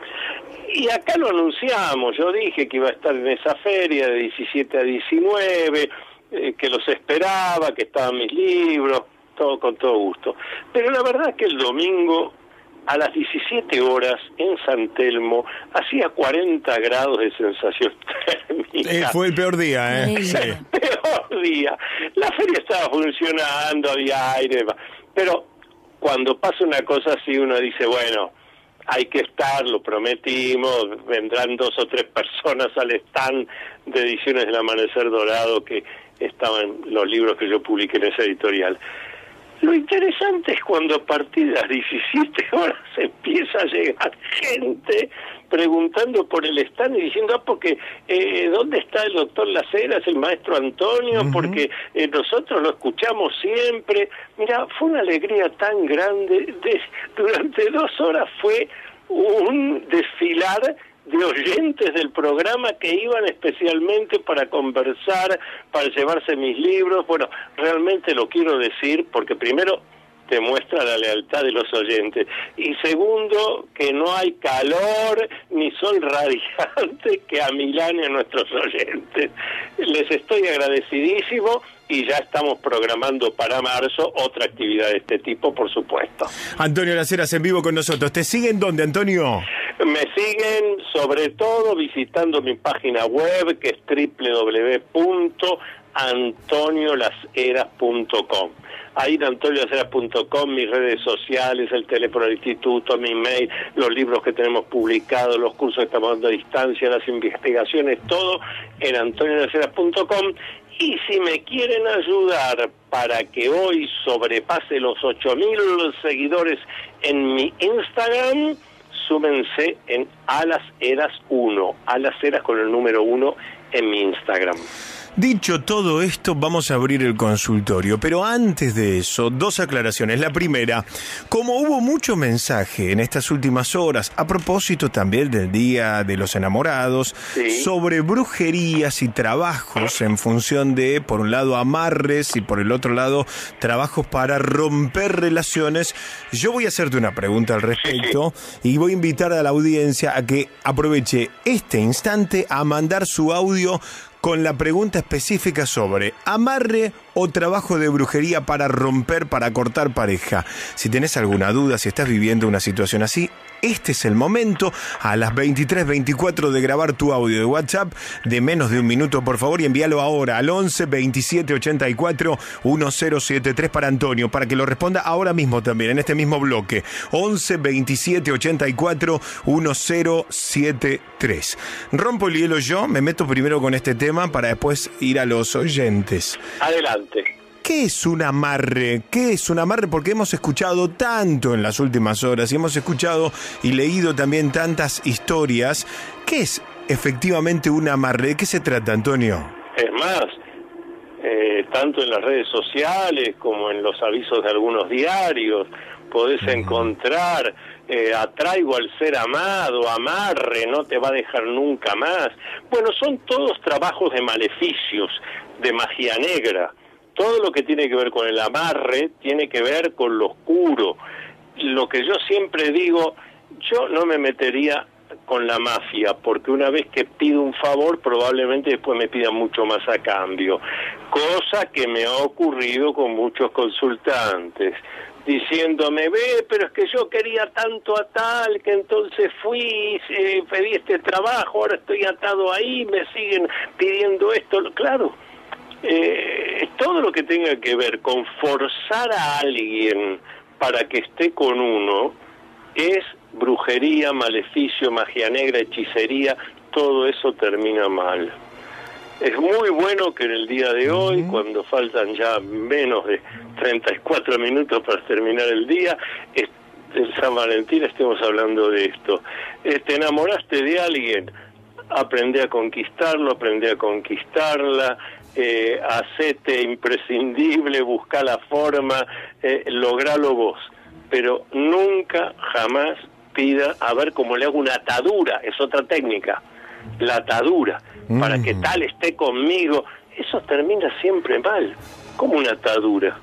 Y acá lo anunciamos, yo dije que iba a estar en esa feria de 17 a 19, eh, que los esperaba, que estaban mis libros, todo con todo gusto. Pero la verdad que el domingo a las 17 horas en San Telmo hacía 40 grados de sensación térmica. Eh, fue el peor día, ¿eh? Sí. peor día. La feria estaba funcionando, había aire, pero cuando pasa una cosa así uno dice, bueno, hay que estar, lo prometimos, vendrán dos o tres personas al stand de ediciones del Amanecer Dorado que estaban los libros que yo publiqué en esa editorial. Lo interesante es cuando a partir de las 17 horas empieza a llegar gente preguntando por el stand y diciendo, ah, porque eh, ¿dónde está el doctor Laceras, el maestro Antonio? Porque eh, nosotros lo escuchamos siempre. Mira, fue una alegría tan grande. De, durante dos horas fue un desfilar de oyentes del programa que iban especialmente para conversar, para llevarse mis libros. Bueno, realmente lo quiero decir porque primero te muestra la lealtad de los oyentes. Y segundo, que no hay calor ni sol radiante que amilane a nuestros oyentes. Les estoy agradecidísimo y ya estamos programando para marzo otra actividad de este tipo, por supuesto. Antonio Laceras en vivo con nosotros. ¿Te siguen dónde, Antonio? Me siguen sobre todo visitando mi página web que es www.antoniolaseras.com. Ahí en antoniolaceras.com, mis redes sociales, el teléfono del instituto, mi mail, los libros que tenemos publicados, los cursos que estamos dando a distancia, las investigaciones, todo en antoniolaceras.com. Y si me quieren ayudar para que hoy sobrepase los 8.000 seguidores en mi Instagram, súmense en Alas Eras 1, Alas Eras con el número 1 en mi Instagram. Dicho todo esto, vamos a abrir el consultorio, pero antes de eso, dos aclaraciones. La primera, como hubo mucho mensaje en estas últimas horas, a propósito también del Día de los Enamorados, sobre brujerías y trabajos en función de, por un lado, amarres y por el otro lado, trabajos para romper relaciones, yo voy a hacerte una pregunta al respecto y voy a invitar a la audiencia a que aproveche este instante a mandar su audio con la pregunta específica sobre amarre o trabajo de brujería para romper, para cortar pareja. Si tenés alguna duda, si estás viviendo una situación así, este es el momento a las 23.24 de grabar tu audio de WhatsApp de menos de un minuto, por favor, y envíalo ahora al 11 27 84 1073 para Antonio, para que lo responda ahora mismo también, en este mismo bloque. 11 27 84 1073. Rompo el hielo yo, me meto primero con este tema para después ir a los oyentes. Adelante. ¿Qué es un amarre? ¿Qué es un amarre? Porque hemos escuchado tanto en las últimas horas y hemos escuchado y leído también tantas historias. ¿Qué es efectivamente un amarre? ¿De qué se trata, Antonio? Es más, eh, tanto en las redes sociales como en los avisos de algunos diarios, podés encontrar eh, atraigo al ser amado, amarre, no te va a dejar nunca más. Bueno, son todos trabajos de maleficios, de magia negra. Todo lo que tiene que ver con el amarre tiene que ver con lo oscuro. Lo que yo siempre digo, yo no me metería con la mafia, porque una vez que pido un favor, probablemente después me pidan mucho más a cambio. Cosa que me ha ocurrido con muchos consultantes diciéndome, ve, pero es que yo quería tanto a tal, que entonces fui, eh, pedí este trabajo, ahora estoy atado ahí, me siguen pidiendo esto. Claro, eh, todo lo que tenga que ver con forzar a alguien para que esté con uno es brujería, maleficio, magia negra, hechicería, todo eso termina mal. Es muy bueno que en el día de hoy, cuando faltan ya menos de 34 minutos para terminar el día, el San Valentín estemos hablando de esto. Eh, ¿Te enamoraste de alguien? Aprende a conquistarlo, aprende a conquistarla, eh, hacete imprescindible, busca la forma, eh, logralo vos, pero nunca jamás pida a ver cómo le hago una atadura, es otra técnica, la atadura, para que tal esté conmigo, eso termina siempre mal, como una atadura.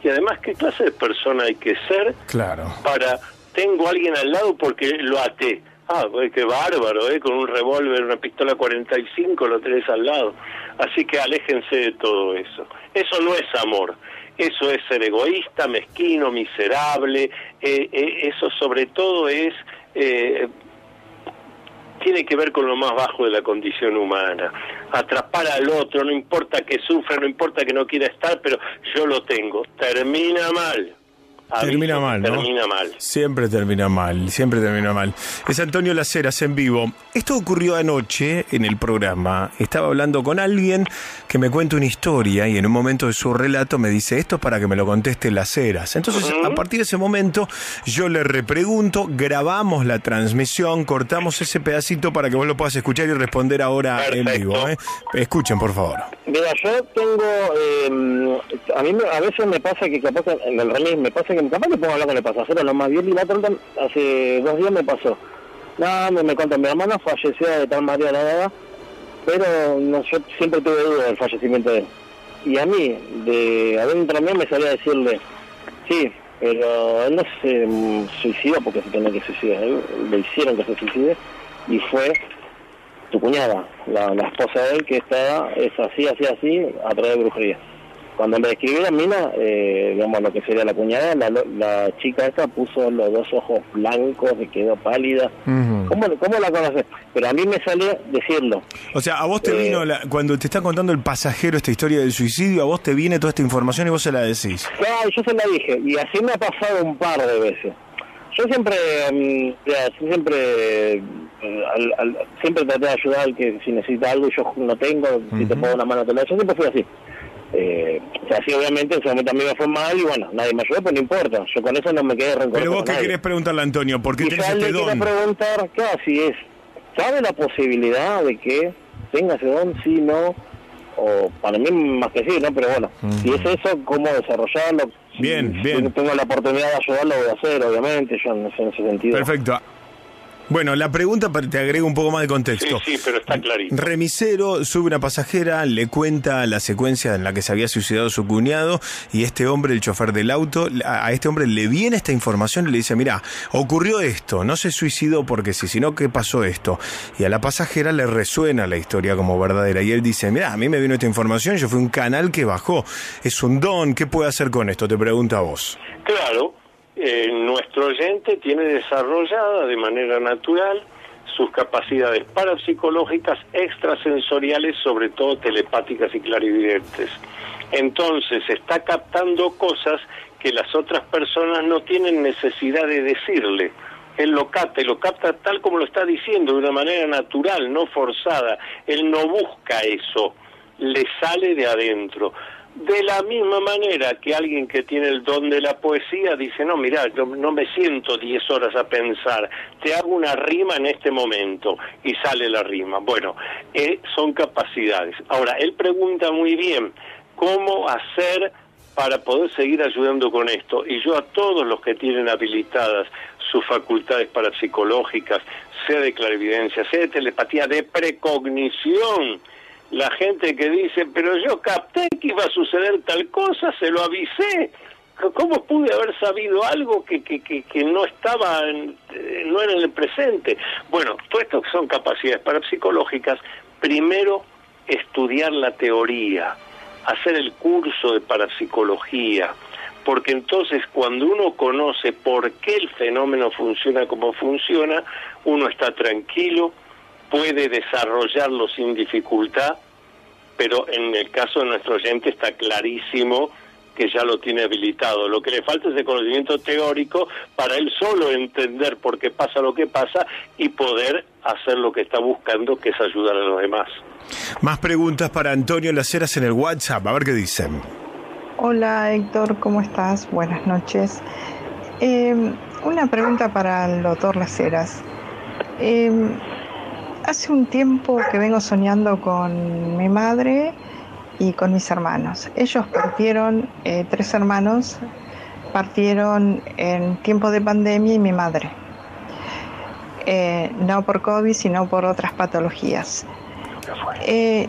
Y además, ¿qué clase de persona hay que ser claro. para tengo a alguien al lado porque lo até? Ah, pues qué bárbaro, ¿eh? Con un revólver, una pistola 45 lo tenés al lado. Así que aléjense de todo eso. Eso no es amor. Eso es ser egoísta, mezquino, miserable. Eh, eh, eso sobre todo es... Eh, tiene que ver con lo más bajo de la condición humana. Atrapar al otro, no importa que sufra, no importa que no quiera estar, pero yo lo tengo. Termina mal. Termina mal, ¿no? Termina mal. Siempre termina mal, siempre termina mal. Es Antonio Laceras en vivo. Esto ocurrió anoche en el programa. Estaba hablando con alguien que me cuenta una historia y en un momento de su relato me dice esto es para que me lo conteste Laceras. Entonces, a partir de ese momento, yo le repregunto, grabamos la transmisión, cortamos ese pedacito para que vos lo puedas escuchar y responder ahora en vivo. ¿eh? Escuchen, por favor. Mira, yo tengo, eh, a mí a veces me pasa que capaz en el remis me pasa que capaz que puedo hablar con el pasajero, lo más bien y la otra hace dos días me pasó. No, me, me contó, mi hermano falleció de tal manera, la verdad, pero no, yo siempre tuve dudas del fallecimiento de él. Y a mí, de adentro mío me salía a decirle, sí, pero él no se mm, suicidó porque se tenía que suicidar, él- le hicieron que se suicide y fue tu cuñada, la, la esposa de él, que está, es así, así, así, a través de brujería. Cuando me describió la mina, eh, digamos, lo que sería la cuñada, la, la chica esta puso los dos ojos blancos, se quedó pálida. ¿Cómo, ¿Cómo la conoces? Pero a mí me salió decirlo. O sea, a vos te Eh, vino, la- cuando te está contando el pasajero esta historia del suicidio, a vos te viene toda esta información y vos se la decís. Claro, yo se la dije, y así me ha pasado un par de veces. Yo siempre, mm, ya, yo siempre, eh, al- al- siempre traté de ayudar al que si necesita algo y yo no tengo, si te pongo una mano te la doy. Yo siempre fui así. Eh, o sea, sí, obviamente en ese momento a mí me fue mal y bueno, nadie me ayudó, pero no importa. Yo con eso no me quedé rencoroso. Pero vos qué nadie. querés preguntarle a Antonio, ¿por qué Y tenés este le quiero don? preguntar, ¿qué así es? ¿Sabe la posibilidad de que tenga ese don? Sí, no. O para mí más que sí, ¿no? Pero bueno, si es eso, ¿cómo desarrollarlo? Si- Bien, si bien. tengo la oportunidad de ayudarlo, voy a hacer, obviamente, yo en ese, en ese sentido. Perfecto. Bueno, la pregunta te agrego un poco más de contexto. Sí, pero está clarito. Remisero sube una pasajera, le cuenta la secuencia en la que se había suicidado su cuñado y este hombre, el chofer del auto, a este hombre le viene esta información y le dice, mira, ocurrió esto, no se suicidó porque sí, sino que pasó esto. Y a la pasajera le resuena la historia como verdadera y él dice, mira, a mí me vino esta información, yo fui un canal que bajó, es un don, ¿qué puede hacer con esto? Te pregunto a vos. Claro, eh, nuestro oyente tiene desarrollada de manera natural sus capacidades parapsicológicas extrasensoriales, sobre todo telepáticas y clarividentes. Entonces está captando cosas que las otras personas no tienen necesidad de decirle. Él lo capta y lo capta tal como lo está diciendo, de una manera natural, no forzada. Él no busca eso, le sale de adentro. De la misma manera que alguien que tiene el don de la poesía dice, no, mira, yo no me siento 10 horas a pensar, te hago una rima en este momento y sale la rima. Bueno, eh, son capacidades. Ahora, él pregunta muy bien, ¿cómo hacer para poder seguir ayudando con esto? Y yo a todos los que tienen habilitadas sus facultades parapsicológicas, sea de clarividencia, sea de telepatía, de precognición, la gente que dice, pero yo capté que iba a suceder tal cosa, se lo avisé. ¿Cómo pude haber sabido algo que, que, que, que no estaba, en- eh, no era en el presente? Bueno, todo esto que son capacidades parapsicológicas, primero estudiar la teoría, hacer el curso de parapsicología, porque entonces cuando uno conoce por qué el fenómeno funciona como funciona, uno está tranquilo, puede desarrollarlo sin dificultad, pero en el caso de nuestro oyente está clarísimo que ya lo tiene habilitado. Lo que le falta es el conocimiento teórico para él solo entender por qué pasa lo que pasa y poder hacer lo que está buscando, que es ayudar a los demás. Más preguntas para Antonio Laceras en el WhatsApp, a ver qué dicen. Hola Héctor, ¿cómo estás? Buenas noches. Eh, una pregunta para el doctor Laceras. Eh, hace un tiempo que vengo soñando con mi madre y con mis hermanos. Ellos partieron, eh, tres hermanos, partieron en tiempo de pandemia y mi madre. Eh, no por COVID, sino por otras patologías. Eh,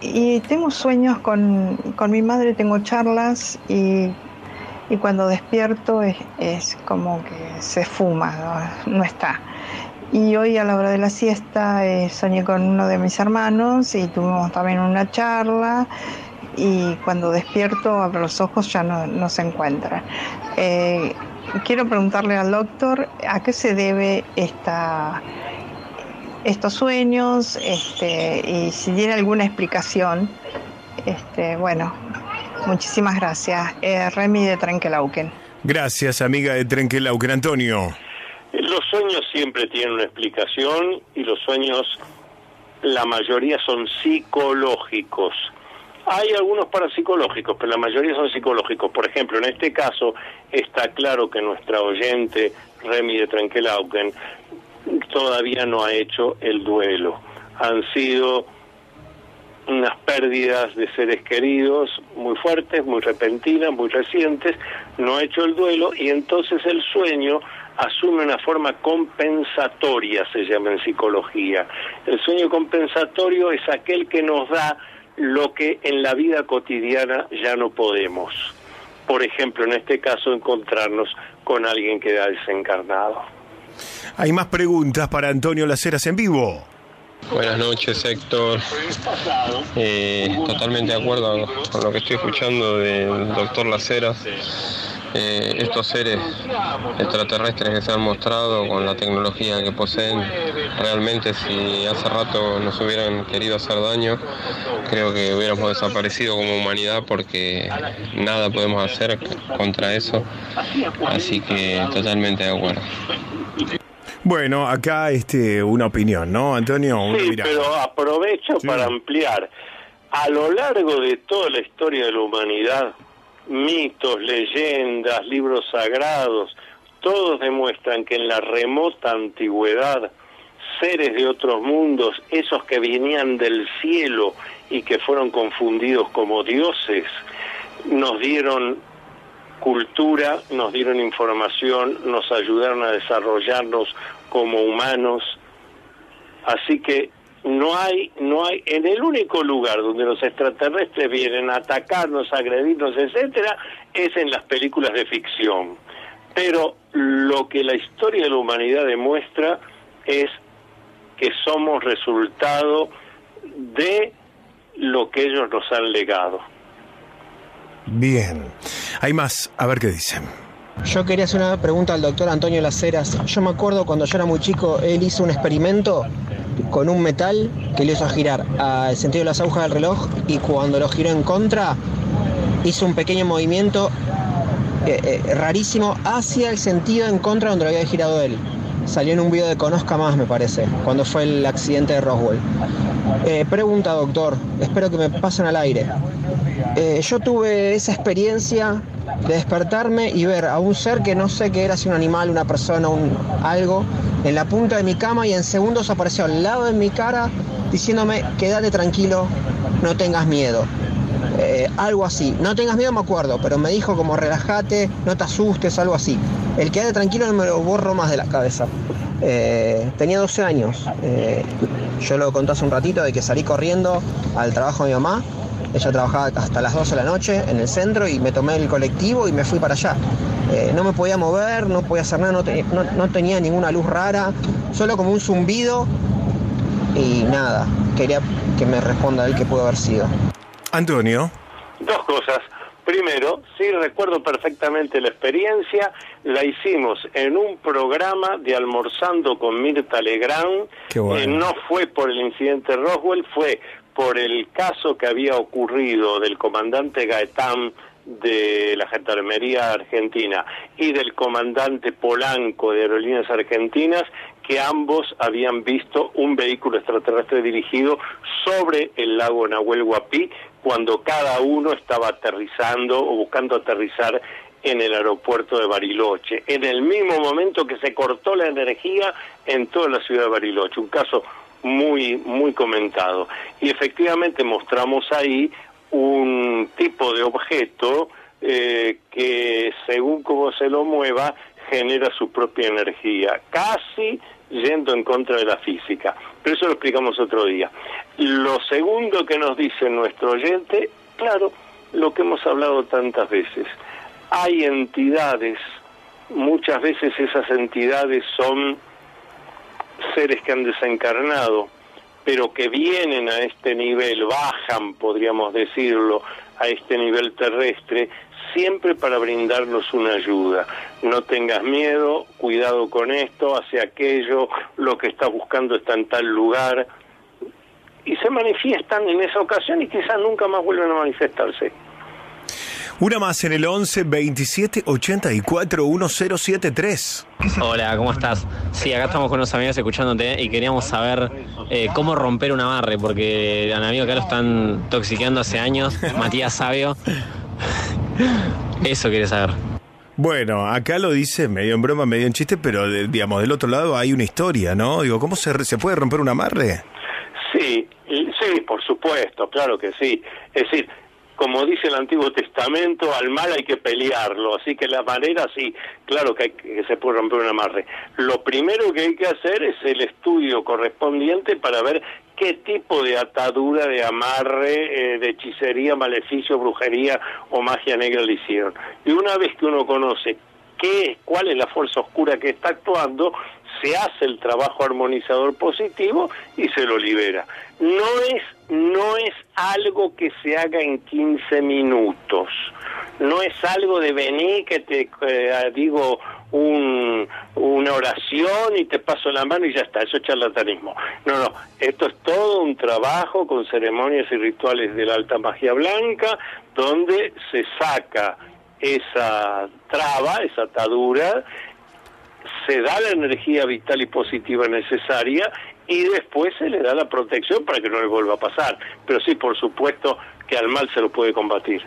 y tengo sueños con, con mi madre, tengo charlas y, y cuando despierto es, es como que se fuma, no, no está. Y hoy a la hora de la siesta eh, soñé con uno de mis hermanos y tuvimos también una charla y cuando despierto abro los ojos ya no, no se encuentra. Eh, quiero preguntarle al doctor a qué se debe esta, estos sueños este, y si tiene alguna explicación. Este, bueno, muchísimas gracias. Eh, Remy de Trenquelauquen. Gracias, amiga de Trenquelauquen, Antonio. Los sueños siempre tienen una explicación y los sueños, la mayoría son psicológicos. Hay algunos parapsicológicos, pero la mayoría son psicológicos. Por ejemplo, en este caso está claro que nuestra oyente, Remy de Trenquelauquen, todavía no ha hecho el duelo. Han sido unas pérdidas de seres queridos muy fuertes, muy repentinas, muy recientes, no ha hecho el duelo y entonces el sueño asume una forma compensatoria, se llama en psicología. El sueño compensatorio es aquel que nos da lo que en la vida cotidiana ya no podemos. Por ejemplo, en este caso, encontrarnos con alguien que ha desencarnado. Hay más preguntas para Antonio Laceras en vivo. Buenas noches, Héctor. Eh, totalmente de acuerdo con lo que estoy escuchando del doctor Laceras. Eh, estos seres extraterrestres que se han mostrado con la tecnología que poseen, realmente si hace rato nos hubieran querido hacer daño, creo que hubiéramos desaparecido como humanidad porque nada podemos hacer contra eso. Así que totalmente de acuerdo. Bueno, acá este, una opinión, ¿no, Antonio? Una Sí, mirada. pero aprovecho para ampliar. A lo largo de toda la historia de la humanidad, mitos, leyendas, libros sagrados, todos demuestran que en la remota antigüedad, seres de otros mundos, esos que venían del cielo y que fueron confundidos como dioses, nos dieron cultura, nos dieron información, nos ayudaron a desarrollarnos como humanos. Así que no hay, no hay, en el único lugar donde los extraterrestres vienen a atacarnos, a agredirnos, etcétera, es en las películas de ficción. Pero lo que la historia de la humanidad demuestra es que somos resultado de lo que ellos nos han legado. Bien. Hay más, a ver qué dicen. Yo quería hacer una pregunta al doctor Antonio Laceras. Yo me acuerdo cuando yo era muy chico, él hizo un experimento con un metal que le hizo girar al sentido de las agujas del reloj y cuando lo giró en contra, hizo un pequeño movimiento eh, eh, rarísimo hacia el sentido en contra donde lo había girado él. Salió en un video de Conozca Más, me parece, cuando fue el accidente de Roswell. Eh, pregunta, doctor, espero que me pasen al aire. Eh, yo tuve esa experiencia de despertarme y ver a un ser que no sé qué era, si un animal, una persona, un, algo, en la punta de mi cama y en segundos apareció al lado de mi cara diciéndome, quédate tranquilo, no tengas miedo. Eh, algo así, no tengas miedo me acuerdo, pero me dijo como relájate, no te asustes, algo así. El quédate tranquilo no me lo borro más de la cabeza. Eh, tenía 12 años, eh, yo lo conté hace un ratito de que salí corriendo al trabajo de mi mamá ella trabajaba hasta las 12 de la noche en el centro y me tomé el colectivo y me fui para allá. No me podía mover, no podía hacer nada, no, no- no tenía ninguna luz rara, solo como un zumbido y nada. Quería que me responda él qué pudo haber sido. Antonio. Dos cosas. Primero, sí recuerdo perfectamente la experiencia, la hicimos en un programa de almorzando con Mirta Legrand. Qué bueno. Eh, no fue por el incidente Roswell, fue por el caso que había ocurrido del comandante Gaetán de la Gendarmería Argentina y del comandante Polanco de Aerolíneas Argentinas, que ambos habían visto un vehículo extraterrestre dirigido sobre el lago Nahuel Huapi cuando cada uno estaba aterrizando o buscando aterrizar en el aeropuerto de Bariloche, en el mismo momento que se cortó la energía en toda la ciudad de Bariloche, un caso muy muy comentado. Y efectivamente mostramos ahí un tipo de objeto eh, que según cómo se lo mueva genera su propia energía, casi yendo en contra de la física. Pero eso lo explicamos otro día. Lo segundo que nos dice nuestro oyente, claro, lo que hemos hablado tantas veces, hay entidades, muchas veces esas entidades son seres que han desencarnado, pero que vienen a este nivel, bajan, podríamos decirlo, a este nivel terrestre, siempre para brindarnos una ayuda. No tengas miedo, cuidado con esto, hace aquello, lo que estás buscando está en tal lugar. Y se manifiestan en esa ocasión y quizás nunca más vuelven a manifestarse. Una más en el 11 27 84 1073. Hola, ¿cómo estás? Sí, acá estamos con unos amigos escuchándote y queríamos saber eh, cómo romper un amarre, porque a mi amigo acá lo están toxiqueando hace años, Matías Sabio. Eso quiere saber. Bueno, acá lo dice medio en broma, medio en chiste, pero de- digamos, del otro lado hay una historia, ¿no? Digo, ¿cómo se, se puede romper un amarre? Sí, y- sí, por supuesto, claro que sí. Es decir, como dice el Antiguo Testamento, al mal hay que pelearlo, así que la manera sí, claro que, hay que se puede romper un amarre. Lo primero que hay que hacer es el estudio correspondiente para ver qué tipo de atadura, de amarre, eh, de hechicería, maleficio, brujería o magia negra le hicieron. Y una vez que uno conoce qué, cuál es la fuerza oscura que está actuando, se hace el trabajo armonizador positivo y se lo libera. No es, no es algo que se haga en 15 minutos. No es algo de venir que te eh, digo un, una oración y te paso la mano y ya está, eso es charlatanismo. No, no, esto es todo un trabajo con ceremonias y rituales de la alta magia blanca, donde se saca esa traba, esa atadura, se da la energía vital y positiva necesaria y después se le da la protección para que no le vuelva a pasar. Pero sí, por supuesto que al mal se lo puede combatir.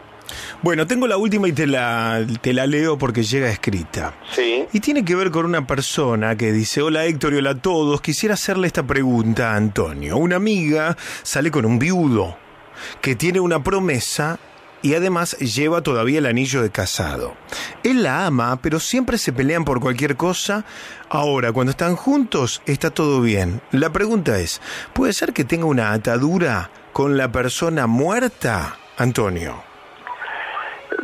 Bueno, tengo la última y te la, te la leo porque llega escrita. Sí. Y tiene que ver con una persona que dice, hola Héctor y hola a todos, quisiera hacerle esta pregunta a Antonio. Una amiga sale con un viudo que tiene una promesa y además lleva todavía el anillo de casado. Él la ama, pero siempre se pelean por cualquier cosa. Ahora, cuando están juntos, está todo bien. La pregunta es, ¿puede ser que tenga una atadura con la persona muerta, Antonio?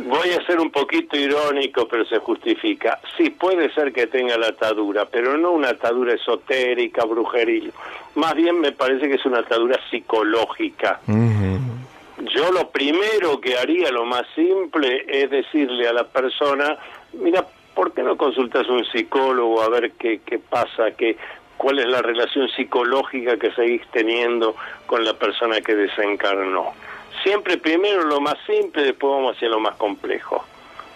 Voy a ser un poquito irónico, pero se justifica. Sí, puede ser que tenga la atadura, pero no una atadura esotérica, brujeril. Más bien me parece que es una atadura psicológica. Yo lo primero que haría, lo más simple, es decirle a la persona, mira, ¿por qué no consultas a un psicólogo a ver qué, qué pasa, qué, cuál es la relación psicológica que seguís teniendo con la persona que desencarnó? Siempre primero lo más simple, después vamos hacia lo más complejo.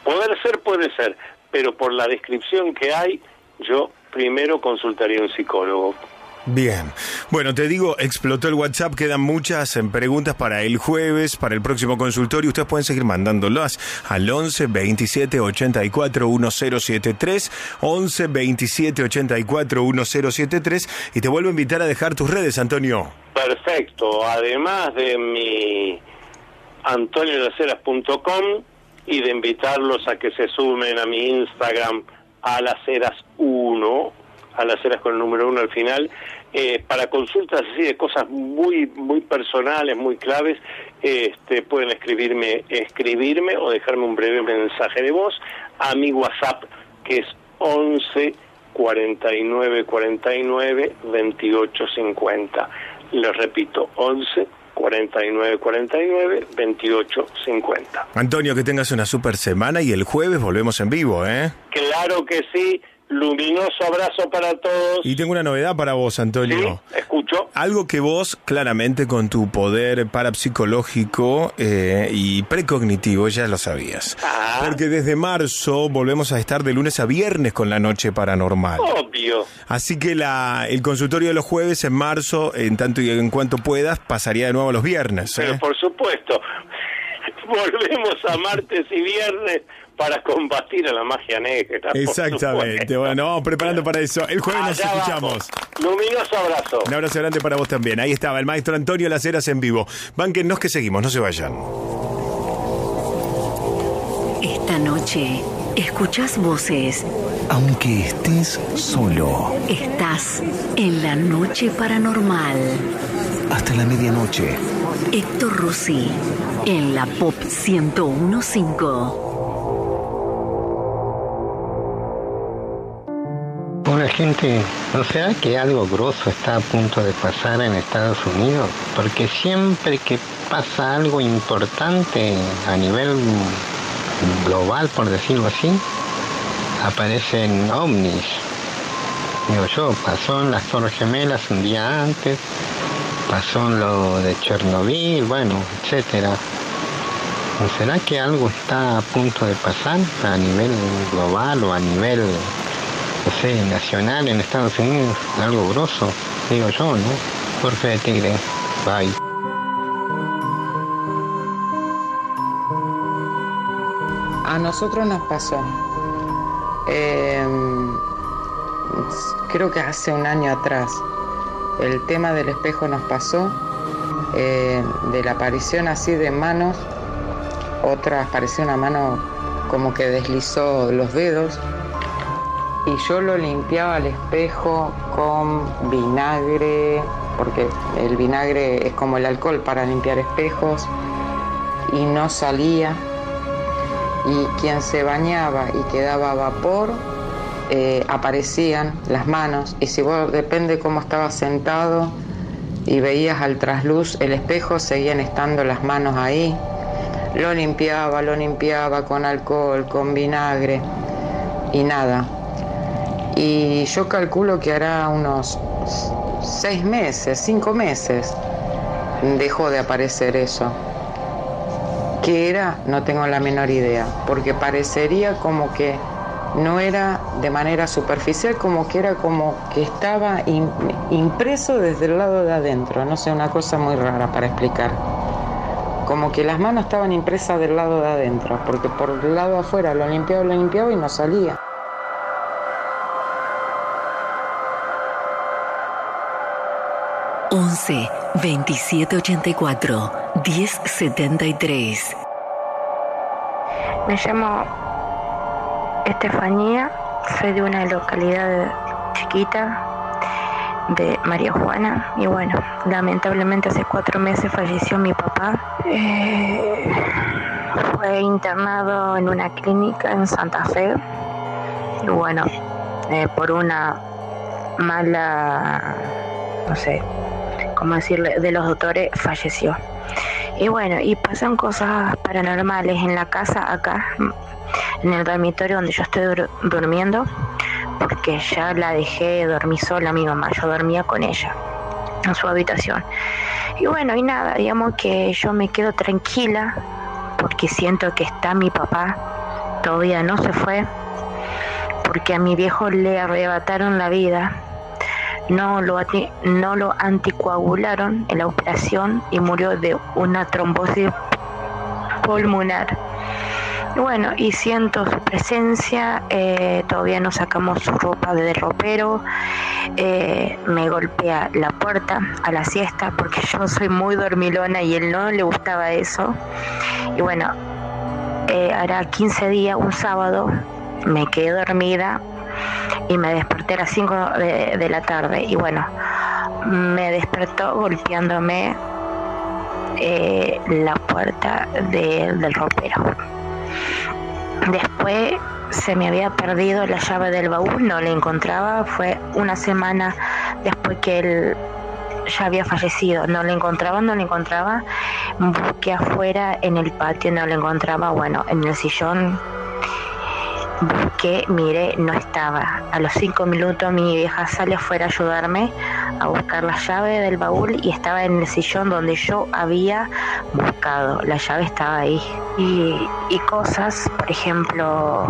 Poder ser puede ser, pero por la descripción que hay, yo primero consultaría a un psicólogo. Bien. Bueno, te digo, explotó el WhatsApp, quedan muchas eh, preguntas para el jueves, para el próximo consultorio. Ustedes pueden seguir mandándolas al 11 27 84 1073, 11 27 84 1073 y te vuelvo a invitar a dejar tus redes, Antonio. Perfecto. Además de mi antoniolaceras.com y de invitarlos a que se sumen a mi Instagram a las Heras 1, a las Heras con el número 1 al final, eh, para consultas así de cosas muy muy personales, muy claves, este, pueden escribirme, escribirme o dejarme un breve mensaje de voz a mi WhatsApp que es 11 49 49 28 50. Les repito, 11 49 49 28 50. Antonio, que tengas una super semana y el jueves volvemos en vivo, ¿eh? Claro que sí. Luminoso abrazo para todos. Y tengo una novedad para vos, Antonio. Escucho. Algo que vos, claramente, con tu poder parapsicológico eh, y precognitivo, ya lo sabías. Ah. Porque desde marzo volvemos a estar de lunes a viernes con la noche paranormal. Obvio. Así que la, el consultorio de los jueves en marzo, en tanto y en cuanto puedas, pasaría de nuevo los viernes. ¿eh? Pero por supuesto, volvemos a martes y viernes para combatir a la magia negra. Exactamente. Bueno, vamos preparando para eso. El jueves nos escuchamos. Luminoso abrazo. Un abrazo grande para vos también. Ahí estaba el maestro Antonio Las Heras en vivo. Bánquennos que seguimos, no se vayan. Esta noche escuchas voces. Aunque estés solo. Estás en la noche paranormal. Hasta la medianoche. Héctor Rossi en la Pop 1015. Hola gente, ¿no será que algo grosso está a punto de pasar en Estados Unidos? Porque siempre que pasa algo importante a nivel global, por decirlo así, aparecen ovnis. Digo yo, pasó en las Torres Gemelas un día antes, pasó en lo de Chernobyl, bueno, etcétera. ¿Será que algo está a punto de pasar a nivel global o a nivel, no sé, nacional en Estados Unidos? Algo grosso, digo yo, ¿no? Jorge de Tigre. Bye. A nosotros nos pasó. Eh, creo que hace un año atrás. El tema del espejo nos pasó. eh, de la aparición así de manos. Otra apareció una mano como que deslizó los dedos. Y yo lo limpiaba al espejo con vinagre, porque el vinagre es como el alcohol para limpiar espejos. Y no salía y quien se bañaba y quedaba vapor, eh, aparecían las manos y si vos depende cómo estabas sentado y veías al trasluz el espejo, seguían estando las manos ahí. Lo limpiaba, lo limpiaba con alcohol, con vinagre y nada. Y yo calculo que hará unos seis meses, cinco meses, dejó de aparecer eso. ¿Qué era? No tengo la menor idea, porque parecería como que no era de manera superficial, como que era como que estaba im- impreso desde el lado de adentro, no sé, una cosa muy rara para explicar. Como que las manos estaban impresas del lado de adentro, porque por el lado afuera lo limpiaba, lo limpiaba y no salía. Once 2784 1073. Me llamo Estefanía, soy de una localidad chiquita de María Juana y bueno, lamentablemente hace cuatro meses falleció mi papá. Eh, fue internado en una clínica en Santa Fe y bueno, eh, por una mala, no sé, cómo decirle, de los doctores falleció. Y bueno, y pasan cosas paranormales en la casa acá, en el dormitorio donde yo estoy dur- durmiendo, porque ya la dejé dormir sola mi mamá, yo dormía con ella en su habitación. Y bueno, y nada, digamos que yo me quedo tranquila porque siento que está mi papá, todavía no se fue, porque a mi viejo le arrebataron la vida no lo, no lo anticoagularon en la operación y murió de una trombosis pulmonar. Bueno, y siento su presencia, eh, todavía no sacamos su ropa del ropero, eh, me golpea la puerta a la siesta porque yo soy muy dormilona y él no le gustaba eso. Y bueno, eh, hará 15 días, un sábado, me quedé dormida y me desperté a las 5 de, la tarde. Y bueno, me despertó golpeándome eh, la puerta de- del ropero. Después se me había perdido la llave del baúl, no la encontraba, fue una semana después que él ya había fallecido, no la encontraba, no la encontraba, busqué afuera en el patio, no la encontraba, bueno, en el sillón busqué, miré, no estaba. A los cinco minutos mi vieja sale afuera a ayudarme a buscar la llave del baúl y estaba en el sillón donde yo había buscado. La llave estaba ahí. Y, y cosas, por ejemplo,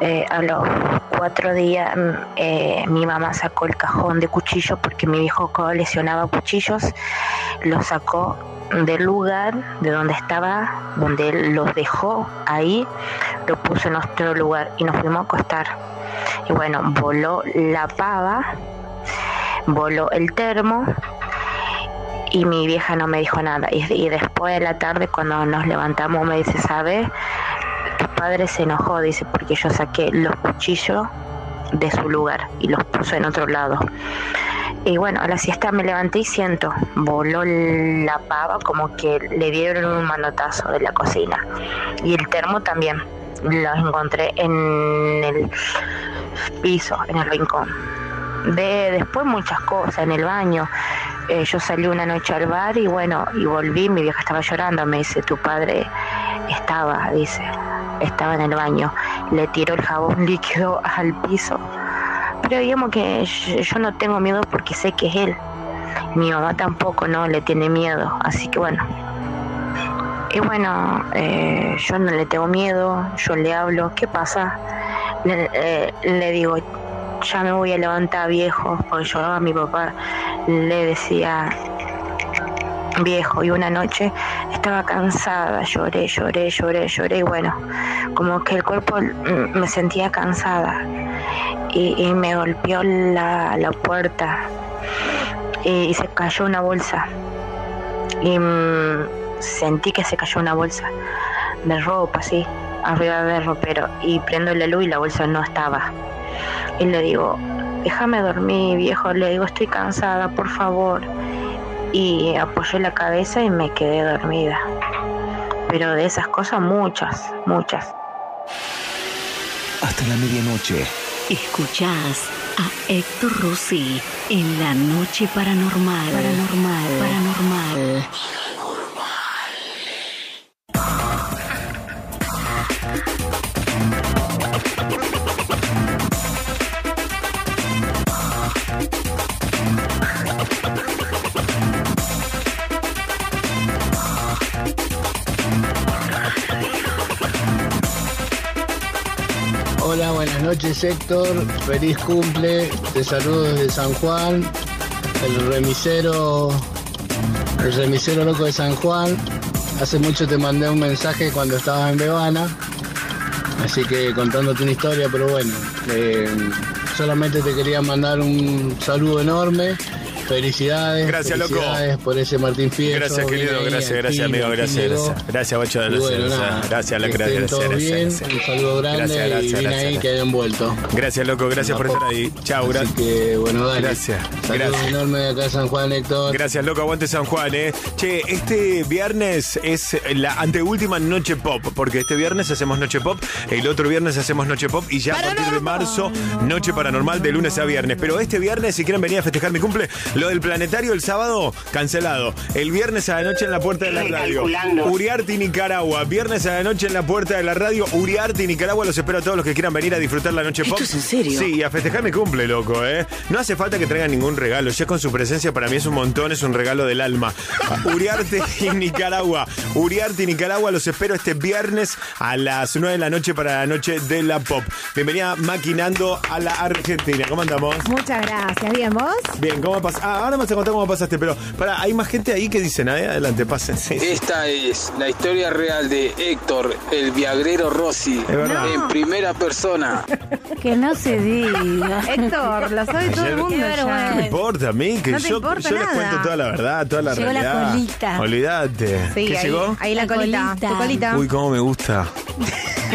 eh, a los cuatro días mm, eh, mi mamá sacó el cajón de cuchillos porque mi viejo coleccionaba cuchillos, lo sacó del lugar de donde estaba, donde él los dejó ahí, lo puso en otro lugar y nos fuimos a acostar. Y bueno, voló la pava, voló el termo y mi vieja no me dijo nada. Y, y después de la tarde cuando nos levantamos me dice, ¿sabes? Tu padre se enojó, dice, porque yo saqué los cuchillos de su lugar y los puso en otro lado. Y bueno, a la siesta me levanté y siento, voló la pava como que le dieron un manotazo de la cocina. Y el termo también, los encontré en el piso, en el rincón. De después muchas cosas, en el baño. Eh, yo salí una noche al bar y bueno, y volví, mi vieja estaba llorando, me dice, tu padre estaba, dice, estaba en el baño, le tiró el jabón líquido al piso. Pero digamos que yo no tengo miedo porque sé que es él. Mi mamá tampoco no le tiene miedo, así que bueno. Y bueno, eh, yo no le tengo miedo, yo le hablo, ¿qué pasa? Le, eh, le digo, ya me voy a levantar viejo, porque yo a mi papá le decía viejo y una noche estaba cansada, lloré, lloré, lloré, lloré y bueno, como que el cuerpo me sentía cansada y, me golpeó la, la puerta y, y se cayó una bolsa y mm, sentí que se cayó una bolsa de ropa así arriba del ropero y prendo la luz y la bolsa no estaba y le digo déjame dormir viejo le digo estoy cansada por favor y apoyé la cabeza y me quedé dormida pero de esas cosas muchas muchas Hasta la medianoche. Escuchás a Héctor Rossi en la noche paranormal. Paranormal. Paranormal. Hola, buenas noches Héctor, feliz cumple, te saludo desde San Juan, el remisero, el remisero loco de San Juan. Hace mucho te mandé un mensaje cuando estabas en Bebana, así que contándote una historia, pero bueno, eh, solamente te quería mandar un saludo enorme. Felicidades. Gracias, loco. felicidades por ese Martín Fierro. Gracias, querido. ahí, Gracias, gracias, amigo. Gracias, gracias. Gracias, Bacho. Gracias, bueno, gracias. nada, Gracias, la gracias, gracias, un saludo grande Gracias, gracias, y bien gracias, ahí gracias. que hayan vuelto. Gracias, loco. Gracias por estar ahí. Chao, gracias. que, bueno, dale. Gracias. Saludos Gracias. enorme de acá San Juan, Héctor. Gracias, loco. Aguante San Juan, eh. Che, este viernes es la anteúltima Noche Pop, porque este viernes hacemos Noche Pop, el otro viernes hacemos Noche Pop y ya a partir de marzo, Noche Paranormal de lunes a viernes. Pero este viernes, si quieren venir a festejar mi cumple, lo del planetario el sábado, cancelado. El viernes a la noche en la puerta de la radio. Uriarte, Nicaragua. Viernes a la noche en la puerta de la radio. Uriarte, Nicaragua. Los espero a todos los que quieran venir a disfrutar la noche pop. es en serio? Sí, y a festejar mi cumple, loco, ¿eh? No hace falta que traigan ningún regalo. Ya con su presencia para mí es un montón, es un regalo del alma. Uriarte y Nicaragua. Uriarte y Nicaragua. Los espero este viernes a las 9 de la noche para la noche de la pop. Bienvenida maquinando a la Argentina. ¿Cómo andamos? Muchas gracias. Bien, ¿vos? Bien, ¿cómo pasas? Ah, ahora me vas a contar cómo pasaste, pero para, hay más gente ahí que dice nada. Adelante, pasen. Sí. Esta es la historia real de Héctor, el viagrero Rossi, verdad. en primera persona. Que no se diga. Héctor, lo sabe todo el mundo ya. ¿Qué me importa a mí? Que No yo, importa yo les nada. cuento toda la verdad, toda la Llegó la realidad. colita. Olvídate. Sí, ¿Qué ahí, llegó? ahí la, La colita, colita. tu colita. Uy, cómo me gusta.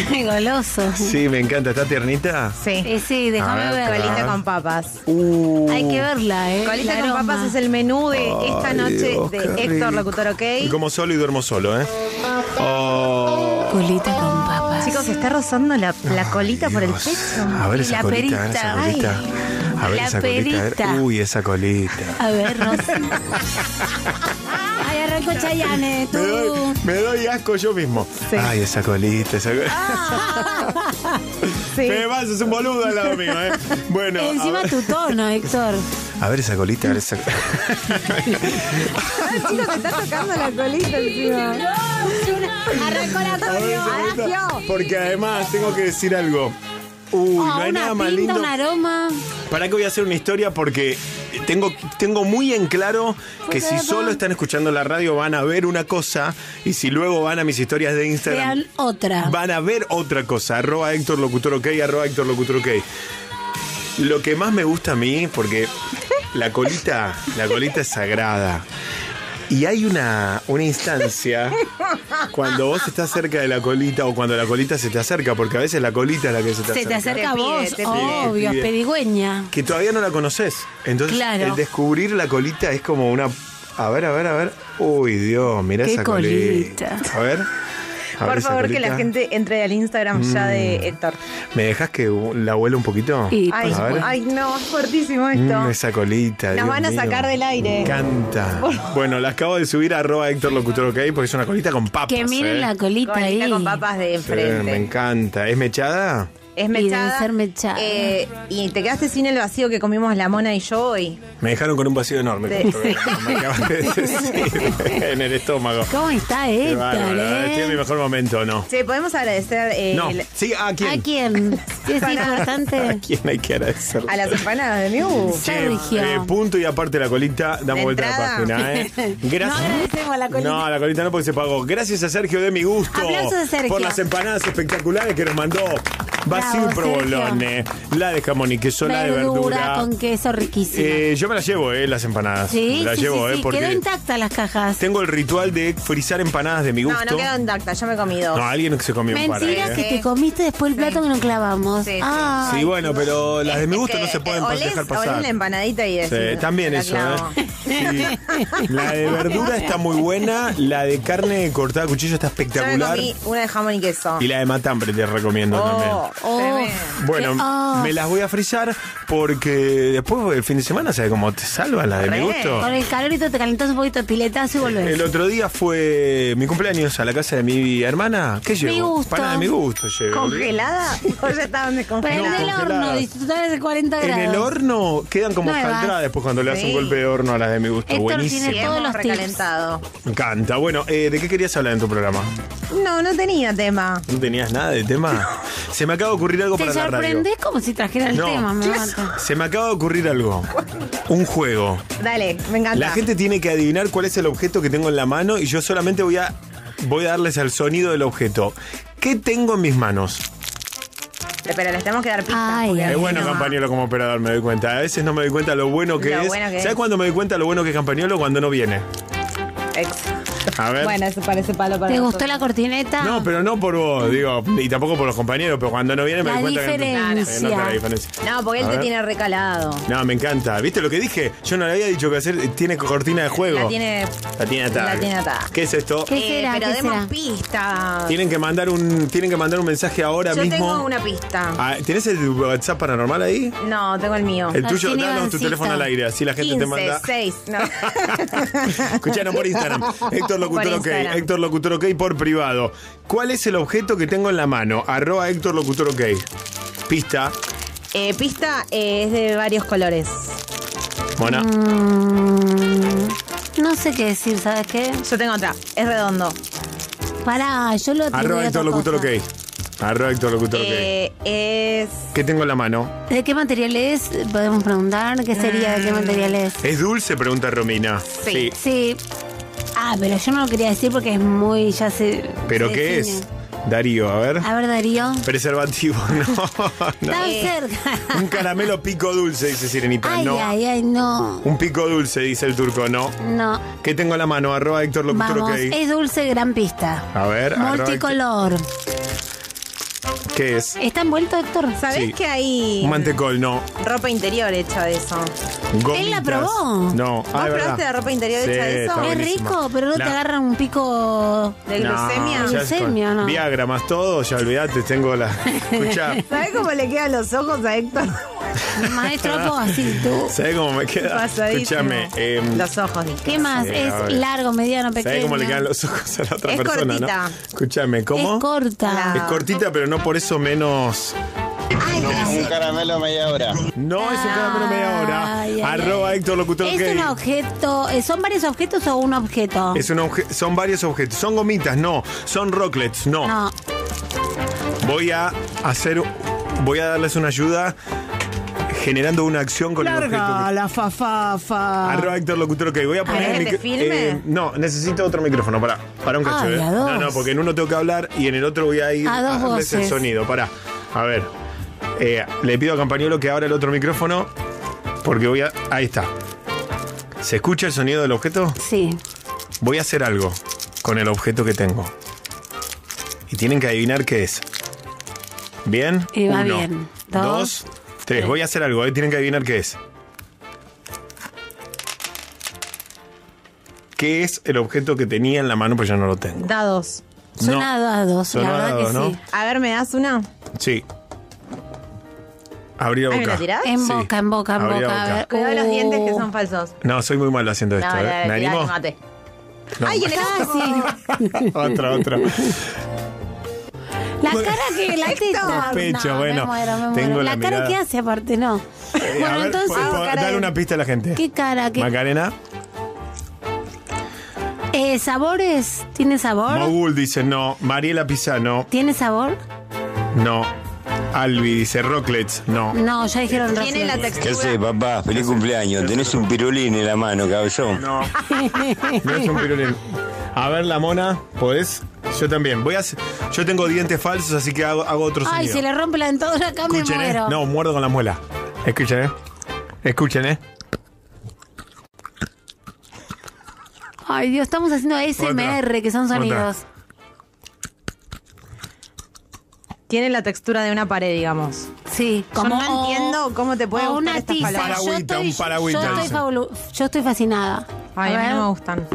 Goloso. Sí, me encanta. ¿Está tiernita? Sí. Eh, sí, déjame ver. Colita con papas. Uh. Hay que verla, ¿eh? Colita con aroma. papas es el menú de esta Ay, noche Dios, de qué Héctor rico. Locutor OK. Y como solo y duermo solo, ¿eh? Oh. Colita con papas. Chicos, se está rozando la, la colita por el pecho. A ver esa la colita, a ver esa perita. colita. A ver La esa colita. a ver. perita. Uy, esa colita. A ver, Rosy. Ay, arrancó Chayane, tú. Me doy, me doy asco yo mismo. Sí. Ay, esa colita, esa colita. Sí. Me vas, es un boludo al lado mío, ¿eh? Bueno. Encima tu tono, Héctor. A ver esa colita, a ver esa Ay, chicos, te está tocando la colita encima. Arrancó la colita, Porque además tengo que decir algo. Uy, no hay una nada más pinta, lindo. un aroma. ¿Para qué voy a hacer una historia? Porque tengo, tengo muy en claro que si solo están escuchando la radio van a ver una cosa y si luego van a mis historias de Instagram Vean otra. van a ver otra cosa. Arroba Héctor Locutor OK, arroba Héctor Locutor OK. Lo que más me gusta a mí, porque la colita, la colita es sagrada. Y hay una, una instancia cuando vos estás cerca de la colita o cuando la colita se te acerca, porque a veces la colita es la que se te Se te acerca a Te pide, vos, te obvio, pide. pedigüeña. que todavía no la conoces. Entonces, Claro. el descubrir la colita es como una. A ver, a ver, a ver. Uy, Dios, mira Qué esa colita. colita. A ver. Por favor, que la gente entre al Instagram ya de Héctor. ¿Me dejas que la huele un poquito? Y, Ay, ay, no, es fuertísimo esto. Mm, esa colita. Nos Dios van a mío. sacar del aire. Me encanta. Bueno, la acabo de subir a arroba Héctor Locutor OK porque es una colita con papas. que miren ¿eh? la colita Colita ahí. con papas de Sí, enfrente. me encanta. ¿Es mechada? Es Y debe mechada. ser mechada. Eh, y te quedaste sin el vacío que comimos la mona y yo hoy. Me dejaron con un vacío enorme. Sí. me acabas de decir, en el estómago. ¿Cómo está Héctor, bárbaro, Estoy en mi eh? mejor momento, ¿no? Sí, podemos agradecer eh, No. el- Sí, ¿a quién? ¿A quién? ¿Sí ¿Es importante? ¿Quién hay que agradecer? a las empanadas de Miu. Che, eh, punto y aparte la colita, damos De vuelta a la página, ¿eh? Gracias. No agradecemos a la colita. No, a la colita no porque se pagó. Gracias a Sergio de mi gusto. Aplausos a Sergio. Por las empanadas espectaculares que nos mandó. Y Bravo, provolone. La de jamón y queso, la de Verdura verdura. con queso riquísimo. Eh, yo me las llevo, eh, las empanadas. sí, me las sí, llevo, sí, eh, sí. porque Quedó intacta las cajas. tengo el ritual de frizar empanadas de mi No, gusto. no quedó intacta, yo me comí dos. No, alguien que se comió un par. Mentira eh. que te comiste después el plato que nos clavamos. Sí, sí. Ah, Sí, bueno, pero las de mi gusto que, no se pueden olés- dejar olés pasar. la empanadita y Sí, decís, también eso, clavo. ¿eh? Sí. La de verdura está muy buena, la de carne cortada a cuchillo está Yo me espectacular. comí una de jamón y queso. Y la de matambre te recomiendo también. Oh. Bueno, Oh. me las voy a frizar porque después el fin de semana, ¿sabes cómo te salva la de mi gusto? Con el calorito te calentás un poquito de piletazo y volvés. El otro día fue mi cumpleaños a la casa de mi hermana. ¿Qué Mi llevo? gusto. Para de mi gusto llevo. ¿Congelada? ¿O ya estaban Pero descongeladas? en el horno, disfrutar de 40 En grados. el horno quedan como Nuevas. escaldradas después cuando le das un golpe de horno a las de mi gusto. Héctor Buenísimo. tiene todos los tips. recalentado. Me encanta. Bueno, eh, ¿de qué querías hablar en tu programa? No, no tenía tema. ¿No tenías nada de tema? Se me acaba de ocurrir algo Te para la radio. sorprendés como si trajera el No. tema, me mata. Se me acaba de ocurrir algo. Un juego. Dale, me encanta. La gente tiene que adivinar cuál es el objeto que tengo en la mano y yo solamente voy a voy a darles el sonido del objeto. ¿Qué tengo en mis manos? Pero les tenemos que dar pistas. Ay, porque ay, Es bueno no. Campañolo como operador, me doy cuenta. A veces no me doy cuenta lo bueno que Lo es. bueno que ¿Sabes es. cuándo me doy cuenta lo bueno que es Campañolo? Cuando no viene. Ex. A ver. Bueno, eso parece palo para ¿Te gustó la cortineta? No, pero no por vos, digo, y tampoco por los compañeros, pero cuando no viene me La doy cuenta que diferencia. no, Eh, nota la diferencia. No, porque él A te ver. tiene recalado. No, me encanta. ¿Viste lo que dije? Yo no le había dicho que hacer. Tiene cortina de juego. La tiene. La tiene atada. La tiene atada. ¿Qué es esto? ¿Qué será? pero ¿Qué demos será? pistas. Tienen que mandar un, tienen que mandar un mensaje ahora Yo mismo. tengo una pista. Ah, ¿Tenés el WhatsApp paranormal ahí? No, tengo el mío. El tuyo, Así danos tu teléfono al aire, así la gente 15, te manda. 6. No. Escucharon por Instagram. Héctor Locutor Por OK. Héctor Locutor OK por privado. ¿Cuál es el objeto que tengo en la mano? Arroba Héctor Locutor OK. Pista. Eh, pista eh, es de varios colores. Mona. Mm, no sé qué decir, ¿sabes qué? Yo tengo otra. Es redondo. Pará, yo lo atribuí Arroba a Héctor Locutor cosa. OK. Arroba Héctor Locutor OK. Eh, es. ¿Qué tengo en la mano? ¿De qué material es? Podemos preguntar. ¿Qué sería? ¿De qué material es? ¿Es dulce? Pregunta Romina. Sí. Sí. Ah, pero yo no lo quería decir porque es muy, ya se. ¿Pero se qué define. es? Darío, a ver. A ver, Darío. Preservativo, no. no. Tan cerca. Un caramelo pico dulce, dice Sirenita. Ay, no. ay, ay, no. Un pico dulce, dice el turco, no. No. ¿Qué tengo en la mano? Arroba Héctor Locutor Vamos, OK. es dulce, gran pista. A ver, Multicolor. ¿Qué es? ¿Está envuelto, Héctor? ¿Sabés Sí. que hay Un mantecol, no. ropa interior hecha de eso? Él la Gomitas. probó. No. Ah, ¿Vos es probaste verdad. la ropa interior Sí, hecha de eso? Es rico, pero no La- te agarran un pico. ¿De No, glucemia? ya es Glucemia, con- ¿no? Viagra más todo, ya olvidate, tengo la. Escucha, ¿Sabés cómo le quedan los ojos a Héctor? Maestro, ¿cómo así tú? ¿sabes cómo me queda? Pasadísimo. Escúchame, em, Los ojos, dije. ¿Qué más? Sí, es ver. largo, mediano, pequeño. ¿sabes cómo le quedan los ojos a la otra Es persona, cortita. no? Escúchame, ¿cómo? Es corta. Es cortita, pero no por eso menos. Un caramelo media hora. No es un caramelo media hora. Ay, ay, Arroba Héctor Locutor Es un objeto. eh, ¿Son varios objetos o un objeto? Es un obje- son varios objetos. Son gomitas, no. Son rocklets, no. No. Voy a hacer. Voy a darles una ayuda generando una acción con el objeto. que- la fafafa. Arroba Héctor Locutor, ok. Voy a poner ¿Querés el que te micro- filme? eh, no, necesito otro micrófono. Para, para un cacho. Ay, eh. a dos. No, no, porque en uno tengo que hablar y en el otro voy a ir A dos darles el sonido. Para. A ver. Eh, le pido a Campañolo que abra el otro micrófono. Porque voy a. Ahí está. ¿Se escucha el sonido del objeto? Sí. Voy a hacer algo con el objeto que tengo. Y tienen que adivinar qué es. ¿Bien? Y va Uno, bien. Dos, Dos, tres. Voy a hacer algo, ¿eh? tienen que adivinar qué es. ¿Qué es el objeto que tenía en la mano? Pues ya no lo tengo. Dados. Suena a dados, Sonó la a verdad dados, que ¿no? sí. A ver, ¿me das una? Sí. Abrí la Ay, ¿me boca. la tirás? En Sí. boca, en boca, en Abrí la boca. A ver. Cuidado los Uh. dientes que son falsos. No, soy muy malo haciendo No, esto. ¿eh? dale, ¿Me dale, animo? mate. No. Ay, en el ojo. Casi. otra, otra. La cara que la testa. Pecho, no, bueno, Me muero, me tengo muero. la La, cara que hace aparte, no. Eh, bueno, a ver, entonces. dale una pista a la gente. ¿Qué cara? ¿Qué- Macarena. Eh, ¿Sabores? ¿Tiene sabor? Mogul dice no. Mariela Pisano, ¿Tiene sabor? no. Albi dice Rocklets, no. No, ya dijeron Tiene la Rocklets. ¿Qué haces, papá? Feliz cumpleaños. Tenés un pirulín en la mano, cabezón. No. No es un pirulín. A ver, la mona, ¿podés? Yo también. Voy a hacer- Yo tengo dientes falsos, así que hago, hago otro Ay, sonido. se le rompe la dentadura acá, me Escuchen, ¿eh? muero. No, muerdo con la muela. Escuchen, ¿eh? Escuchen, ¿eh? Ay, Dios, estamos haciendo ASMR, que son Otra. sonidos. Tiene la textura de una pared, digamos. Sí, Yo como no entiendo cómo te puede o gustar una estas tiza. palabras. Yo Paragüita, estoy, un paragüita, yo estoy, dice. fabulu- yo estoy fascinada. Ay, a mí ver. no me gustan.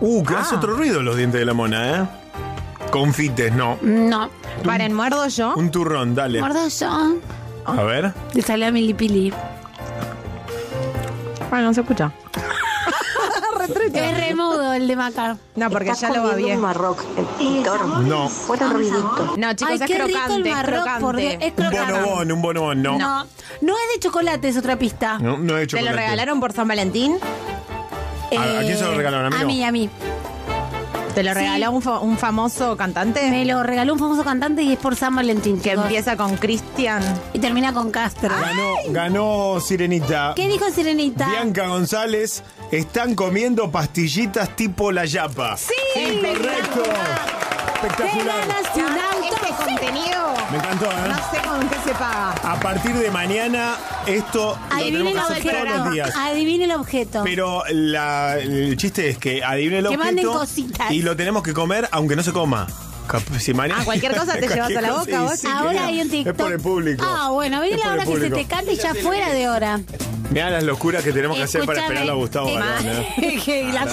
Uh, que Ah. hace otro ruido los dientes de la mona, ¿eh? Confites, no. No. Paren, muerdo yo. Un turrón, dale. Gordo yo. A ver. Le salió a Milipili. Bueno, no se escucha. Es remudo el de Maca. No, porque ya lo va bien. marroc, No. Fuera ruidito. No, chicos, Ay, es qué rico el crocante, es marroc, crocante. porque es Un crocante. bonobón, un bonobón, no. No. no, es de chocolate, es otra pista. No, no he hecho ¿Te lo regalaron por San Valentín? ¿A- a quién se lo regalaron? ¿A mí A no? mí, a mí. ¿Te lo Sí. regaló un, fa- un famoso cantante? Me lo regaló un famoso cantante y es por San Valentín. Que chicos. empieza con Cristian. Y termina con Castro. Ganó, ganó Sirenita. ¿Qué dijo Sirenita? Bianca González, están comiendo pastillitas tipo la yapa. Sí, correcto. Espectacular. Este contenido, Me encantó, ¿eh? no sé con qué se paga. A partir de mañana, esto lo Adivinen tenemos el que hacer todos los objeto. días. Adivinen el objeto. Pero la- el chiste es que adivine el Que manden objeto cositas. y lo tenemos que comer aunque no se coma. Cap- Si mañana- Ah, cualquier cosa te llevas a la boca, vos. sí, Ahora hay un TikTok. Es por el público. Ah, bueno, viene Es la hora que se te cante ya fuera de hora. Mirá las locuras que tenemos que hacer para Escúchame, esperar a Gustavo eh, Ah,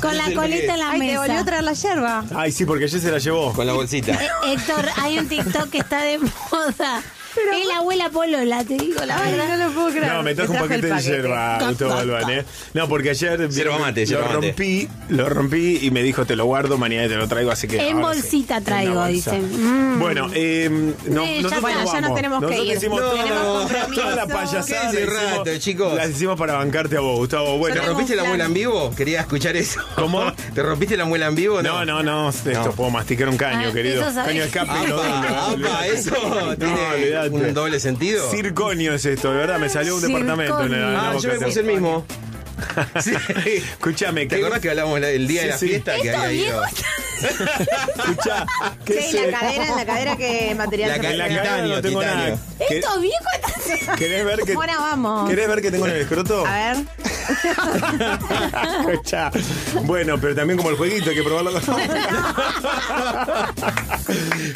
con la colita en la Ay, te mesa. volvió a traer la yerba. Ay, sí, porque ella se la llevó. Con la bolsita. Eh, Héctor, hay un TikTok que está de moda. Es la abuela Polola, te digo la Ay, verdad. no lo puedo creer. No, me trajo un paquete de yerba, Gustavo Galván, ¿eh? No, porque ayer Yerba mate, lo yerba mate. rompí, lo rompí y me dijo, te lo guardo, mañana te lo traigo, así que... En ahora sí. bolsita En traigo, una bolsa. dicen. Mm. Bueno, eh, no, Eh, ya nosotros Bueno, ya nos vamos. tenemos que Nosotros ir. hicimos No, toda, tenemos compromiso. toda la payasada. Quédense la hicimos- rato, chicos. Las hicimos para bancarte a vos, Gustavo. Bueno, ¿Te rompiste la muela en vivo? Quería escuchar eso. ¿Cómo? ¿Te rompiste la muela en vivo? No, no, no, esto puedo masticar un caño, Ah, querido. eso sabés. Caño de escape. Apa, apa, eso No, tiene olvidate. un doble sentido. Circonio es esto, de verdad, me salió un Circonio. departamento en el Ah, yo me puse el mismo. Sí. Escuchame, ¿Te ¿qué- acordás que hablamos la- el día de Sí, la sí. fiesta que había ido? Escuchá, ¿qué Sí, la cadera, en la cadera que material La se ca- En la cara no tengo nada. titanio. ¿Qué- Estos viejos ¿Querés ver que Bueno, vamos. ¿Querés ver que tengo en el escroto? A ver. Bueno, pero también como el jueguito hay que probarlo con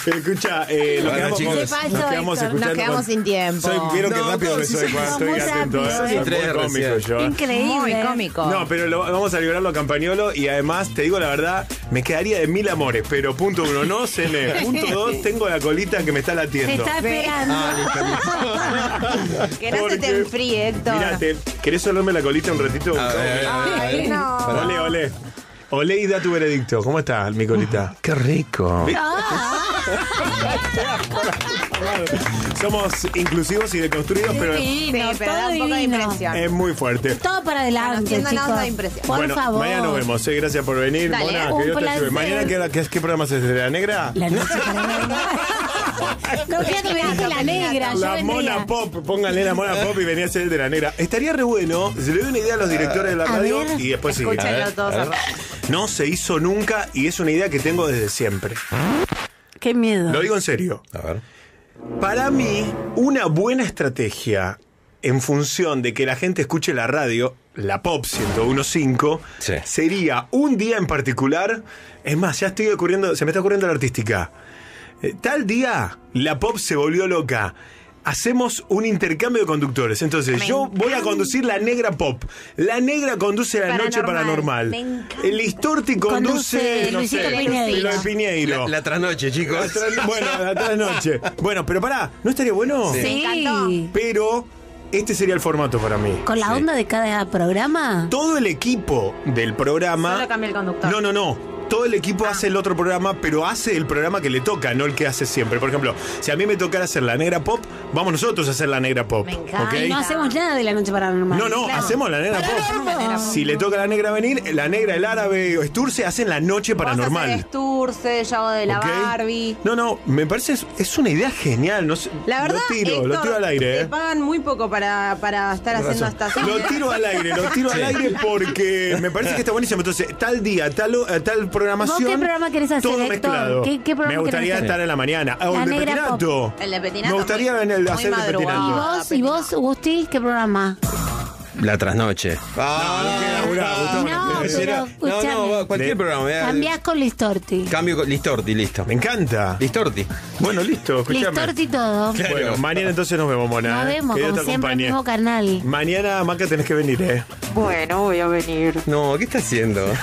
Escucha, eh, nos Bueno, quedamos, chicos. nos quedamos Héctor. escuchando. Nos quedamos con- sin tiempo. Soy, vieron que No, rápido sí, soy sí, cuando somos estoy atento. ¿eh? Sos Muy tres cómico recién. yo. ¿eh? Increíble. Muy cómico. No, pero lo- vamos a liberarlo a Campañolo y además, te digo la verdad, me quedaría de mil amores, pero punto uno, no se lee. Punto dos, tengo la colita que me está Se latiendo. está esperando. Que no se Porque- te enfríe, Héctor. Mirate, ¿querés olerme la colita un ratito? A ver, a ver, a ver. Ay, no. Olé, olé. Olé y da tu veredicto. ¿Cómo está mi colita? Qué rico. Somos inclusivos y deconstruidos, pero Sí, Divino, pero todo da un poco de divino. impresión. es muy fuerte. Todo para adelante, Conociéndonos chicos. da impresión. Por bueno, favor. mañana nos vemos. eh, Gracias por venir. Dale, Mona, un que Dios te ayude. placer. Mañana, ¿qué, qué, qué programa haces? ¿De la negra? La noche para No, fíjate, me dije la negra. Yo La vendría. Mona Pop, pónganle la Mona Pop y venía a ser de la negra. Estaría re bueno, se le doy una idea a los directores de la A radio ver. y después sigue. No se hizo nunca y es una idea que tengo desde siempre. Qué miedo. Lo digo en serio. A ver. Para mí, una buena estrategia en función de que la gente escuche la radio, la Pop 1015, Sí. sería un día en particular. Es más, ya estoy ocurriendo, se me está ocurriendo la artística. Eh, tal día, la Pop se volvió loca. Hacemos un intercambio de conductores. Entonces, Me yo voy a conducir la negra pop. La negra conduce la noche Paranormal. Me. El Listorti conduce, Conduce no Luisito sé, Piñeiro. lo de Piñeiro. La, la trasnoche, chicos. Bueno, la trasnoche. Bueno, pero pará, ¿no estaría bueno? Sí. Pero este sería el formato para mí. Con la onda de cada programa. Todo el equipo del programa. Solo cambia el conductor. No, no, no. Todo el equipo hace el otro programa, pero hace el programa que le toca, no el que hace siempre. Por ejemplo, si a mí me tocara hacer la negra pop, vamos nosotros a hacer la negra pop. ¿ok? Y no hacemos nada de la noche paranormal. No, no, hacemos la negra pop. Si le toca a la negra venir, la negra, el árabe o Sturce hacen la noche paranormal. Sturce, yo hago de la. Barbie. No, no, me parece es, es una idea genial. No sé, La verdad, lo tiro, lo tiro al aire. Te ¿eh? pagan muy poco para, para estar haciendo estas Lo tiro al aire, lo tiro al aire porque me parece que está buenísimo. Entonces, tal día, tal, eh, tal programación. ¿Vos qué programa querés hacer, Todo Héctor? mezclado. ¿Qué- qué programa me gustaría estar en la mañana. Ah, La el de negra Petinato. El de Petinato. Me gustaría en el- hacer el de ¿Y Petinato. vos, y vos, Gusti, qué programa? La trasnoche. No, pero escuchame. No, no, cualquier programa. Cambiás con Listorti. Cambio con Listorti, listo. Me encanta. Listorti. Bueno, listo, escúchame. Listorti todo. Bueno, mañana entonces nos vemos, Mona. Nos ¿eh? vemos, como te siempre, el mismo canal. Mañana, Maca, tenés que venir, ¿eh? Bueno, voy a venir. No, ¿qué está haciendo?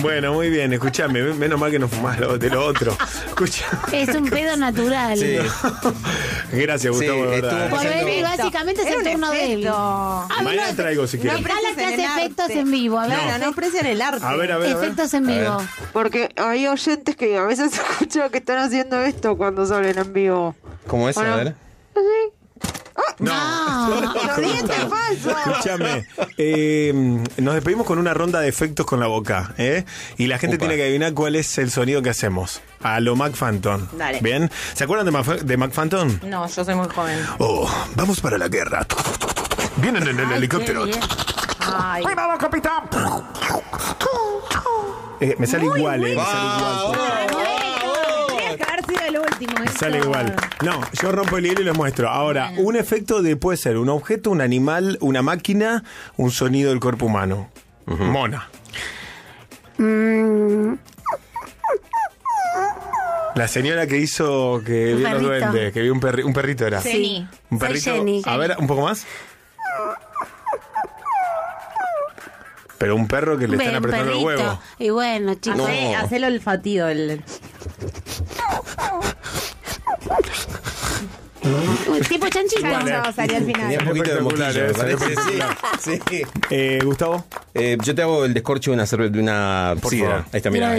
Bueno, muy bien, escúchame. Menos mal que no fumás lo- de lo otro. Escucha. Es un pedo natural. Gracias, Gustavo, verdad. Por venir, básicamente es el un turno de él. Mañana traigo si No, quieres. Aprecian hace el efectos en vivo. A ver. Claro, no aprecian el arte. A ver, a ver, a ver. Efectos en A vivo. Porque hay oyentes que a veces escucho que están haciendo esto cuando salen en vivo. ¿Cómo es? A Bueno. ver. No. Lo dijiste falso. Escúchame, eh, nos despedimos con una ronda de efectos con la boca, ¿eh? Y la gente Upa. tiene que adivinar cuál es el sonido que hacemos. A lo Mac Phantom. Dale. ¿Bien? ¿Se acuerdan de Mac, de Mac Phantom? No, yo soy muy joven. Oh, vamos para la guerra. Vienen en el helicóptero. Ay. ¡Cuidado, capitán! Eh, me sale igual, ¿eh? Me sale igual. Sido el último. Me Héctor. Sale igual. No, yo rompo el hielo y les muestro. Ahora, un efecto de puede ser un objeto, un animal, una máquina, un sonido del cuerpo humano. Mona. Mm, La señora que hizo que Un vio los perrito. duendes, que vio un, perri- un perrito era. Sí. Un Soy perrito. Jenny. A ver, un poco más. Pero un perro que le Ven, están apretando el perrito. huevo. Y bueno, chicos. Hacé, hacé el olfatido. El... Tipo chanchito. Chancho salió al final. Tenía un poquito de Espectacular, moquillo, ¿eh? parece. Sí, sí. Eh, Gustavo. Eh, yo te hago el descorche de una, cerve- de una Por sidra. favor. Ahí está, mira.